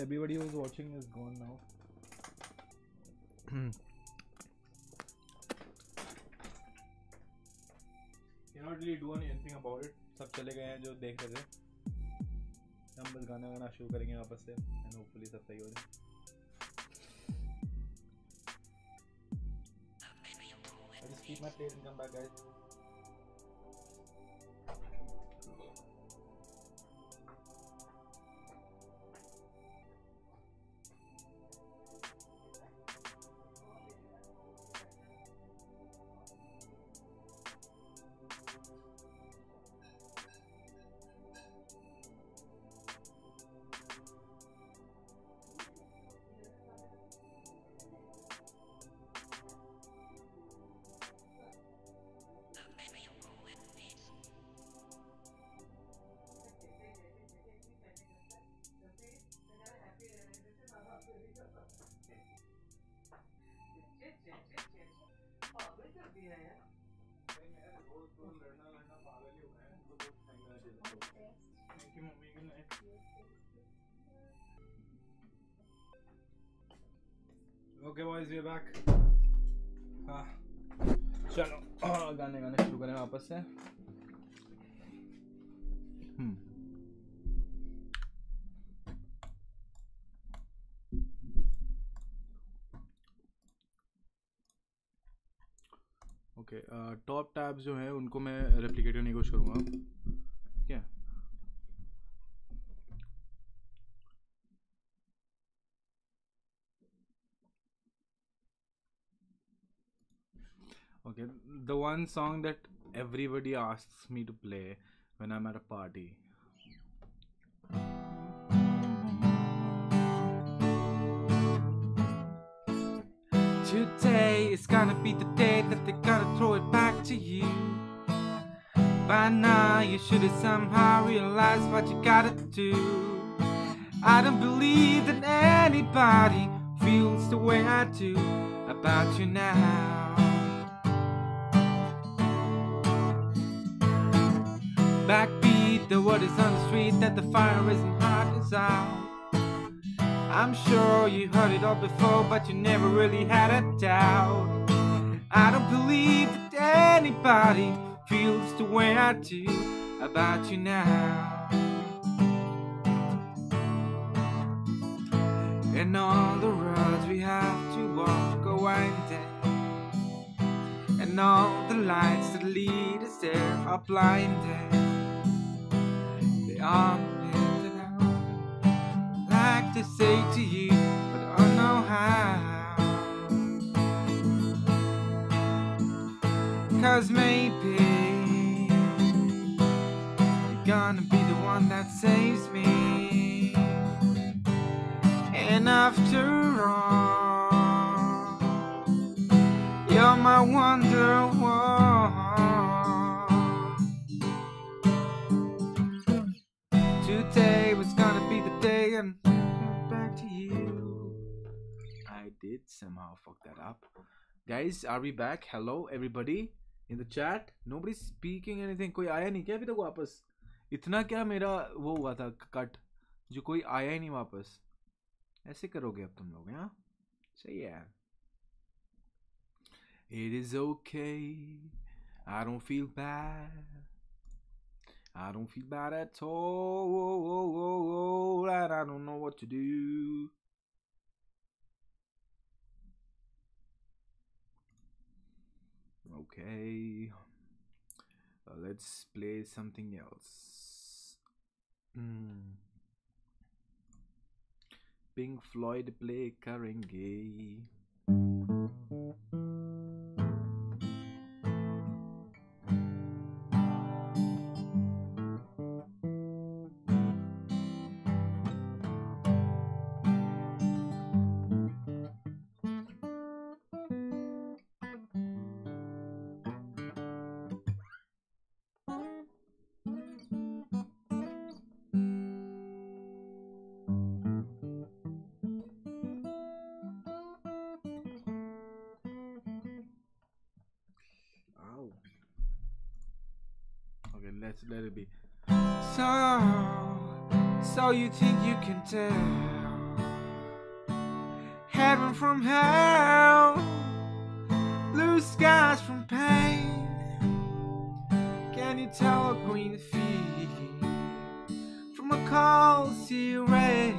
Everybody who's watching is gone now. Cannot really do anything about it. सब चले गए हैं जो देख रहे थे हम बस गाना गाना शुरू करेंगे वापस से एंड होपफुली सब सही हो जाए I just keep my plate and come back guys. Okay boys we back हाँ। चलो गाने गाने शुरू करें वापस से। ओके टॉप टैब्स जो हैं, उनको मैं रेप्लिकेट करने की कोशिश करूँगा। One song that everybody asks me to play when I'm at a party. Today is gonna be the day that they're gonna throw it back to you. By now, you should have somehow realized what you gotta do. I don't believe that anybody feels the way I do about you now. The word is on the street that the fire isn't hot as out. I'm sure you heard it all before, but you never really had a doubt. I don't believe that anybody feels the way I do about you now. And all the roads we have to walk are winding, and all the lights that lead us there are blinding. Are lit out like to say to you, but I don't know how. Cause maybe you're gonna be the one that saves me. And after all, you're my wonder did somehow fuck that up. Guys, are we back? Hello, everybody in the chat. Nobody's speaking anything. कोई आया नहीं क्या अभी तक वापस इतना क्या मेरा वो हुआ था कट जो कोई आया ही नहीं वापस ऐसे करोगे अब तुम लोग यहाँ सही है It is okay. I don't feel bad. I don't feel bad at all. And I don't know what to do. Okay. Uh, let's play something else. Hmm. Pink Floyd play Karenge. Can tell heaven from hell, blue skies from pain? Can you tell a green field from a cold sea rail?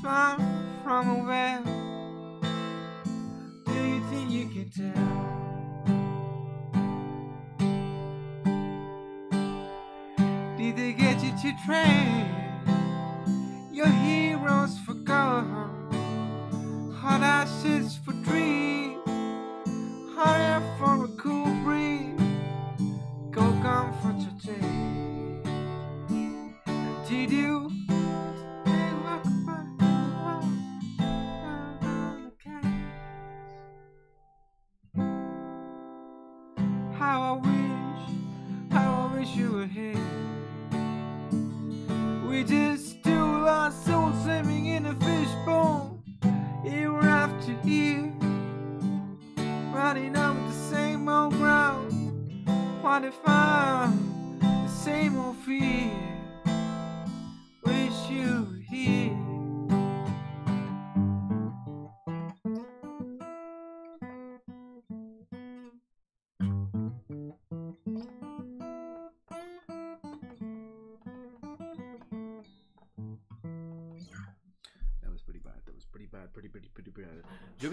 Smile from a well. Do you think you can tell? Did they get you to train Hot ashes for dreams, hot air for a cool breeze. Go gone for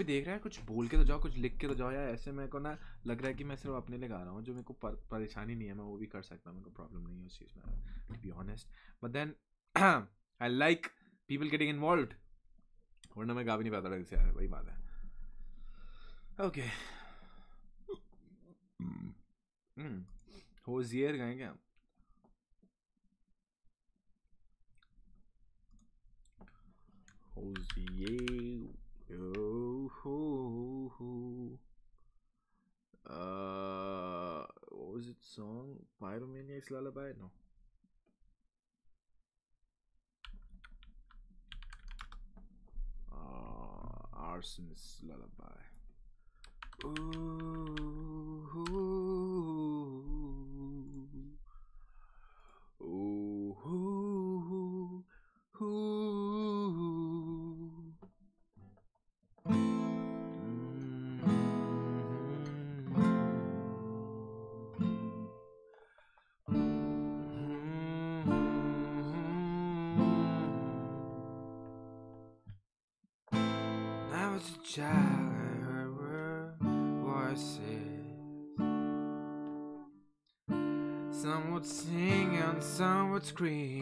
भी देख रहा है कुछ बोल के तो जाओ कुछ लिख के तो जाओ यार ऐसे मेरे को ना लग रहा है कि मैं सिर्फ़ अपने लिए गा रहा हूँ जो मेरे को पर, परेशानी नहीं है मैं वो भी कर सकता हूँ मेरे को प्रॉब्लम नहीं है उस चीज़ में to be honest but then I like people getting involve वरना मैं गा भी नहीं पाता से यार वही बात है। ओके होजियर गाएँ क्या? Hosier. Oh, ho, ho. Uh, what was it song? Pyromaniac's Lullaby? No. Uh, Arson's Lullaby. Ooh, ooh, some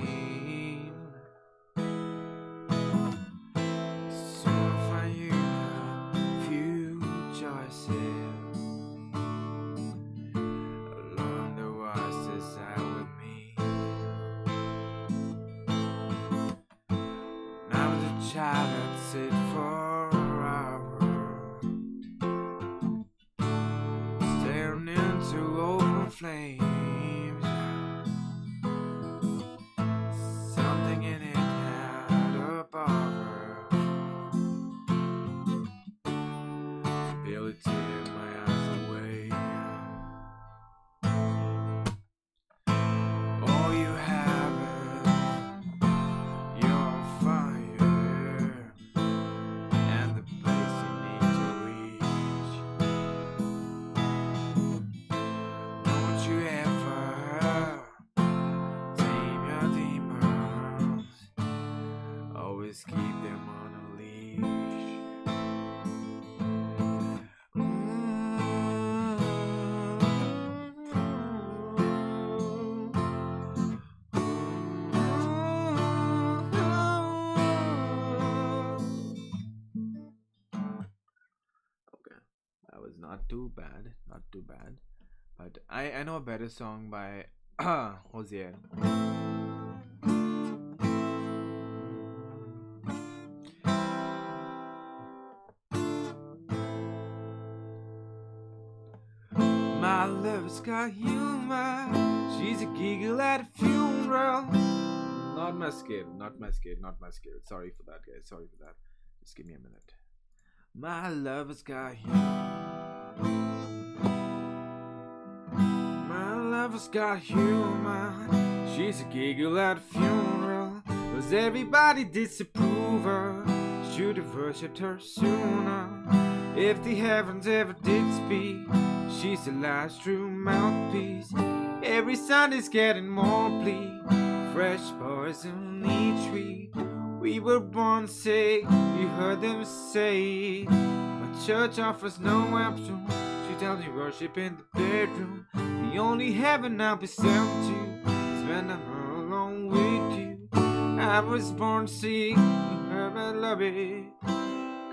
too bad, not too bad. But I I know a better song by Hozier. My love's got humor. She's a giggle at a funeral. Not my scale, not my scale, not my scale. Sorry for that, guys. Sorry for that. Just give me a minute. My lover's got humor. My lover's got humor. She's a giggle at a funeral. Does everybody disapprove her? Should have worshipped her sooner. If the heavens ever did speak, she's the last true mouthpiece. Every Sunday's getting more bleak. Fresh poison each week. We were born sick, you heard them say. Church offers no option. She tells me worship in the bedroom. The only heaven I'll be sent to is when I'm alone with you. I was born sick, heard I love it.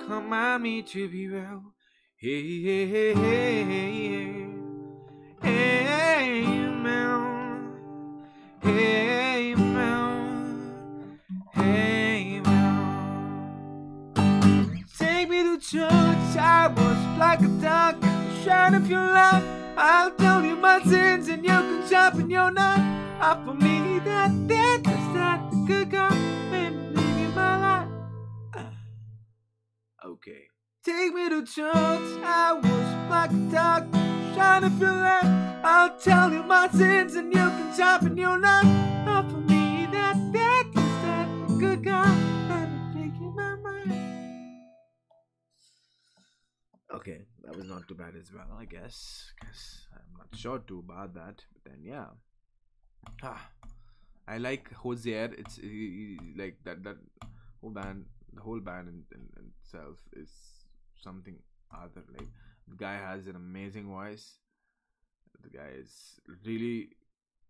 Command me to be well. Hey, hey, hey, hey, hey, hey. Take me to church, Shine if you like, I'll tell you my sins and you can sharpen your knife. Ah, Offer me that death, that's not the good live in my life. Ah, okay. Take me to church, I was like a dog. Shine if you like, I'll tell you my sins and you can and you're not not ah, for me. That that is that good guy. I'm making my mind. Okay, that not too bad as well, I guess. Guess I'm not sure too about that, but then yeah. Ah, I like Hozier. It's he, he, like that that whole band, the whole band in, in, itself is something other. Like the guy has an amazing voice. The guy is really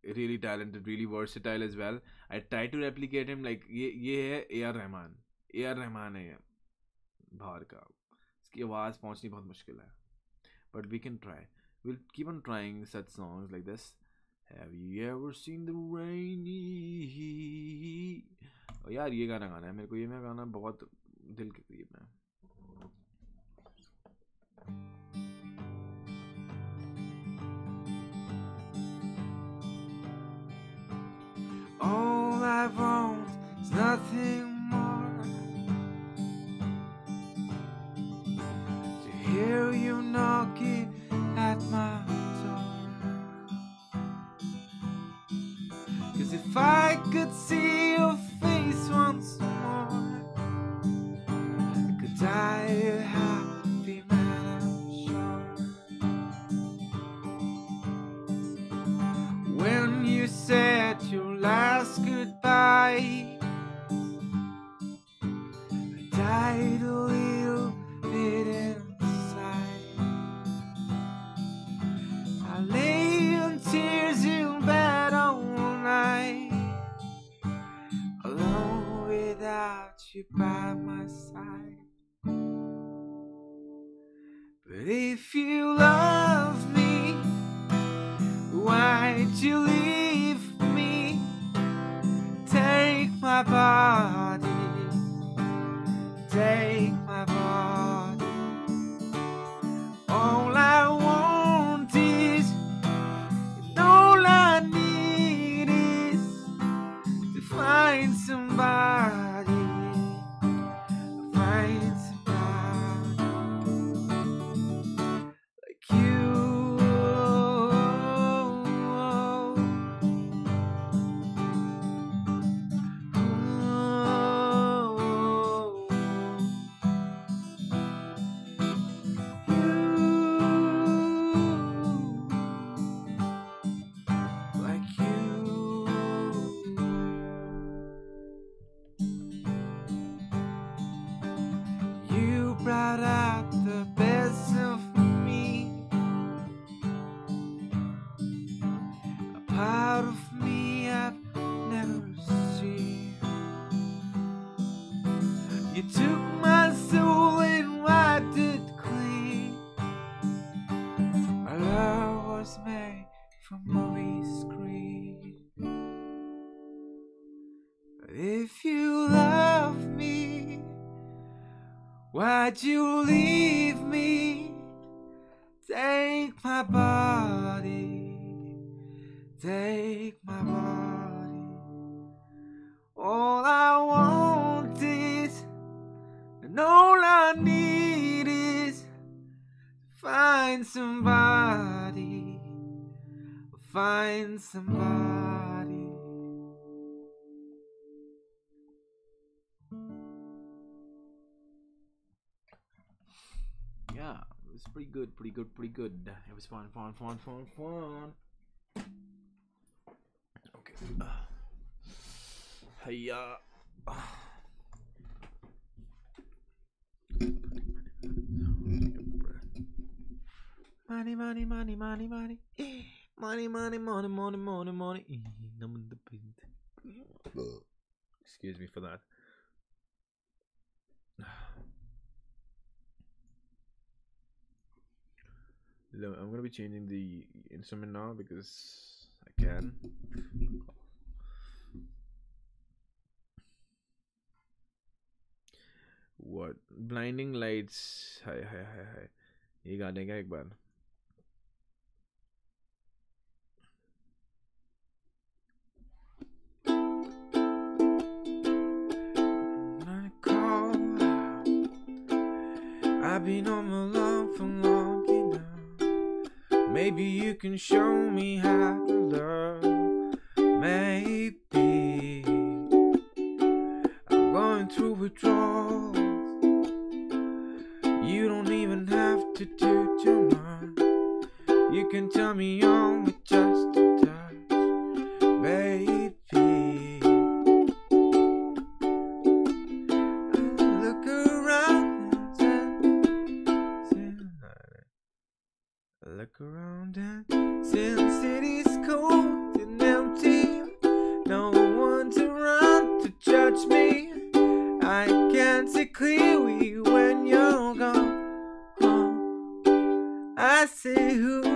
really talented, really versatile as well. I try to replicate him like ye, R Rahman A R Rahman है बाहर का इसकी आवाज़ पहुंचनी बहुत मुश्किल है but we can try we'll keep on trying such songs like this have you ever seen the rainy oh, यार ये गाना गाना है मेरे को ये मैं गाना बहुत दिल के करीब है All I want is nothing knocking at my door. Cause if I could see by my side. But if you love me, Why'd you leave me? Take my body, take You leave good, pretty good, pretty good. It was fun, fun, fun, fun, fun. Okay. Hey, uh. Money, money, money, money, money. Money, money, money, money, money, money. Excuse me for that. I'm gonna be changing the instrument now because I can. What blinding lights? Hi, hi, hi, hi. ये गाने का एक बार I call. I've been on my long for long enough. Maybe you can show me how to love. Maybe I'm going through withdrawals. You don't even have to do too much. You can tell me on with just around and Sin City's cold and empty. No one's around to run to judge me. I can't see clearly when you're gone. Oh, I say who.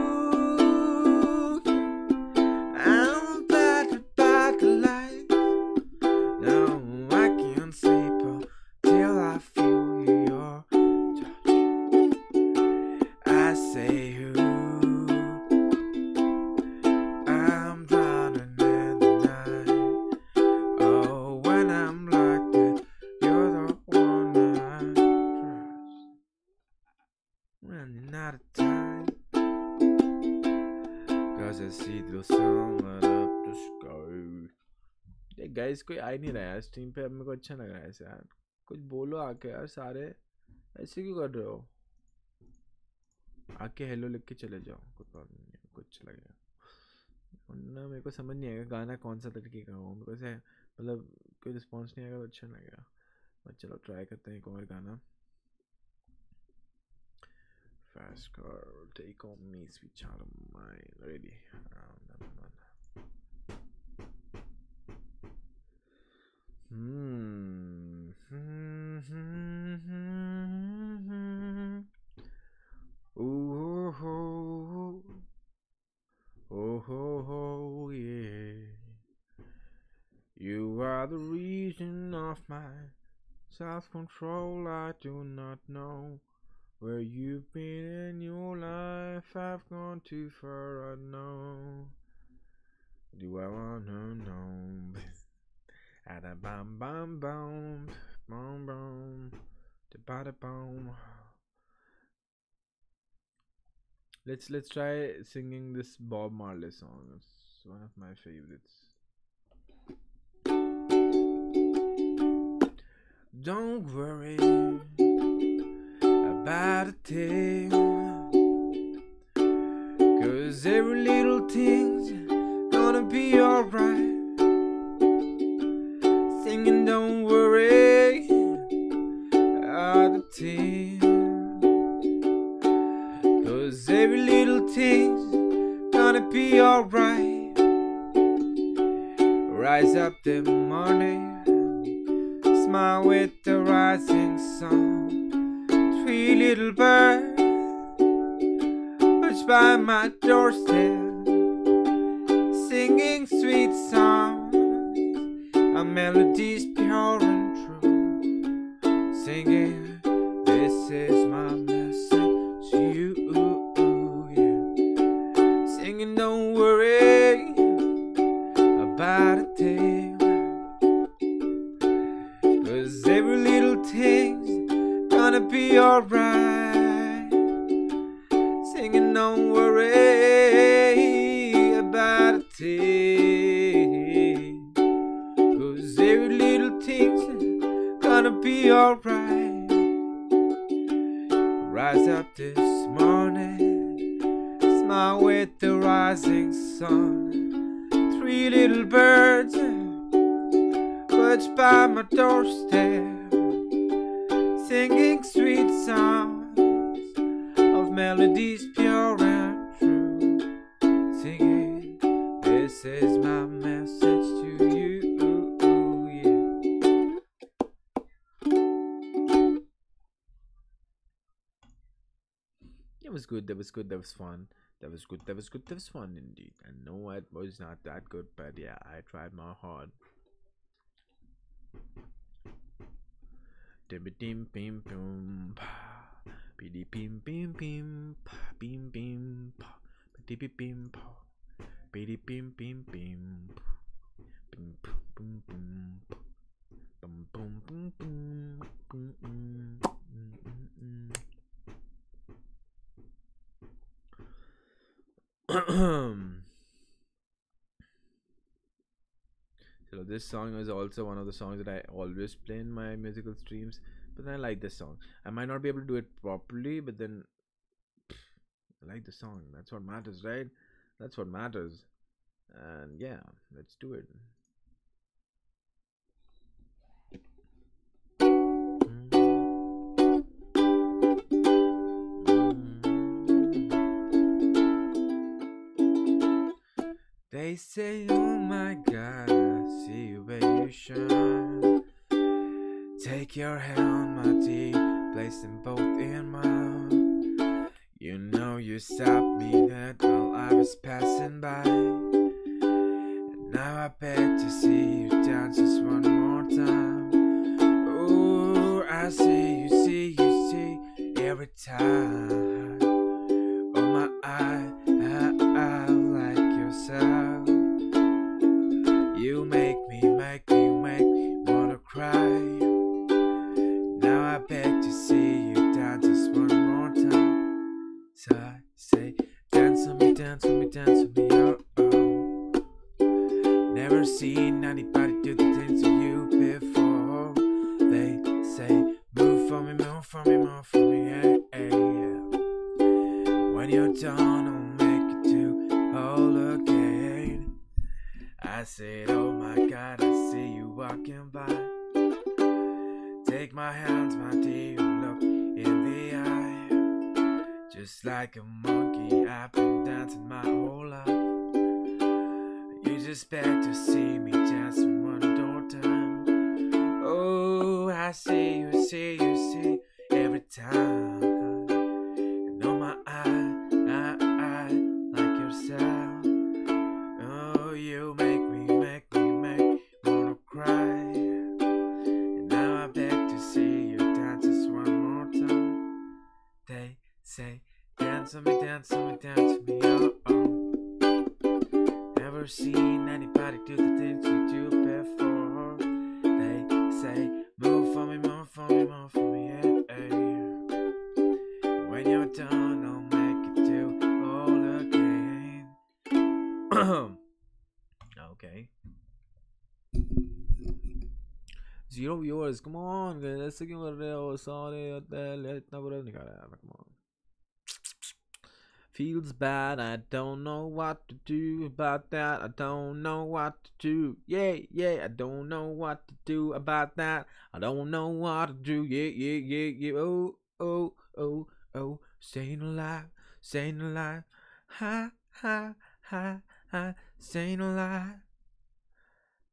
ही नहीं रहा है। Stream पे अब मेरे को अच्छा लग रहा है ऐसे यार। कुछ बोलो आके यार सारे। ऐसे क्यों कर रहे हो? आके हेलो लिख के चले जाओ। कोई प्रॉब्लम नहीं है कुछ अच्छा लगेगा वरना मेरे को समझ नहीं आएगा गाना कौन सा तरीके का हो। मेरे को ऐसे मतलब कोई रिस्पॉन्स नहीं आएगा तो अच्छा लगेगा। बट चलो ट्राई करते हैं एक और गाना। Fast car, take on me, sweet child of mine. Round Hmm. Hmm. Hmm. Hmm. Hmm. Oh. Oh. Oh. Oh. Yeah. You are the reason of my self-control. I do not know where you've been in your life. I've gone too far. I know. Do I wanna know? Ada bam bam bam bam bam da ba da bam. Let's let's try singing this Bob Marley song. It's one of my favorites. Don't worry about a thing. Cause every little thing's gonna be alright. Be alright. Rise up the morning, smile with the rising sun. Three little birds perched by my doorstep, singing sweet songs, a melodies pure and true. Singing, this is my be alright. Singing, don't worry about a thing. Cause every little thing's gonna be alright. Rise up this morning, smile with the rising sun. Three little birds perched by my doorstep, singing sweet songs of melodies pure and true. Singing, this is my message to you. Yeah. It was good. That was good. That was fun. That was good. That was good. That was fun indeed. I know it was not that good, but yeah, I tried my hard. Dim bim pa. Bidi bim bim bim. Bim bim. Bidi bim. Bidi bim bim bim. Bim bum bum bum. Bum bum bum bum. Bum mm. Mm mm mm. So this song is also one of the songs that I always play in my musical streams. But I like this song. I might not be able to do it properly, but then I like the song. That's what matters, right? That's what matters. And yeah, let's do it. They say, oh my god, Shine. Take your hand my teeth, place them both in mine. You know you stopped me that while I was passing by. And now I beg to see you dance just one more time. Ooh, I see you, see you, see every time. Zero viewers, come on, guys. ऐसे क्यों कर रहे हो सारे इतना बुरा निकाला यार come on. Feels bad, I don't know what to do about that. I don't know what to do. Yeah, yeah, I don't know what to do about that. I don't know what to do. Yeah, yeah, yeah, yeah. Oh, oh, oh, oh. Staying alive, staying alive. Ha, ha, ha, ha. Staying alive.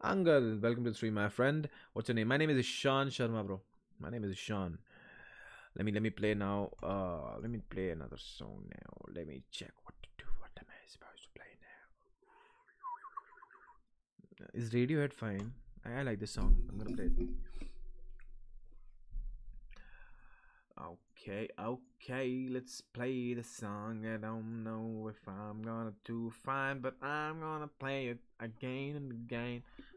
Angal, welcome to the stream, my friend. What's your name? My name is Ishaan Sharma, bro. My name is Ishaan. Let me let me play now. Uh, let me play another song now. Let me check what to do. What am I supposed to play now? Is Radiohead fine? I, I like this song. I'm gonna play it. Okay, okay, let's play the song. I don't know if I'm gonna do fine, but I'm gonna play it again and again.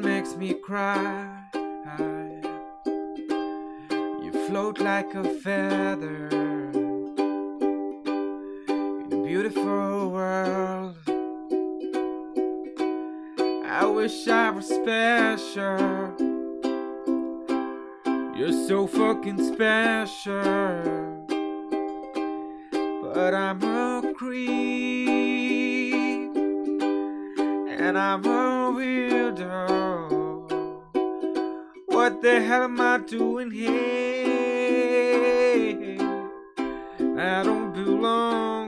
makes me cry. You float like a feather in a beautiful world. I wish I was special. You're so fucking special. But I'm a creep. And I'm a weirdo. The hell am I doing here? I don't belong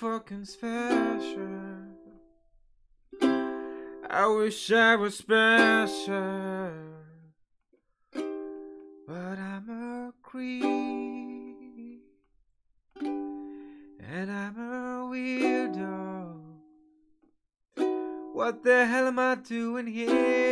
fucking special. I wish I was special, but I'm a creep and I'm a weirdo. What the hell am I doing here?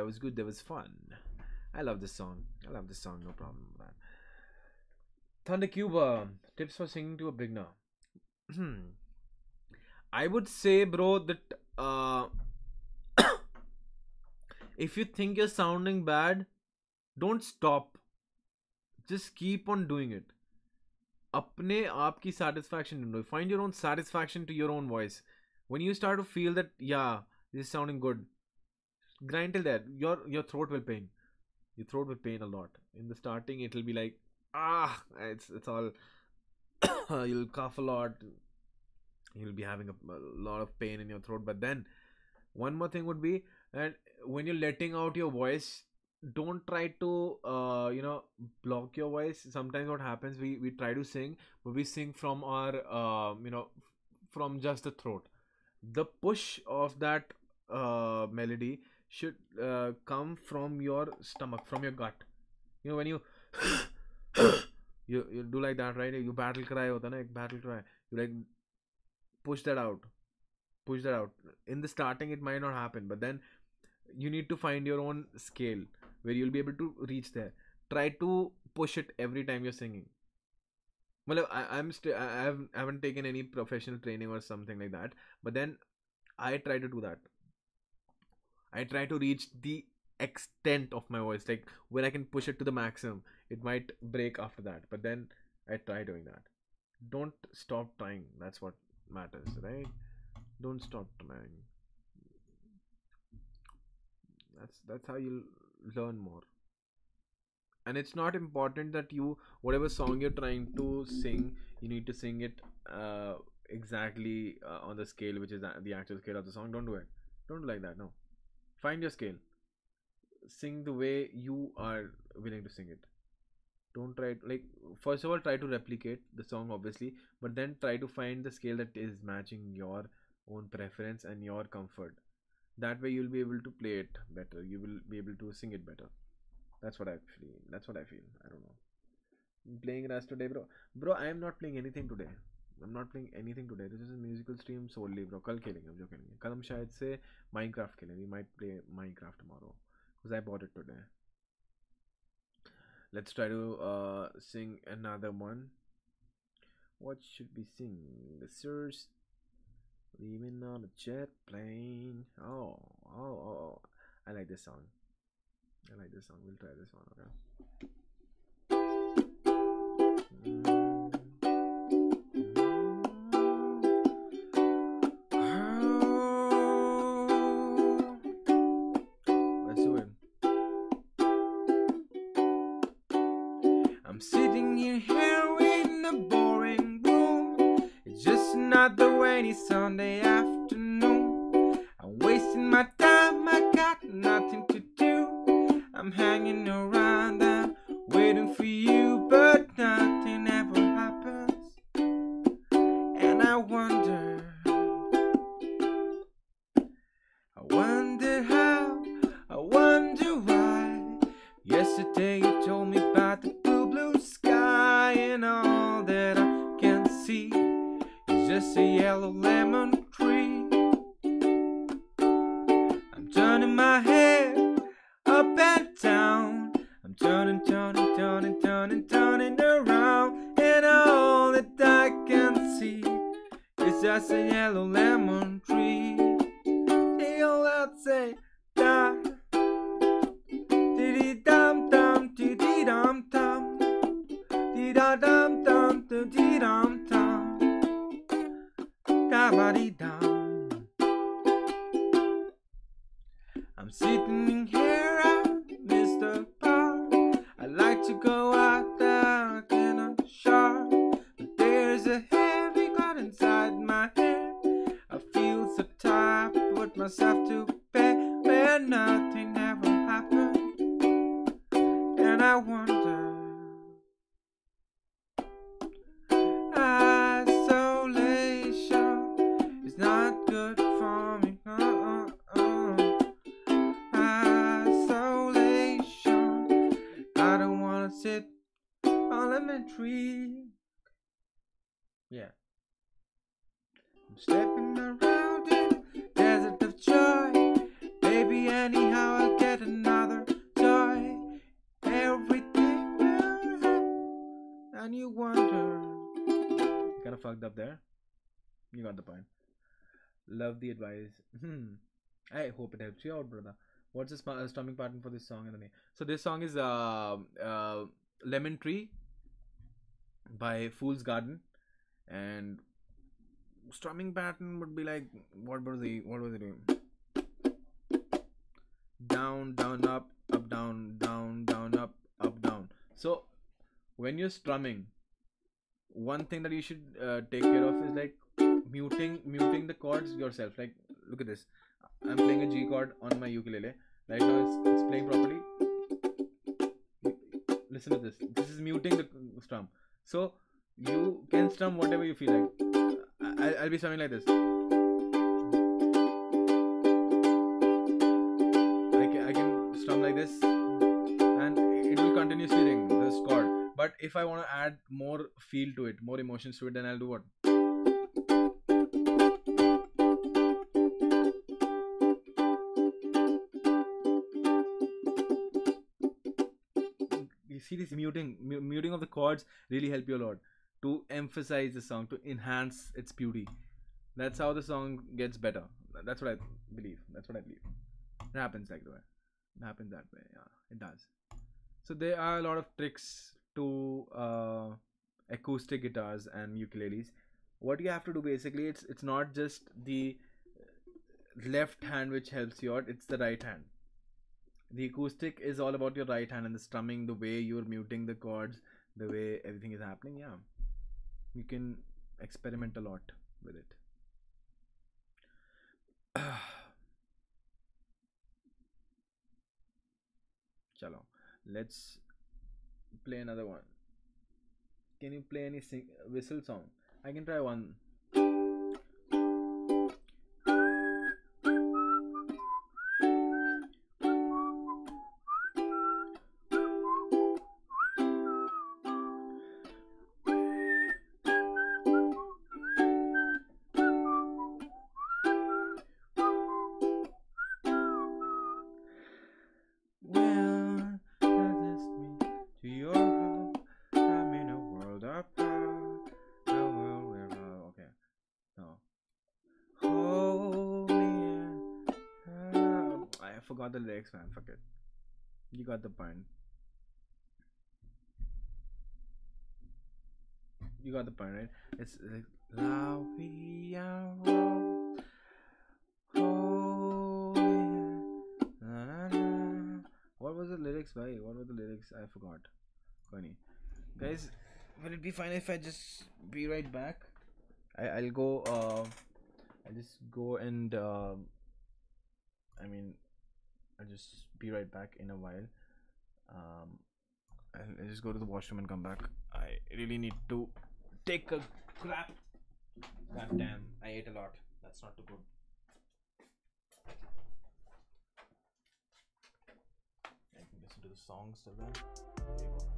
That was good. That was fun. I love this song. I love this song. No problem with that. Thunder Cuba. Tips for singing to a beginner. I would say, bro, that uh, if you think you're sounding bad, don't stop. Just keep on doing it. अपने आप की satisfaction ढूंढो. Find your own satisfaction to your own voice. When you start to feel that, yeah, this is sounding good, grind till that. Your your throat will pain. Your throat will pain a lot. In the starting, it'll be like, ah, it's it's all. you'll cough a lot. You'll be having a, a lot of pain in your throat. But then, one more thing would be, and when you're letting out your voice, don't try to uh, you know block your voice sometimes what happens we we try to sing but we sing from our um, you know from just the throat the push of that uh, melody should uh, come from your stomach from your gut you know when you you you do like that right you battle cry hota na ek battle cry you like push that out push that out in the starting it might not happen but then you need to find your own scale where you'll be able to reach there. Try to push it every time you're singing. Well, I, I'm still I haven't taken any professional training or something like that, but then I try to do that. I try to reach the extent of my voice, like where I can push it to the maximum. It might break after that, but then I try doing that. Don't stop trying. That's what matters, right? Don't stop trying. That's that's how you'll learn more and it's not important that you whatever song you're trying to sing you need to sing it uh, exactly uh, on the scale which is the actual scale of the song don't do it don't do like that no find your scale. Sing the way you are willing to sing it. Don't try to, like first of all try to replicate the song obviously but then try to find the scale that is matching your own preference and your comfort. That way you'll be able to play it better. You will be able to sing it better. That's what i feel. That's what i feel. I don't know. I'm playing Raz today bro. Bro i am not playing anything today i'm not playing anything today this is a musical stream solely bro कल खेलेंगे हम जो खेलेंगे कल हम शायद से Minecraft खेलें we might play Minecraft tomorrow because I bought it today let's try to uh, sing another one what should we sing the sirs Leaving on a jet plane. Oh, oh, oh, oh. I like this song. I like this song. We'll try this one, okay? Love the advice. Hmm. I hope it helps you out, brother. What's the uh, strumming pattern for this song? So this song is uh, uh, "Lemon Tree" by Fool's Garden, and strumming pattern would be like what was he? What was he doing? Down, down, up, up, down, down, down, up, up, down. So when you're strumming, one thing that you should uh, take care of is like muting muting the chords yourself. Like look at this. I'm playing a g chord on my ukulele. Right now it's, it's playing properly. Listen to this. This is muting the strum. So you can strum whatever you feel like. I, i'll be strumming like this. I can, I can strum like this. And it will continuously ring this chord. But if i want to add more feel to it more emotions to it then i'll do what this muting mu- muting of the chords really help you a lot to emphasize the song to enhance its beauty. That's how the song gets better. That's what i believe. That's what i believe. It happens like that. It happens that way yeah. It does. So there are a lot of tricks to uh, acoustic guitars and ukuleles. What you have to do basically it's it's not just the left hand which helps you out it's the right hand the acoustic is all about your right hand and the strumming the way you're muting the chords the way everything is happening yeah. You can experiment a lot with it. Chalo let's play another one. Can you play any whistle song? I can try one lyrics, man. Fuck it. You got the point. You got the point, right? It's like La na, na. What was the lyrics, by? What were the lyrics? I forgot. Funny. Guys, will it be fine if I just be right back? I, I'll go uh, I'll just go and um I mean I'll just be right back in a while. Um I'll, just go to the washroom and come back. I really need to take a crap. God damn, I ate a lot. That's not too good. I can listen to the songs till then.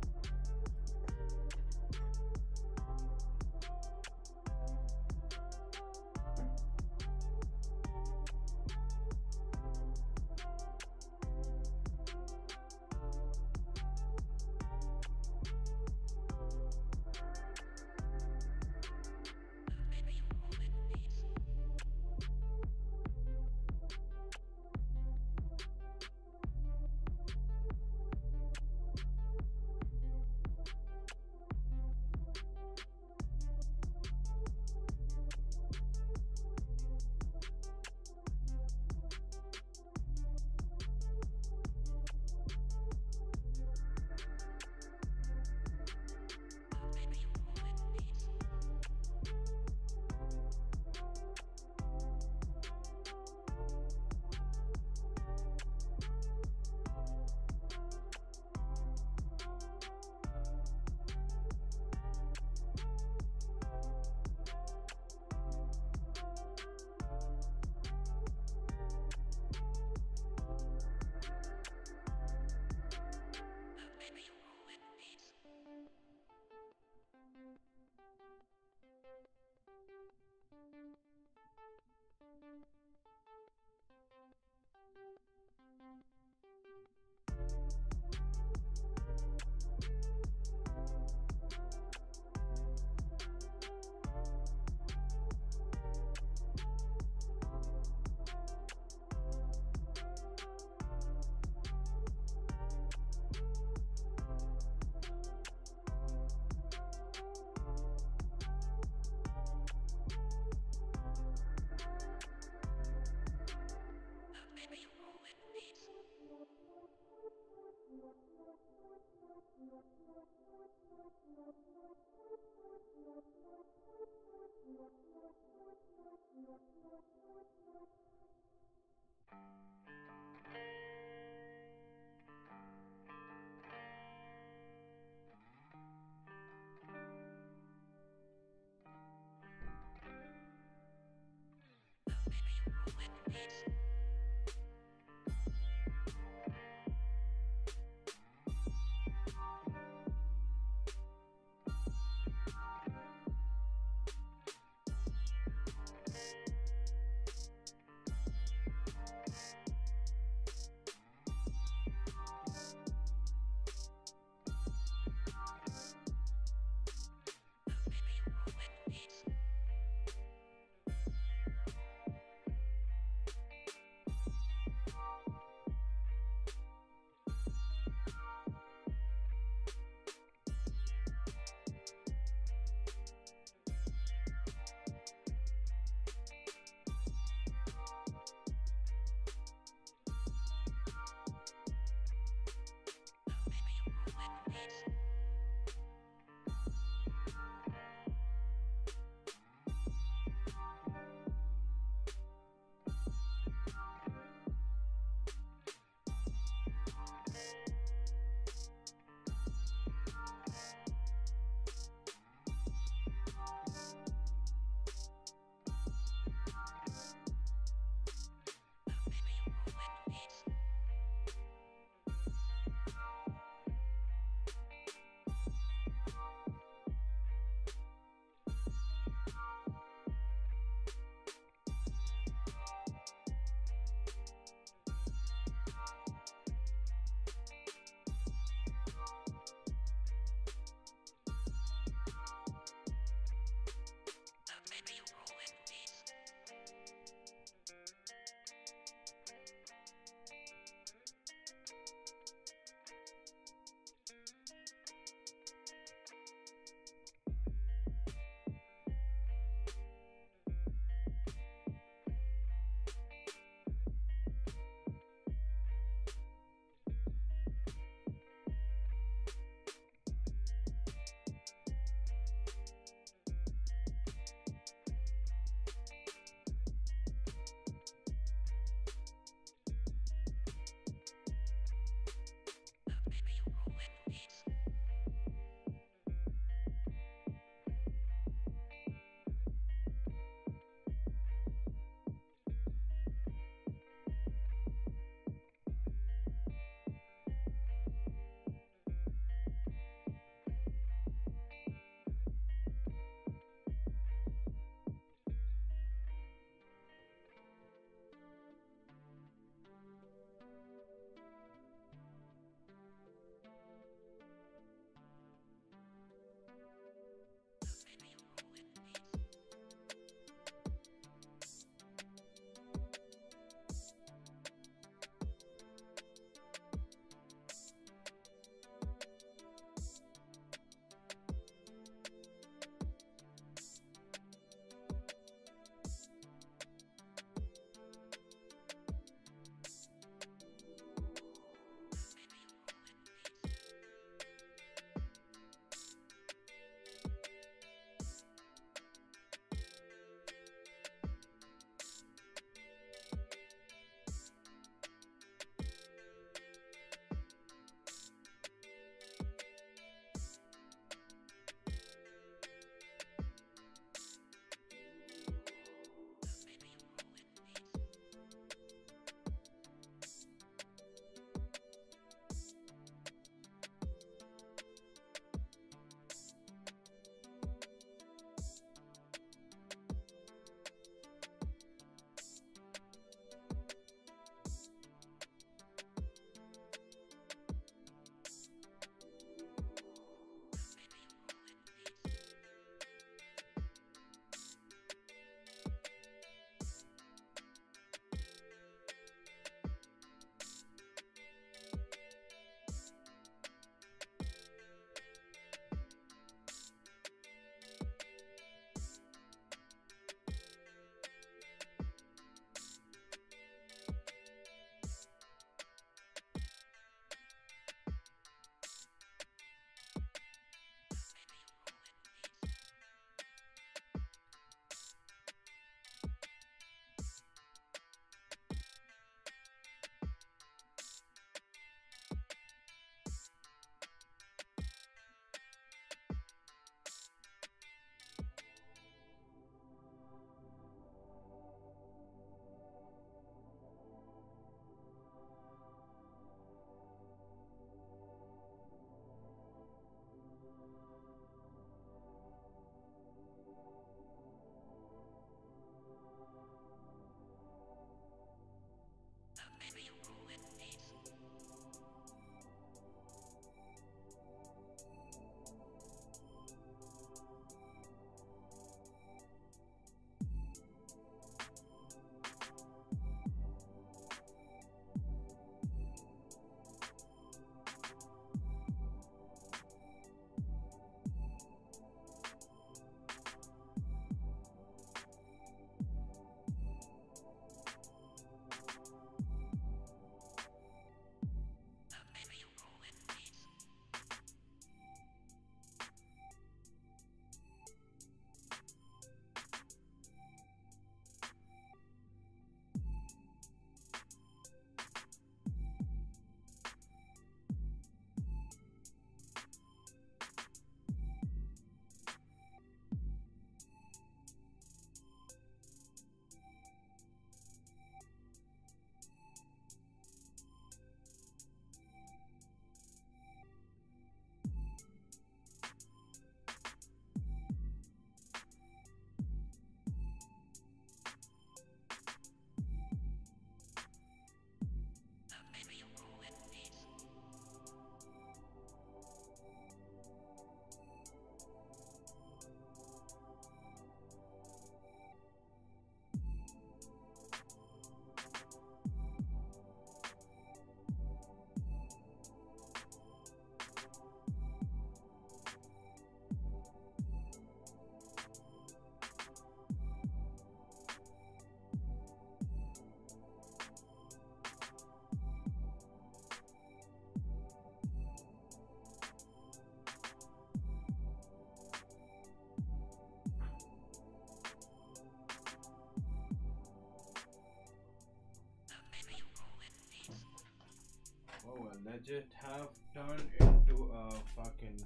Legit have turned into a fucking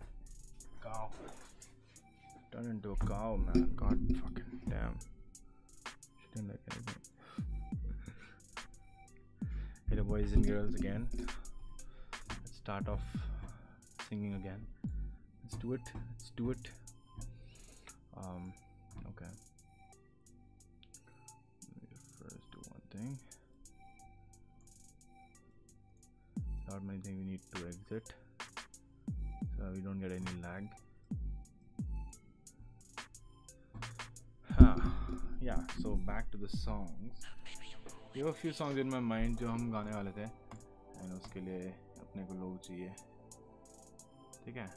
cow. Turned into a cow, man. God fucking damn. She didn't like anything. the boys and girls again. Let's start off singing again. Let's do it. Let's do it. Um, okay. Let me first do one thing. Not many things we need to exit so we don't get any lag. Huh. Yeah, so back to the songs. Have a few songs in my mind जो हम गाने वाले थे and उसके लिए अपने को लोग चाहिए ठीक है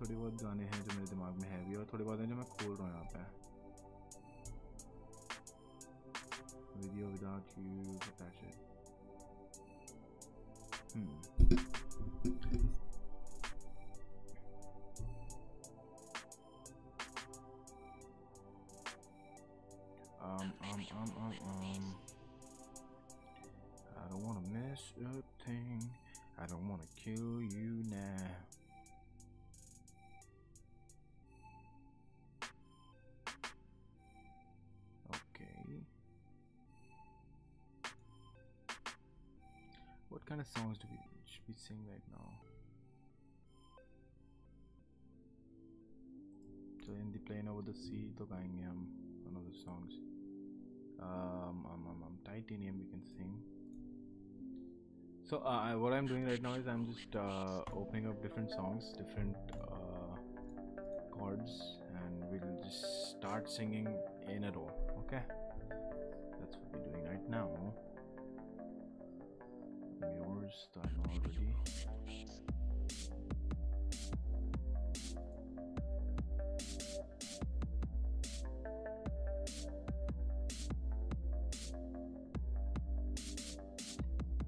थोड़ी बहुत गाने हैं जो मेरे दिमाग में है भी और थोड़ी बहुत हैं जो मैं खोल रहा हूँ यहाँ पे video without you attach it hmm. Um um um um um. I don't wanna miss a thing. I don't wanna kill you now kind of songs do we should be sing right now? So in the plane over the sea, to gaenge one of the songs. Um, um, um, um titanium we can sing. So uh, what I'm doing right now is I'm just uh, opening up different songs, different uh, chords, and we'll just start singing in a row. Okay. Done already.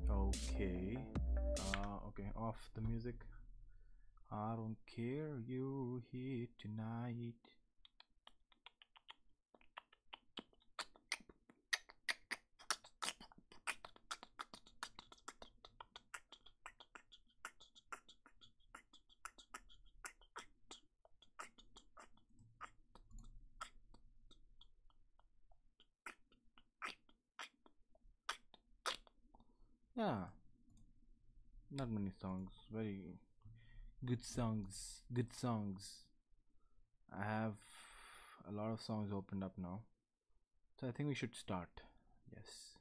Okay. Uh, okay, off the music. I don't care, you here tonight. Yeah. Not many songs. Very songs. Good songs. I have a lot of songs opened up now. So I think we should start. Yes.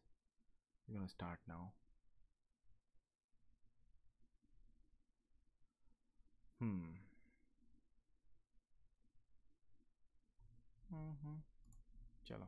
We're gonna start now. Hmm. Mm-hmm. Chalo.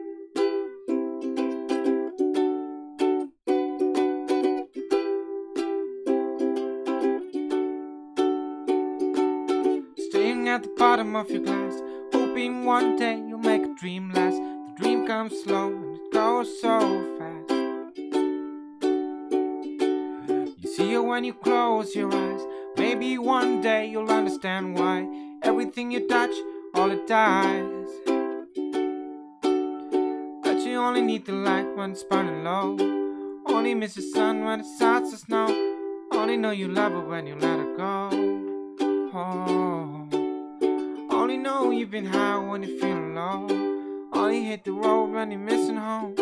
At the bottom of your glass, hoping one day you'll make a dream last. The dream comes slow and it goes so fast. You see it when you close your eyes. Maybe one day you'll understand why everything you touch, all it dies. But you only need the light when it's burning low. Only miss the sun when it starts to snow. Only know you love her when you let her go. Oh, only know you've been high when you're feeling low. Only hit the road when you're missing home.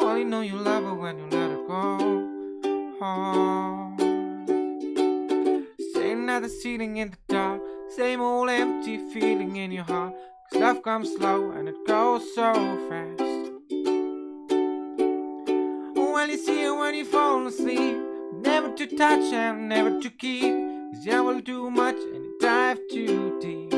Only know you love her when you let her go. Oh, at the ceiling in the dark. Same old empty feeling in your heart. Cause love comes slow and it goes so fast. Well, you see it when you fall asleep. Never to touch and never to keep. Cause you will too much and you dive too deep.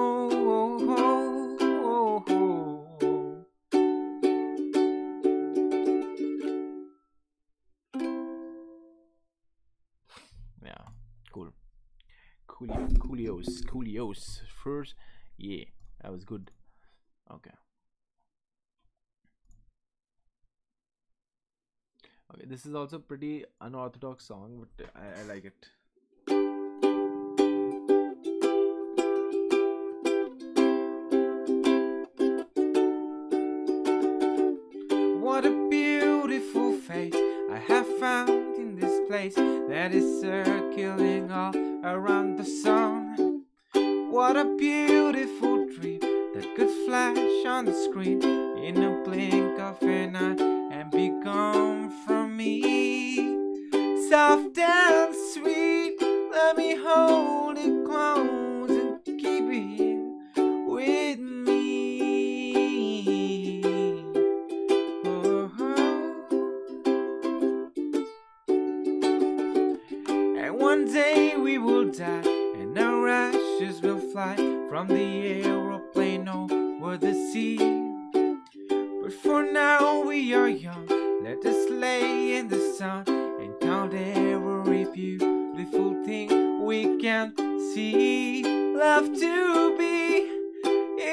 Coolio, Coolios, Coolios. First, yeah, that was good. Okay. Okay, this is also pretty unorthodox song, but I, I like it. Place that is circling all around the sun. What a beautiful dream that could flash on the screen in a blink of an eye and be gone from me. Soft and sweet, let me hold from the aeroplane over the sea. But for now we are young, let us lay in the sun and count every beautiful thing we can see. Love to be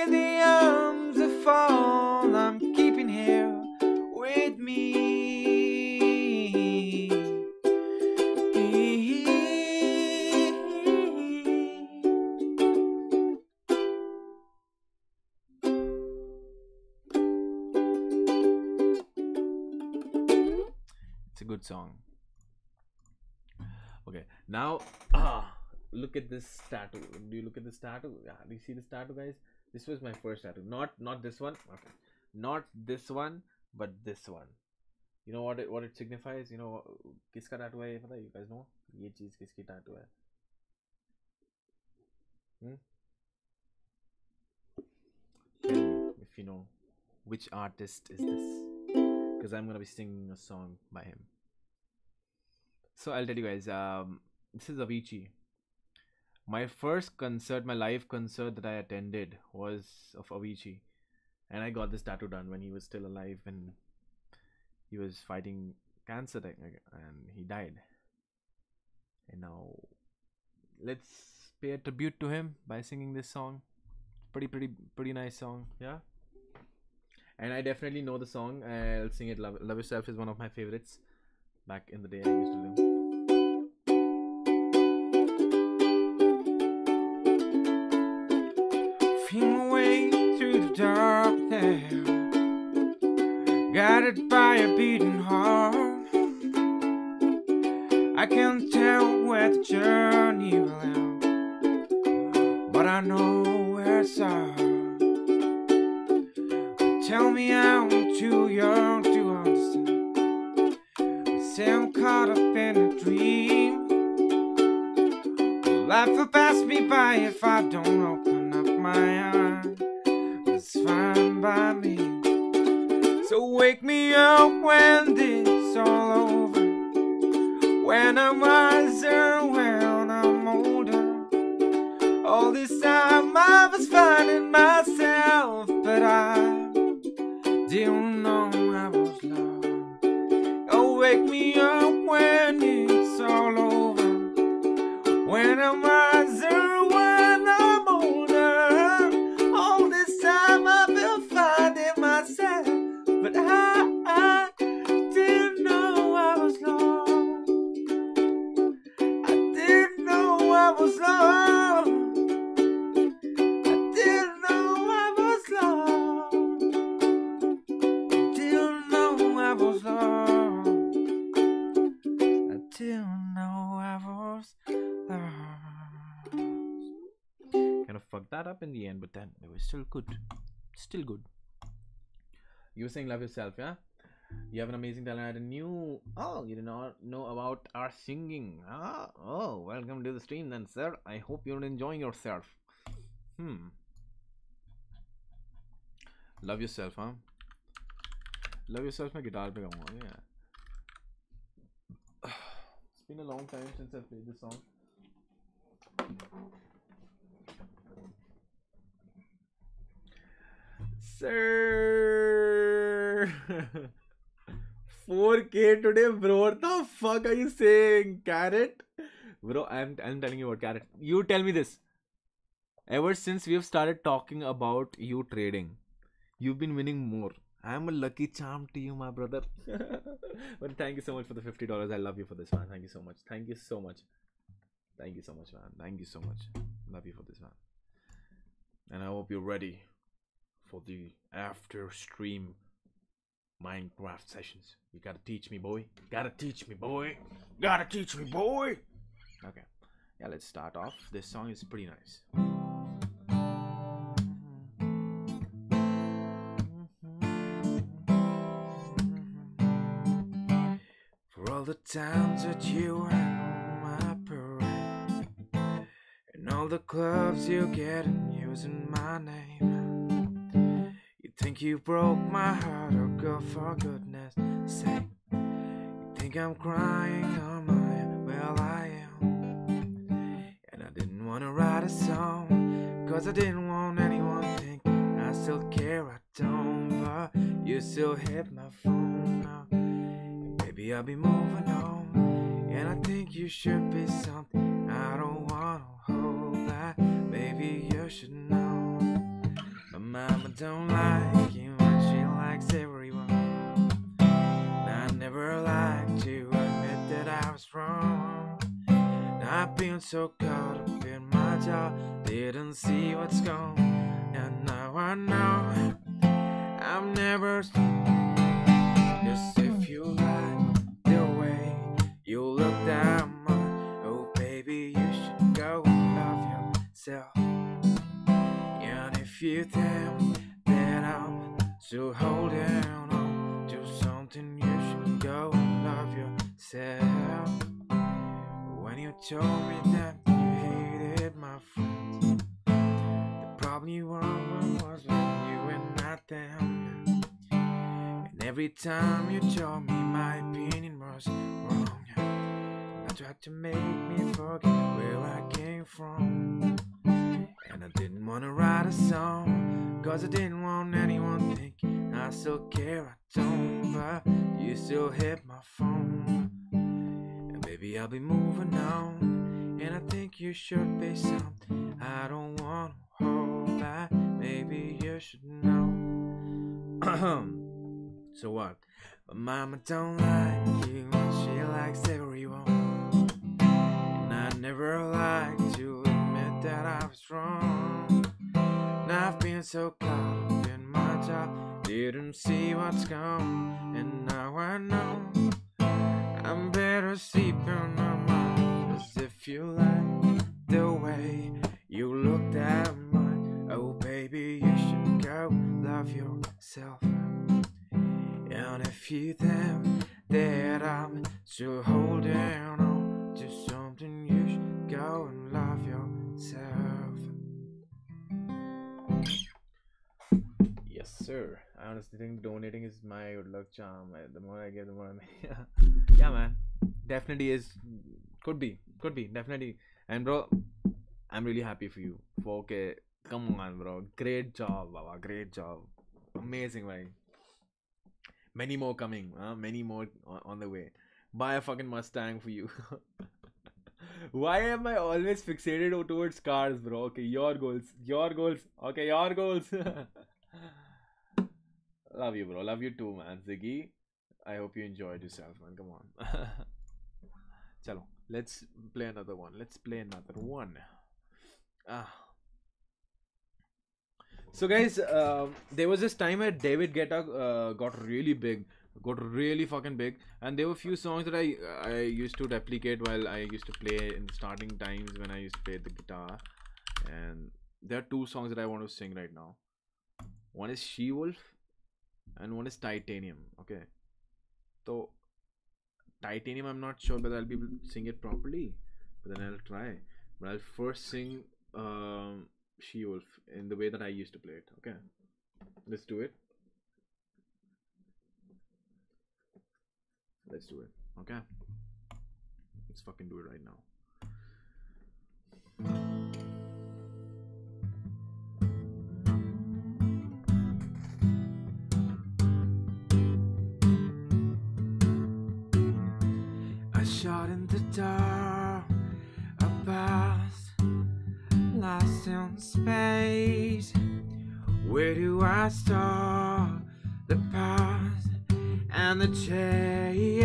in the arms of all I'm keeping here with me. now ah, look at this tattoo. Do you look at this tattoo? Yeah, do you see this tattoo, guys? This was my first tattoo. Not not this one. Okay, not this one, but this one. You know what it what it signifies? You know किसका tattoo है ये पता है? You guys know? ये चीज किसकी tattoo है? Hmm? Tell me if you know which artist is this because I'm gonna be singing a song by him. So I'll tell you guys. Um, this is Avicii. My first concert, my live concert that I attended was of Avicii, and I got this tattoo done when he was still alive and he was fighting cancer, and he died. And now, let's pay a tribute to him by singing this song. Pretty, pretty, pretty nice song. Yeah and I definitely know the song. I'll sing it. Love, Love Yourself is one of my favorites. Back in the day, I used to do. By a beating heart. I can't tell where the journey will end, but I know where it's at. Tell me I'm too young to understand. Say I'm caught up in a dream. Life will pass me by if I don't open up my eyes. It's fine by me. So wake me up when this all over. When I'm wiser, when I'm older. All this time I was finding myself, but I didn't know I was lost. Oh, wake me up when it's all over. When I'm wiser, up in the end, but then it was still good. Still good. You were saying love yourself, yeah? You have an amazing talent. I had a new. Oh, you did not know about our singing. Ah, oh, welcome to the stream then, sir. I hope you're enjoying yourself. Hmm. Love yourself, huh? Love yourself. मैं guitar पे गाऊंगा yeah. It's been a long time since I played this song. Sir. 4K today, bro. What the fuck are you saying, Carrot? Bro, I'm I'm telling you what, Carrot. You tell me this. Ever since we have started talking about you trading, you've been winning more. I'm a lucky charm to you, my brother. but thank you so much for the fifty dollars. I love you for this, man. Thank you so much. Thank you so much. Thank you so much, man. Thank you so much. Love you for this, man. And I hope you're ready for the after stream Minecraft sessions. You gotta teach me, boy. Gotta teach me, boy. Gotta teach me, boy. Okay. Yeah, let's start off. This song is pretty nice. For all the times that you were my parade, and all the clubs you get in using my name. You broke my heart, oh girl, for goodness sake. You think I'm crying on my well I am. And I didn't wanna write a song, cause I didn't want anyone to think I still care, I don't. But you still hit my phone now. Baby, I'll be moving on. And I think you should be something I don't wanna hold back. Maybe you should know. My mama don't she likes everyone. I never liked to admit that I was wrong. I've been so caught up in my job, didn't see what's gone. And now I know I'm never. Seen Just if you like the way you look that much, oh baby, you should go and love yourself. And if you think that I'm still holding on to something, you should go and love yourself. When you told me that you hated my friends, the problem you were was with you and not them. And every time you told me my opinion was wrong, I tried to make me forget where I came from. And I didn't wanna write a song, cause I didn't want anyone thinking I still care, I don't, but you still hit my phone. And baby, I'll be moving on, and I think you should be something I don't wanna hold back. Maybe you should know. so what? But mama don't like you, she likes everyone. And I never like to admit that I was wrong. And I've been so caught up in my job, didn't see what's come. And now I know I'm better sleeping on my As if you like the way you looked at much. Oh, baby, you should go love yourself. And if you think that I'm still holding on to something, you should go and Yes, sir. I honestly think donating is my good luck charm. The more I give, the more I make. yeah, man. Definitely is. Could be. Could be. Definitely. And, bro, I'm really happy for you. 4K. Come on, bro. Great job, Baba. Great job. Amazing, man. Many more coming. Uh, many more on the way. Buy a fucking Mustang for you. Why am I always fixated towards cars, bro? Okay, your goals. Your goals. Okay, your goals. Love you, bro. Love you too, man. Ziggy. I hope you enjoyed yourself, man. Come on. Chalo. Let's play another one. Let's play another one. Ah. So, guys, um, there was this time where David Guetta uh, got really big, got really fucking big, and there were a few songs that I I used to replicate while I used to play in the starting times when I used to play the guitar, and there are two songs that I want to sing right now. One is She Wolf, and one is Titanium. Okay, so Titanium, I'm not sure whether I'll be able to sing it properly, but then I'll try. But I'll first sing um, She Wolf in the way that I used to play it. Okay, let's do it. Let's do it. Okay, let's fucking do it right now. I shot in the dark, a past lost in space. Where do I start? The past and the chase.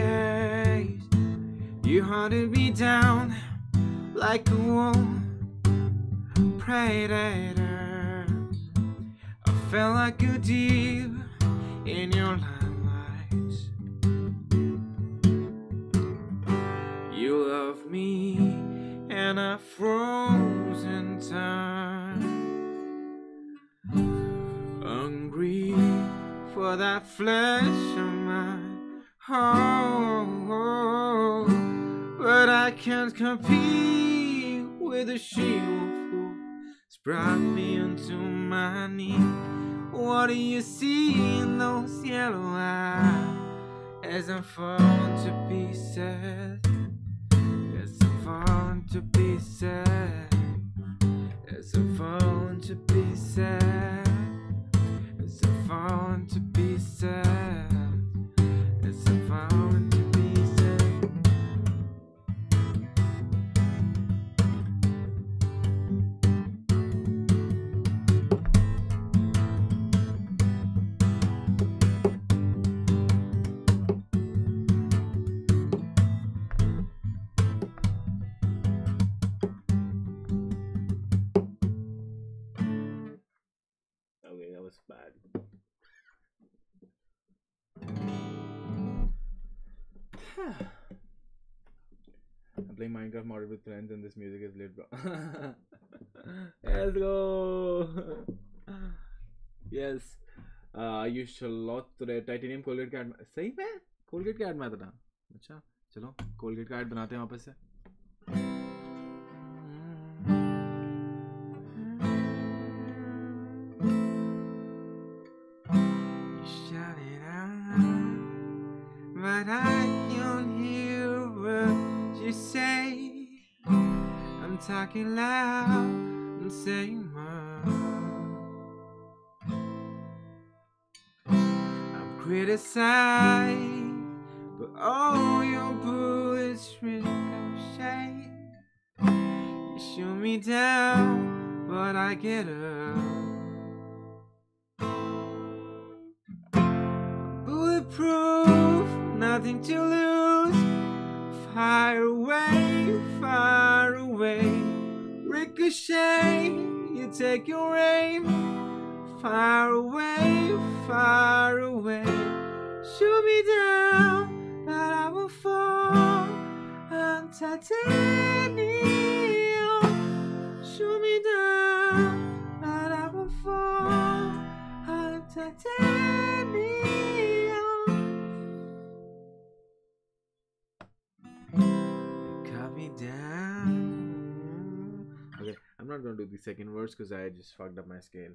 You hunted me down like a wolf predator. I felt like a deep in your limelight. You love me and I froze in time. Hungry for that flesh Oh, but I can't compete with a she wolf who's brought me onto my knee. What do you see in those yellow eyes as I'm falling to pieces? As I'm falling to pieces. As I'm falling to pieces. As I'm falling to pieces. As playing Minecraft modded with friends and this music is lit, bro. Let's go. yes. Uh, lot today titanium Colgate का ad सही में Colgate का add में था अच्छा चलो Colgate का add बनाते हैं वापस से talking loud and saying more. I'm criticized, but all your bullets ricochet. You shoot me down, but I get up. Bulletproof, nothing to lose. Fire away, fire away. Ricochet, you take your aim. Fire away, fire away. Shoot me down, but I will fall. I'm titanium. Shoot me down, but I will fall. I'm titanium. I'm not gonna do the second verse because I just fucked up my scale.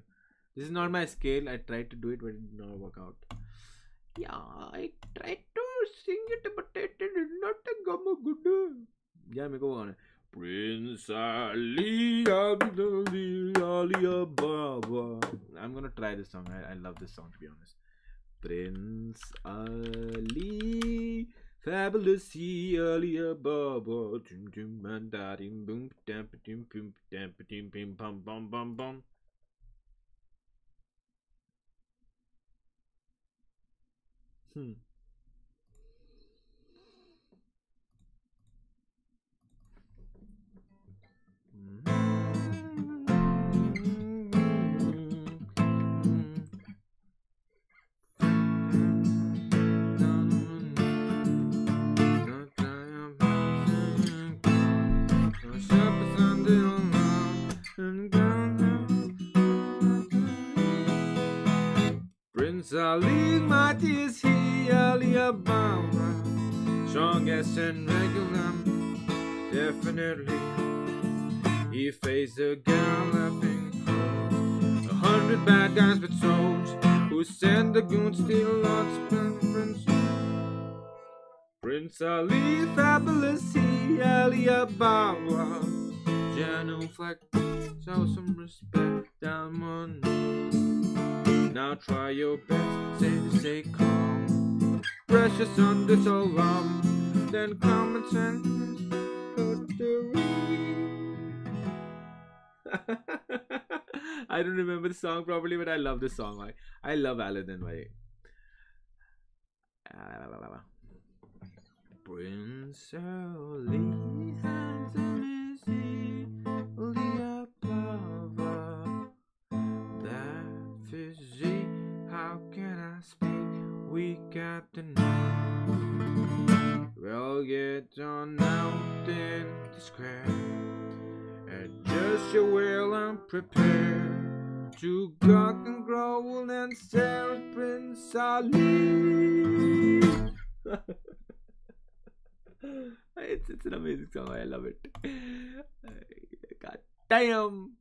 This is not my scale. I tried to do it, but it did not work out. Yeah, I tried to sing it, but it did not come good. Yeah, me go on. Prince Ali Ali Baba. I'm gonna try this song. I, I love this song to be honest. Prince Ali fabulous Ali Baba. Dum dum man da dim boom dam dim boom dam dim bim bum bum bum bum. Hmm. Prince Ali, mighty is he, Ali Obama. Strongest and regular, definitely. He faced a galloping crowd. A hundred bad guys with swords who sent the goons steal lots of Prince. Prince Ali, fabulous, he, Ali Obama. Genuflect, show some respect, down diamond. Now try your best, say to stay calm. Precious on this alarm, then common sense to I don't remember the song properly, but I love the song. I, I love Aladdin. Why? Prince Ali, We got to know. Well, get on out in the square. Adjust your will and prepare to gawk and growl and stare at Prince Ali. it's, it's an amazing song. I love it. God damn.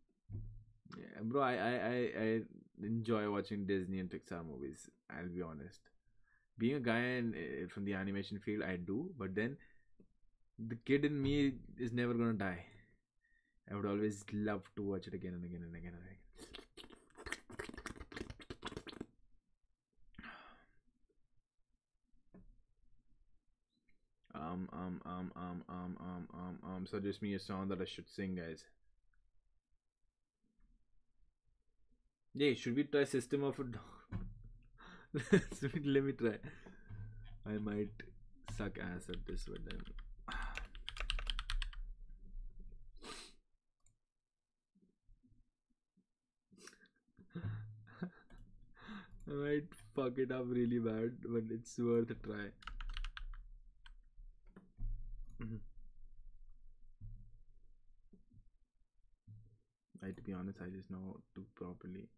Yeah, bro, I, I, I, I enjoy watching Disney and Pixar movies. I'll be honest. Being a guy in, uh, from the animation field, I do, but then the kid in me is never gonna die. I would always love to watch it again and again and again and again. Um, um, um, um, um, um, um, um, suggest me a song that I should sing, guys. Yeah, should we try System of a? Let me try. I might suck ass at this, but then. I might fuck it up really bad, but it's worth a try. Mhm. I, to be honest, I just know to properly.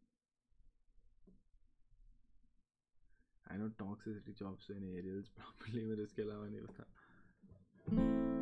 I know toxicity jobs in aerials properly मेरे इसके अलावा नहीं पता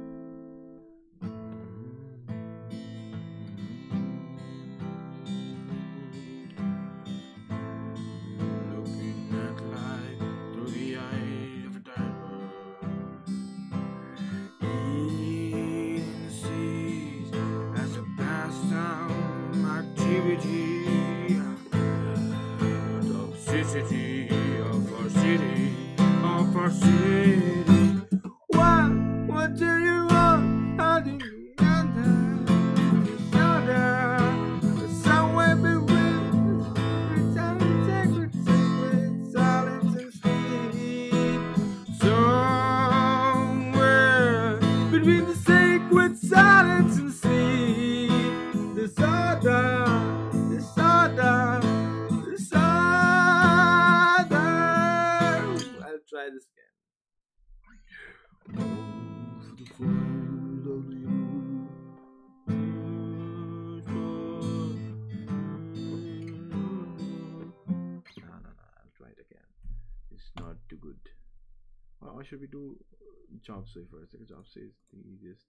Chop Suey first? Because Chop Suey is the easiest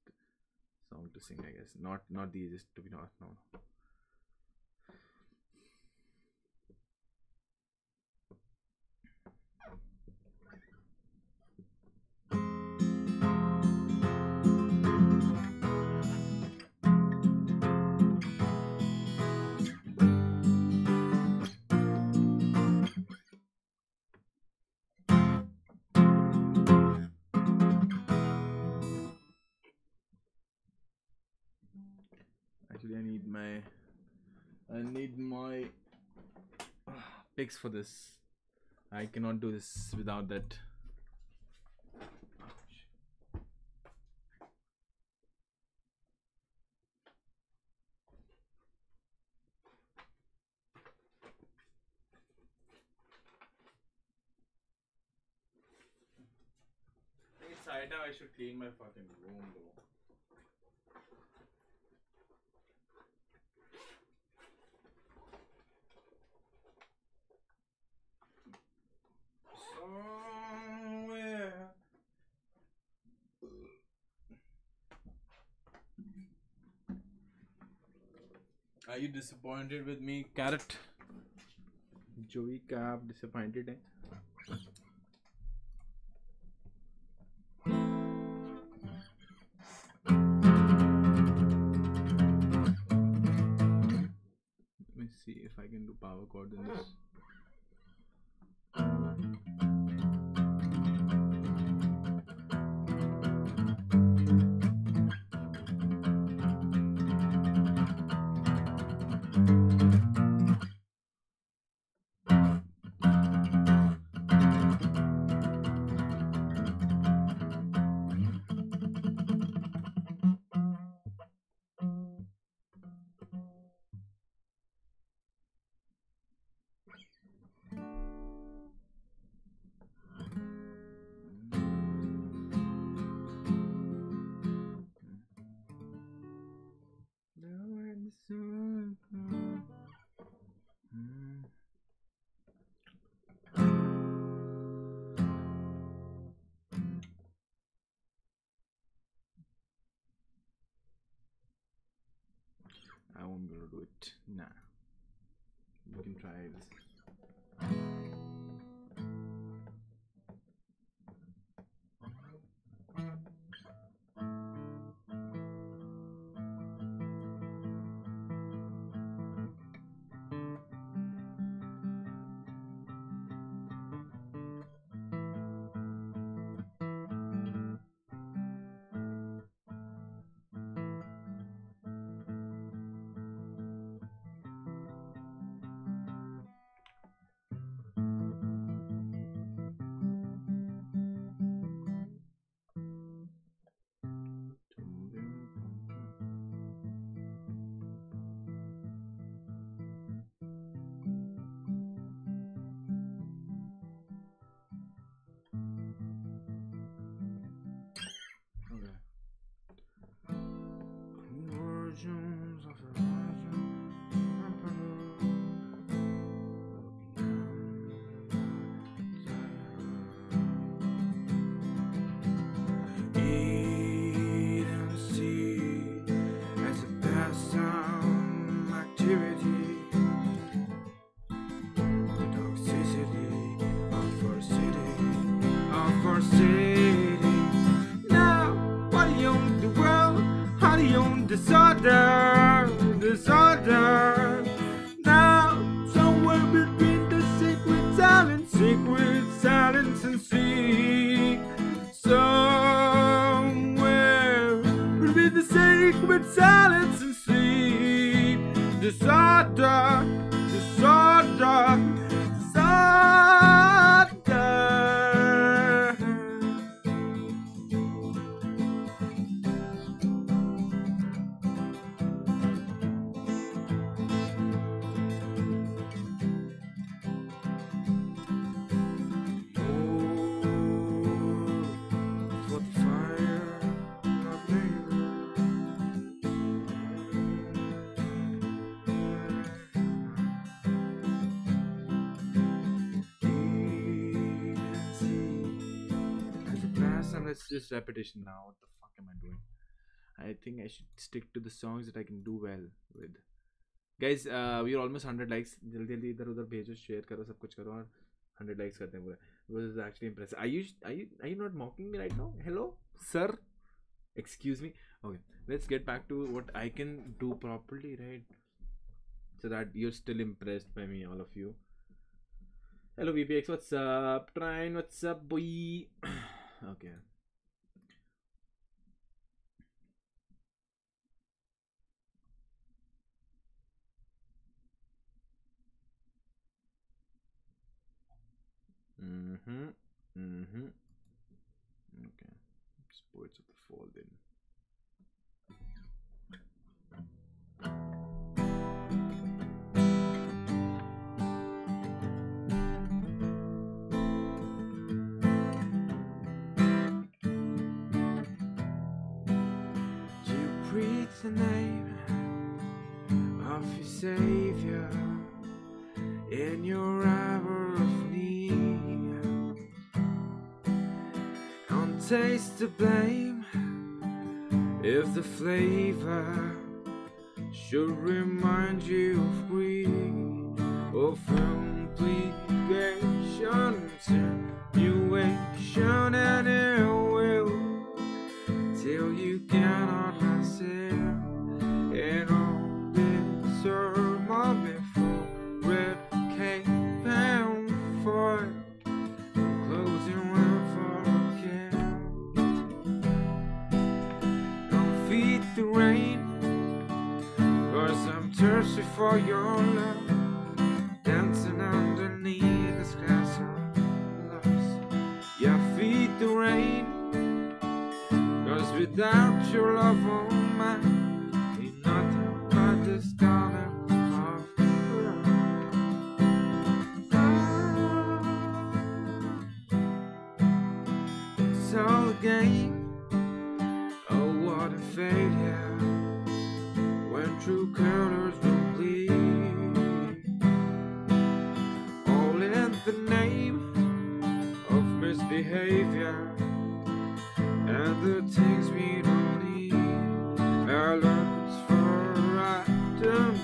song to sing, I guess. Not not the easiest to be honest. No. Actually, I need my. I need my picks for this. I cannot do this without that. Inside now, I should clean my fucking room though. Somewhere. Are you disappointed with me, Carrot? जोई का आप disappointed हैं Let me see if I can do power chords in this. I won't be able to do it. Nah. We can try this. just repetition now. What the fuck am I doing? I think I should stick to the songs that I can do well with. Guys, uh, we are almost 100 likes. जल्दी जल्दी इधर उधर भेजो share करो सब कुछ करो और 100 likes करते हैं पूरे because it's actually impressive. Are you are you are you not mocking me right now? Hello, sir. Excuse me. Okay, let's get back to what I can do properly, right? So that you're still impressed by me, all of you. Hello, VPX. What's up? Trine. What's up, boy? okay. Mm-hmm. Mm-hmm. Okay. Sports of the Fall then. You breathe the name of your Savior in your hour taste to blame if the flavor should remind you of greed or complication, insinuation, and ill will till you cannot last it. For your love. Dancing underneath the skies loves. Yeah, feed the rain, cause without your love, oh my, ain't nothing but love. It's all a game. Oh, what a failure. When true colors the name of misbehavior. And the things we don't need. Alarms for afternoon.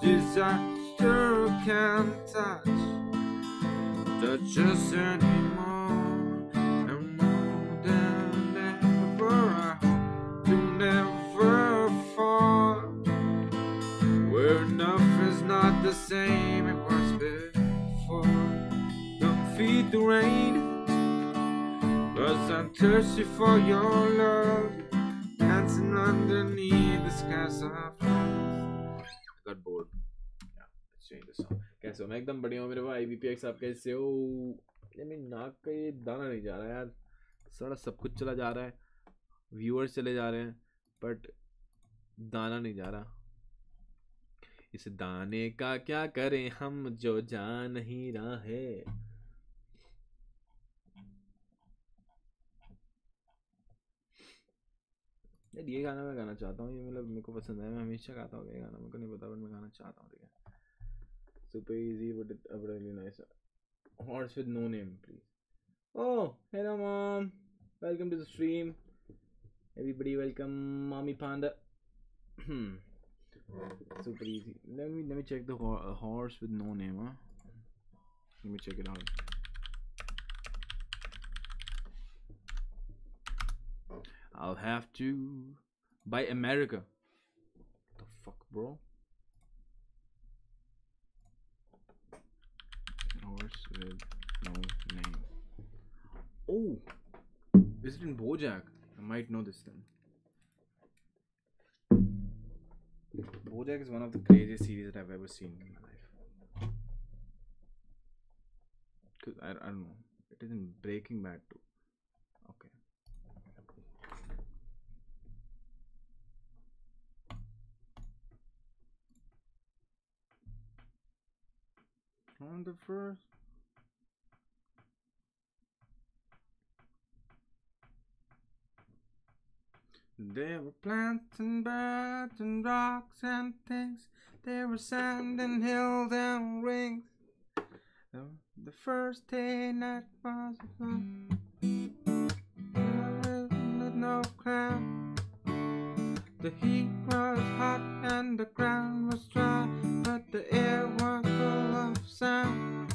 Disaster can't touch. Touch us anymore. And more than ever, I hope to never fall. Where nothing's not the same the rain. Cause I'm thirsty for your love. Dancing underneath the skies of love. Got bored. Yeah, let's change the song. कैसे हो मैं एकदम बढ़िया हूँ मेरे भाई बीपीएक्स आप कैसे हो ये मेरी नाक का ये दाना नहीं जा रहा यार सारा सब कुछ चला जा रहा है व्यूअर्स चले जा रहे हैं बट दाना नहीं जा रहा इस दाने का क्या करें हम जो जा नहीं रहा है यार, ये गाना मैं गाना चाहता हूँ, ये मतलब मेरे को पसंद है, मैं हमेशा गाता हूँ ये गाना, मेरे को नहीं पता बट मैं गाना चाहता हूँ, ठीक है। सुपर इजी बट इट अब really nice horse with no name please oh hello mom welcome to the stream everybody welcome mommy panda super easy let me let me check the horse with no name हाँ let me check it out I'll have to buy America. the fuck, bro? Horse with no name. Oh, is it in BoJack? I might know this then. BoJack is one of the craziest series that I've ever seen in my life. Cause I, I don't know. It is in Breaking Bad too. Okay. On the first. There were plants and birds and rocks and things. There were sand and hills and rings. The, first day night was long. No cloud. The heat was hot and the ground was dry, but the air was full of sound.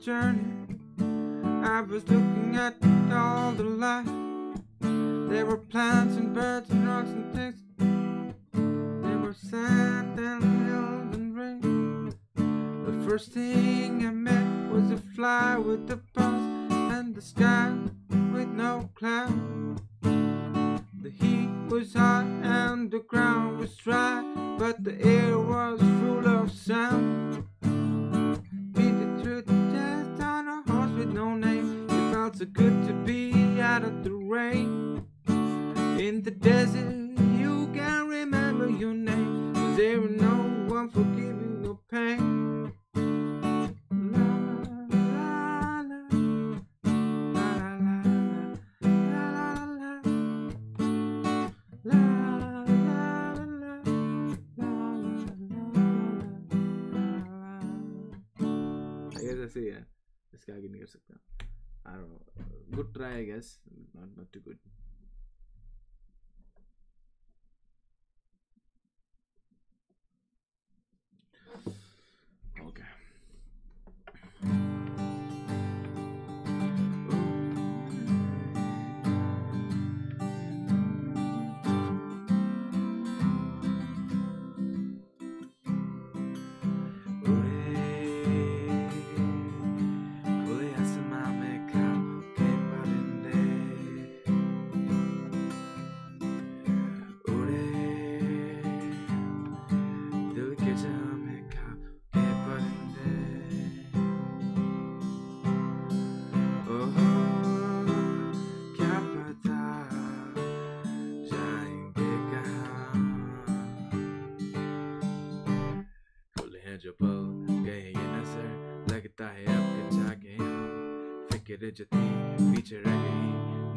Journey, I was looking at all the life. There were plants and birds and rocks and things. There were sand and hills and rain. The first thing I met was a fly with a buzz and the sky with no cloud. The heat was hot and the ground was dry, but the air was full of sound. so good to be out of the rain. In the desert, you can remember your name. There is no one for giving no pain. I guess I see it. This guy getting music now. I don't know good try I guess. Not not too good. Okay थी पीछे रह गई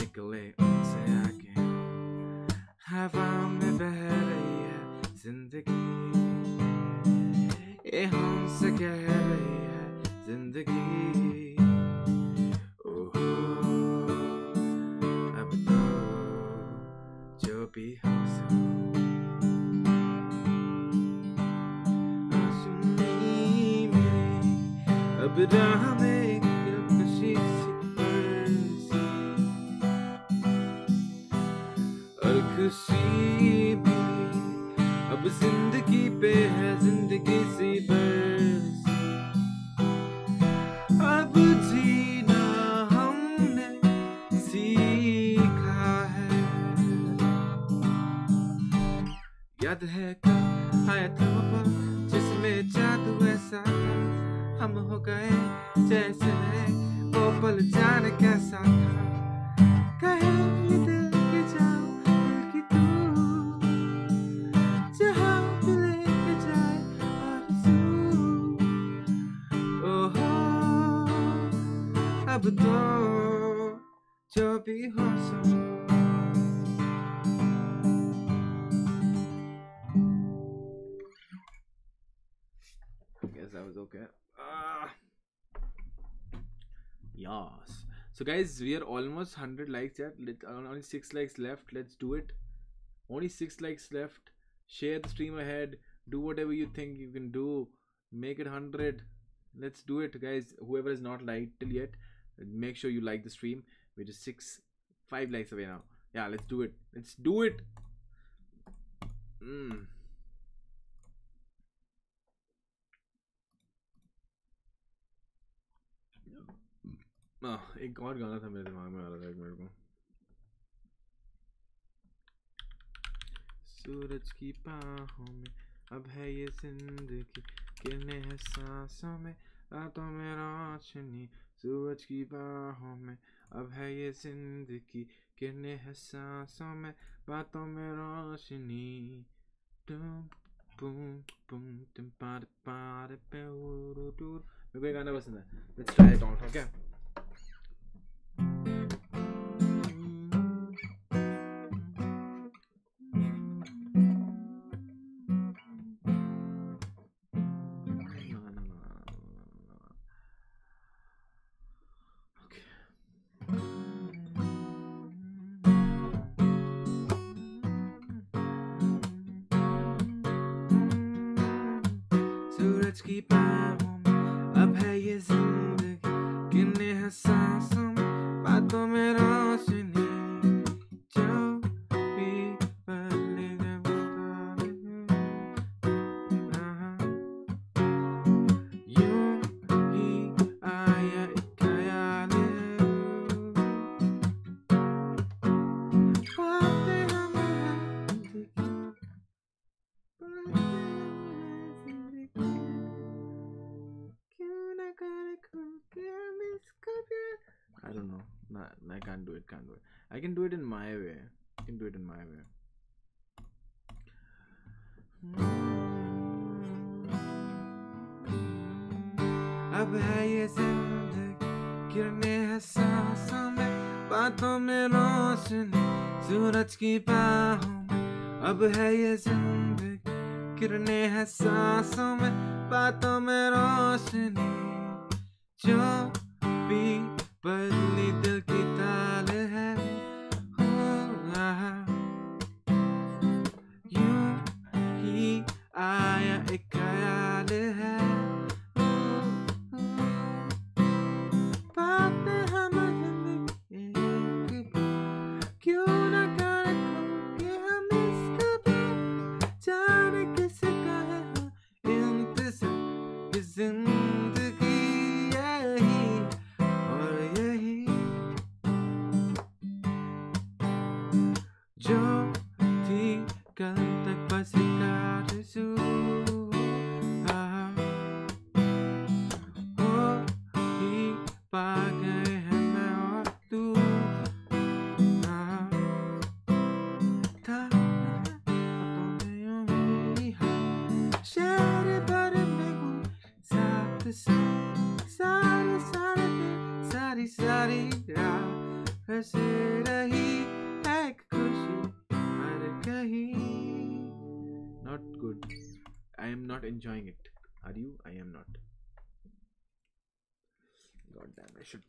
निकले उनसे आगे हवा में बह रही है ज़िंदगी ये हमसे कह रही है ज़िंदगी So guys, we are almost 100 likes yet. Let, uh, only 6 likes left. Let's do it. Only 6 likes left. Share the stream ahead. Do whatever you think you can do. Make it 100. Let's do it, guys. Whoever is not liked till yet, make sure you like the stream. We're just 6, 5 likes away now. Yeah, let's do it. Let's do it. Mm. एक और गाना था मेरे दिमाग में आ रहा था एक मिनट को। सूरज की बाहों में, अब है ये ज़िंदगी किरने है सांसों में, रातों में रोशनी। सूरज की बाहों में, अब है ये ज़िंदगी किरने है सांसों में बातों में रोशनी। टूम बूम बूम टिम पार पार पे मेरे को ये गाना पसंद है। Let's try it out okay I can't do it. Can't do it. I can do it in my way. I can do it in my way. अब है ये ज़िंदगी गिरने है सांसों में, बातों में रोशनी, सूरज की बाहों में अब है ये ज़िंदगी गिरने है सांसों में, बातों में रोशनी, जो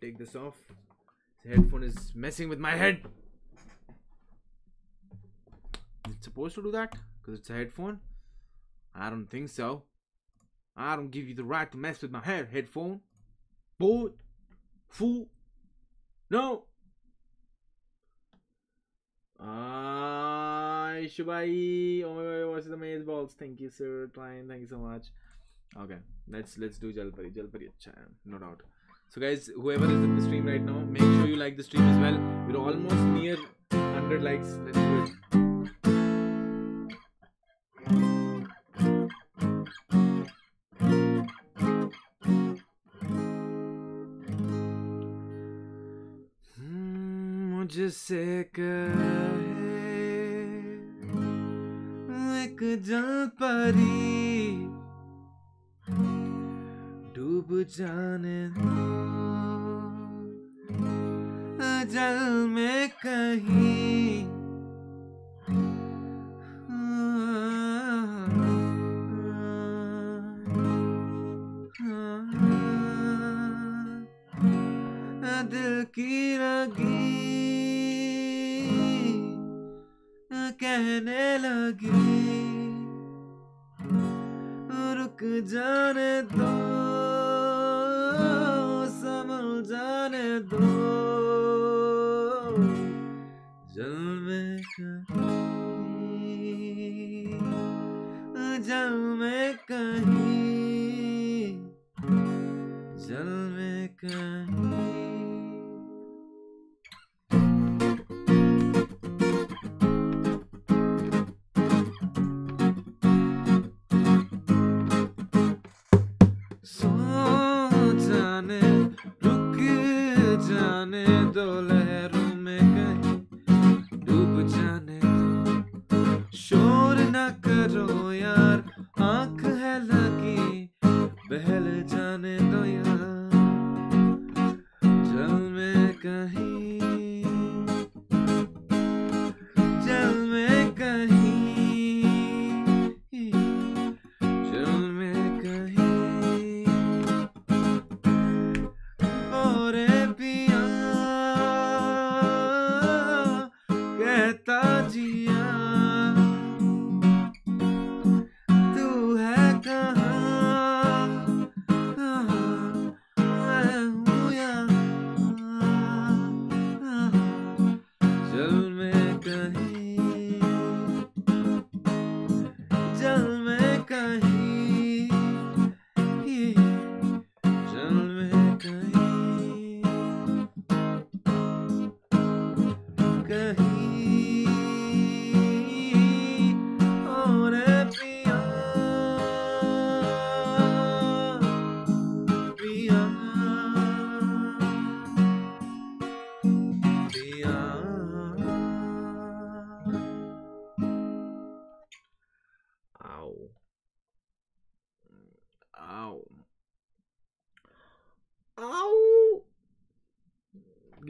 take this off the headphone is messing with my head it's supposed to do that because it's a headphone I don't think so I don't give you the right to mess with my head, headphone. Boy, fool. No. Ah, Shubai. Oh my god, what's the maze balls? Thank you, sir. Trying. Thank you so much. Okay, let's let's do Jalpari. Jalpari, no doubt. So guys, whoever is in the stream right now, make sure you like the stream as well. We're almost near 100 likes. Let's do it. हम्म, मुझसे कहे एक जल परी डूब जाने दो। जल में कहीं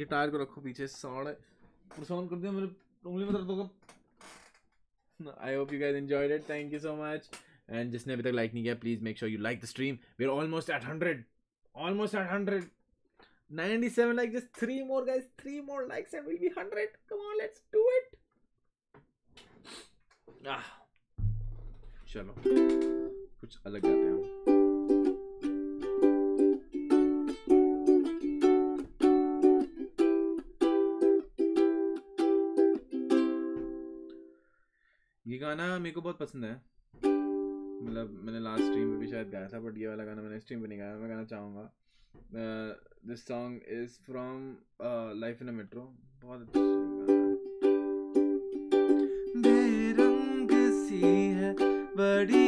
गिटार को रखो, पीछे साढ़े पुरसान कर दिया मेरे उंगली में दर्द होगा I hope you guys enjoyed it thank you so much and जिसने अभी तक लाइक नहीं किया please make sure you like the stream we are almost at 100 almost at 100 97 like just three more, guys. Three more likes and we'll be 100 come on, let's do it. Ah. चलो। कुछ अलग गाते हैं गाना मेरे को बहुत पसंद है। मतलब मैंने लास्ट स्ट्रीम में भी शायद गाया था बट ये वाला गाना मैंने स्ट्रीम पे नहीं गाया, मैं गाना चाहूँगा। This song is from Life in a Metro बहुत अच्छा बड़ी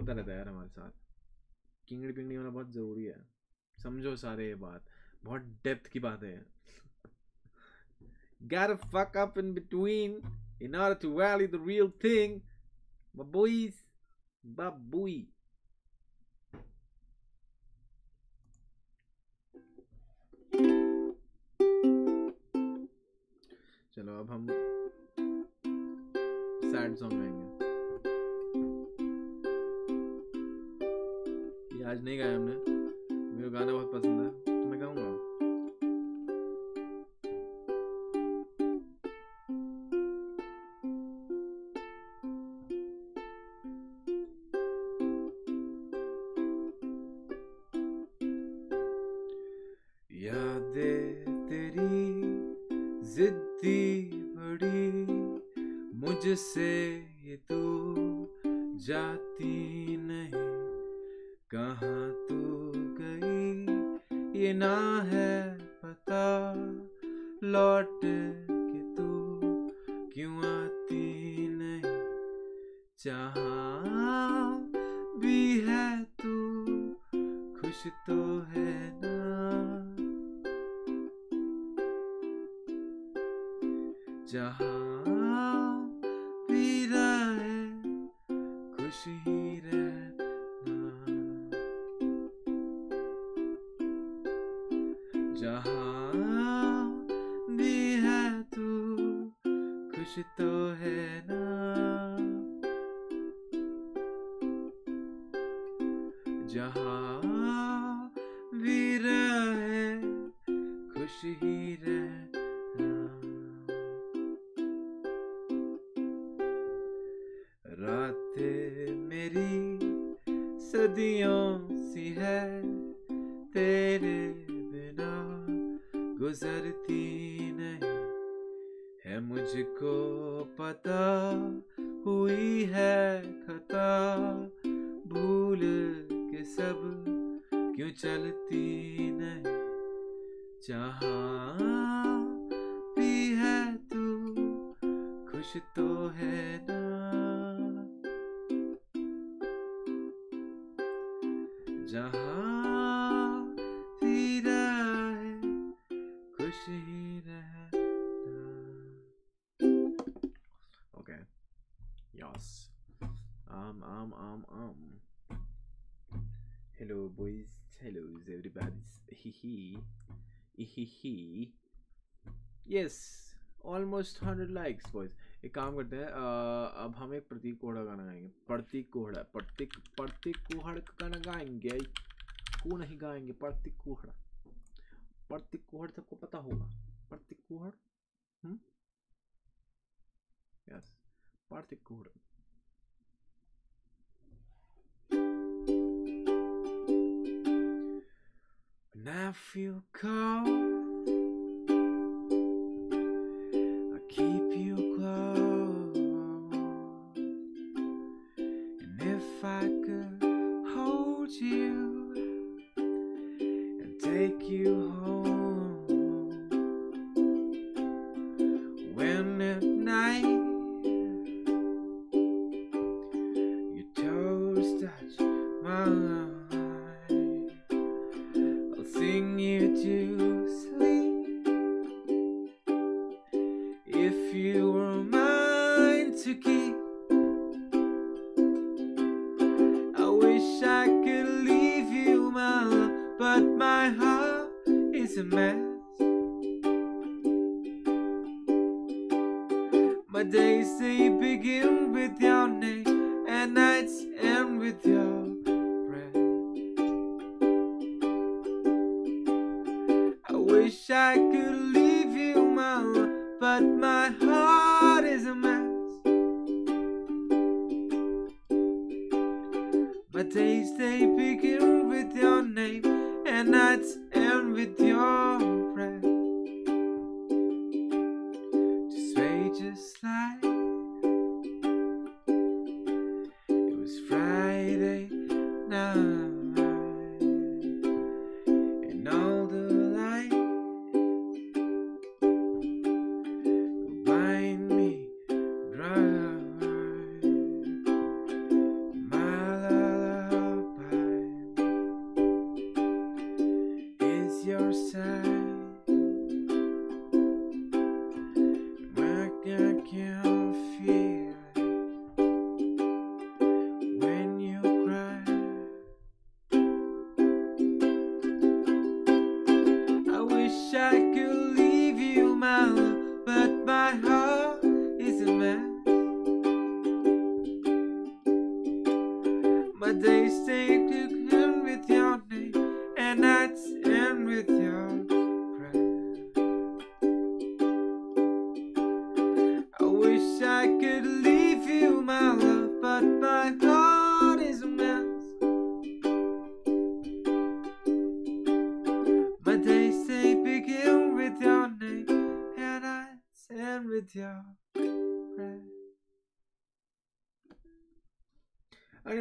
होता रहता है यार हमारे साथ किंगड़ी पिंगड़ी होना बहुत ज़रूरी है समझो सारे ये बात बहुत डेप्थ की बात है Gotta fuck up in between in order to value the real thing. Boys, babui. चलो अब हम सैड सॉन्ग गाएँगे आज नहीं गाया हमने। मेरे को गाना बहुत पसंद है तो मैं गाऊँगा। Almost 100 likes, boys. एक काम करते हैं अब हम एक प्रतीक कोहड़ा गाना गाएँगे। प्रतीक कोहड़ा प्रतीक प्रतीक कोहड़ का गाना गाएँगे। को नहीं गाएँगे? प्रतीक कोहड़ा। प्रतीक कोहड़ सबको पता होगा। Prateek Kuhad? Hmm? Yes Prateek Kuhad. When I feel cold,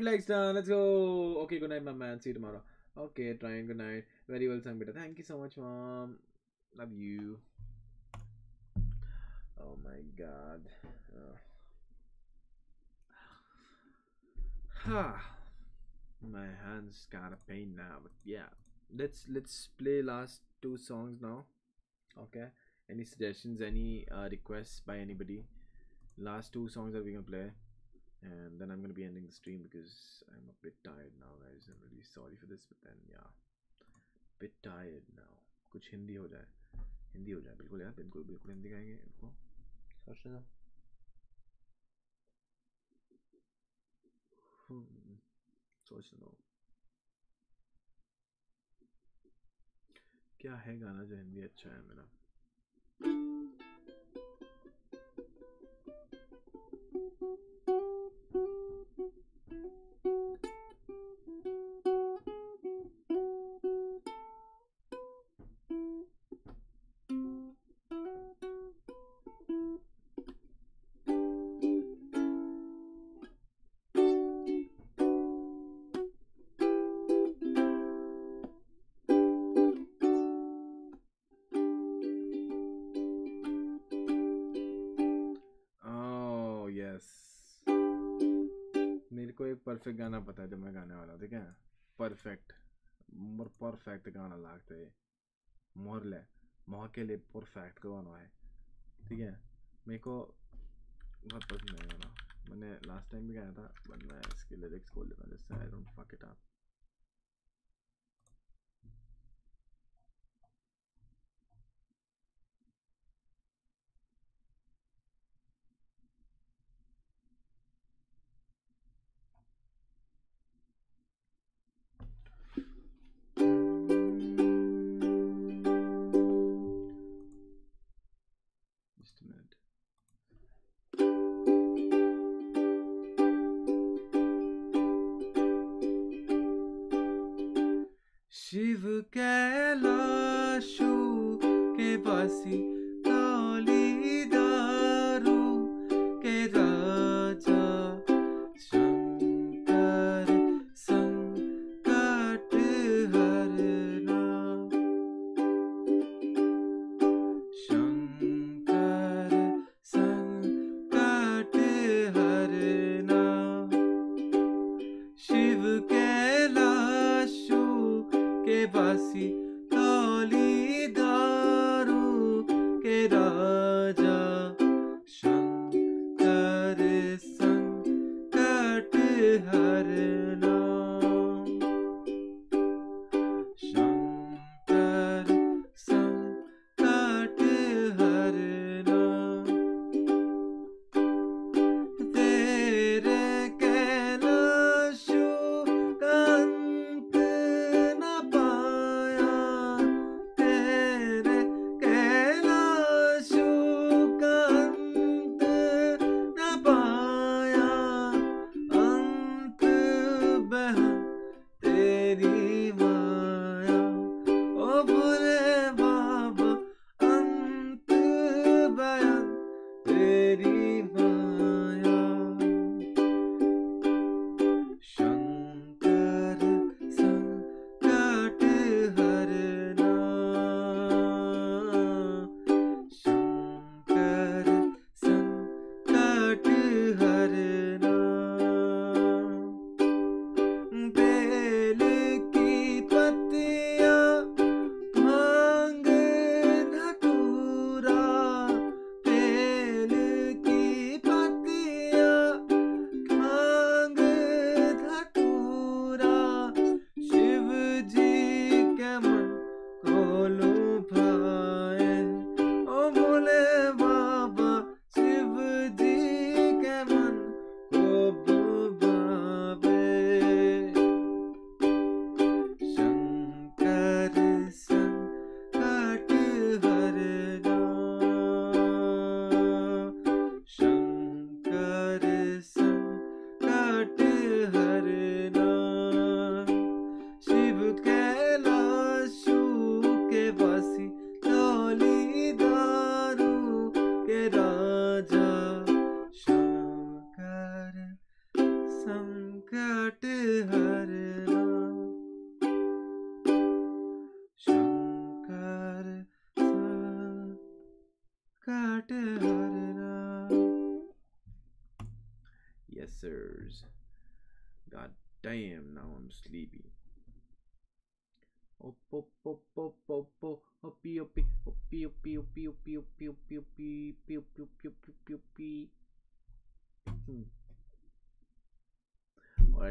Let's go. Okay, good night, my man. See you tomorrow. Okay, trying. Good night. Very well sung, beta. Thank you so much, mom. Love you. Oh my god. Ha. My hands got a pain now, but yeah. Let's let's play last two songs now. Okay. Any suggestions? Any uh, requests by anybody? Last two songs that we can play, and then I'm gonna be ending the stream because I'm a bit tired now, guys. I'm really sorry for this, but then yeah, bit tired now. कुछ हिंदी हो जाए हिंदी हो जाए बिल्कुल यार बिल्कुल बिल्कुल हिंदी गाएंगे इनको सोचने दो हम्म, सोचने दो क्या है गाना जो हिंदी अच्छा है मेरा Oh गाना पता है जब मैं गाने वाला, ठीक है? परफेक्ट मोर परफेक्ट गाना लागता है। मोरले मोह के लिए परफेक्ट गाना है? ठीक है? मेरे को बहुत पसंद है गाना। मैंने लास्ट टाइम भी गाया था बट मैं इसके लिरिक्स खोल लेता हूँ जैसे I don't fuck it up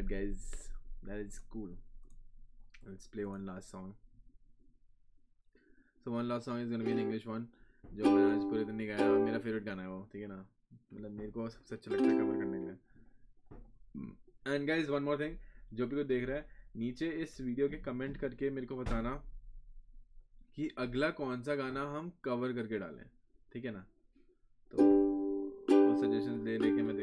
guys. That is cool. Let's play one last song. So one last song is gonna be in English one जो मैंने आज पूरे दिन नहीं गाया और मेरा फेवरेट गाना है वो, ठीक है ना? मतलब मेरे को सबसे अच्छा लगता है कवर करने के लिए and guys one more thing जो भी कोई देख रहा है, नीचे इस वीडियो के कमेंट करके मेरे को बताना कि अगला कौन सा गाना हम कवर करके डालें, ठीक है ना? तो सजेशन ले लेके मैं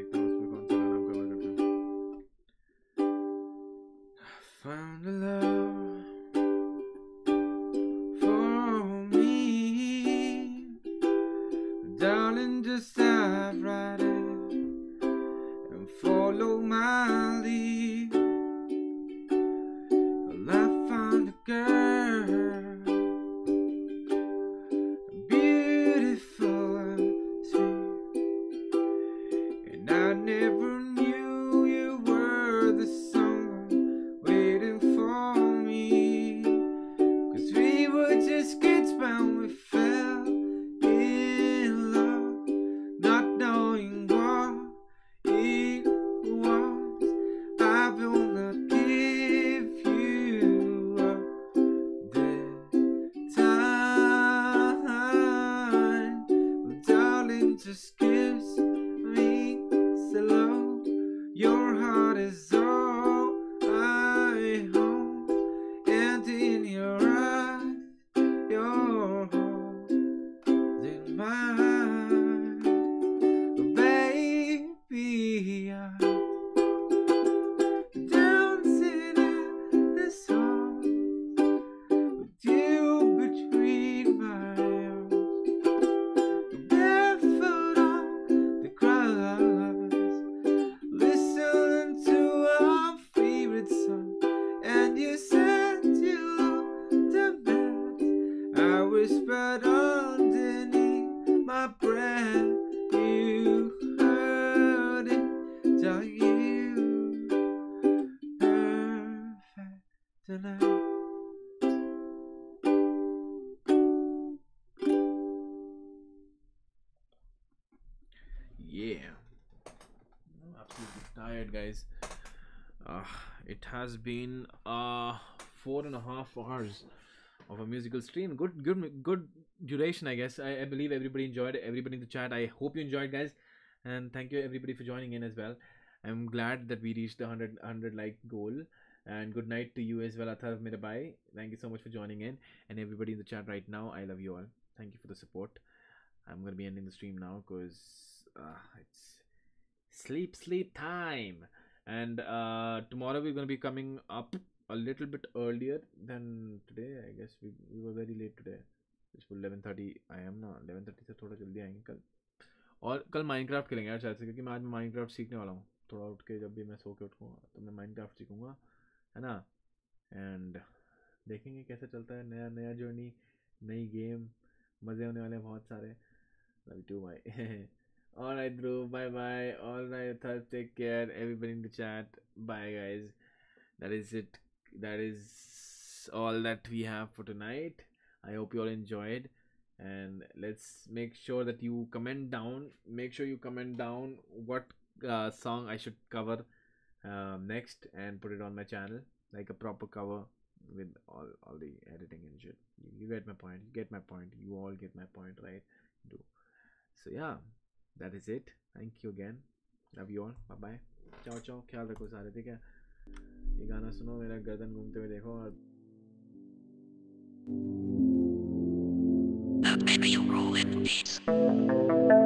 has been uh four and a half hours of a musical stream. Good, good, good duration, I guess. I, I believe everybody enjoyed. Everybody in the chat. I hope you enjoyed, guys. And thank you everybody for joining in as well. I'm glad that we reached the 100, 100 like goal. And good night to you as well, Athar Mirabai. Thank you so much for joining in. And everybody in the chat right now, I love you all. Thank you for the support. I'm gonna be ending the stream now because uh, it's sleep, sleep time. And uh, tomorrow we're gonna be coming up a little bit earlier than today. I guess. We, we were very late today. It's 11:30 I am ना 11:30 से थोड़ा जल्दी आएँगे कल। और कल Minecraft खेलेंगे यार शायद से क्योंकि मैं आज माइनक्राफ्ट सीखने वाला हूँ। थोड़ा उठ के जब भी मैं सो के उठूँगा तो मैं माइनक्राफ्ट सीखूँगा है ना? एंड देखेंगे कैसे चलता है। नया नया जर्नी नई गेम मज़े होने वाले हैं बहुत सारे। Love to bye All right, Drew. Bye bye. All right, Third, take care. Everybody in the chat. Bye, guys. That is it. That is all that we have for tonight. I hope you all enjoyed. And let's make sure that you comment down. Make sure you comment down what uh, song I should cover um, next and put it on my channel like a proper cover with all, all the editing and shit. You, you get my point. You get my point. You all get my point, right? Do. So yeah, that is it thank you again love you all bye bye ciao ciao ख्याल रखो सारे? ठीक है? ये गाना सुनो मेरा गर्दन घूमते हुए देखो और Baby, you're roll in peace.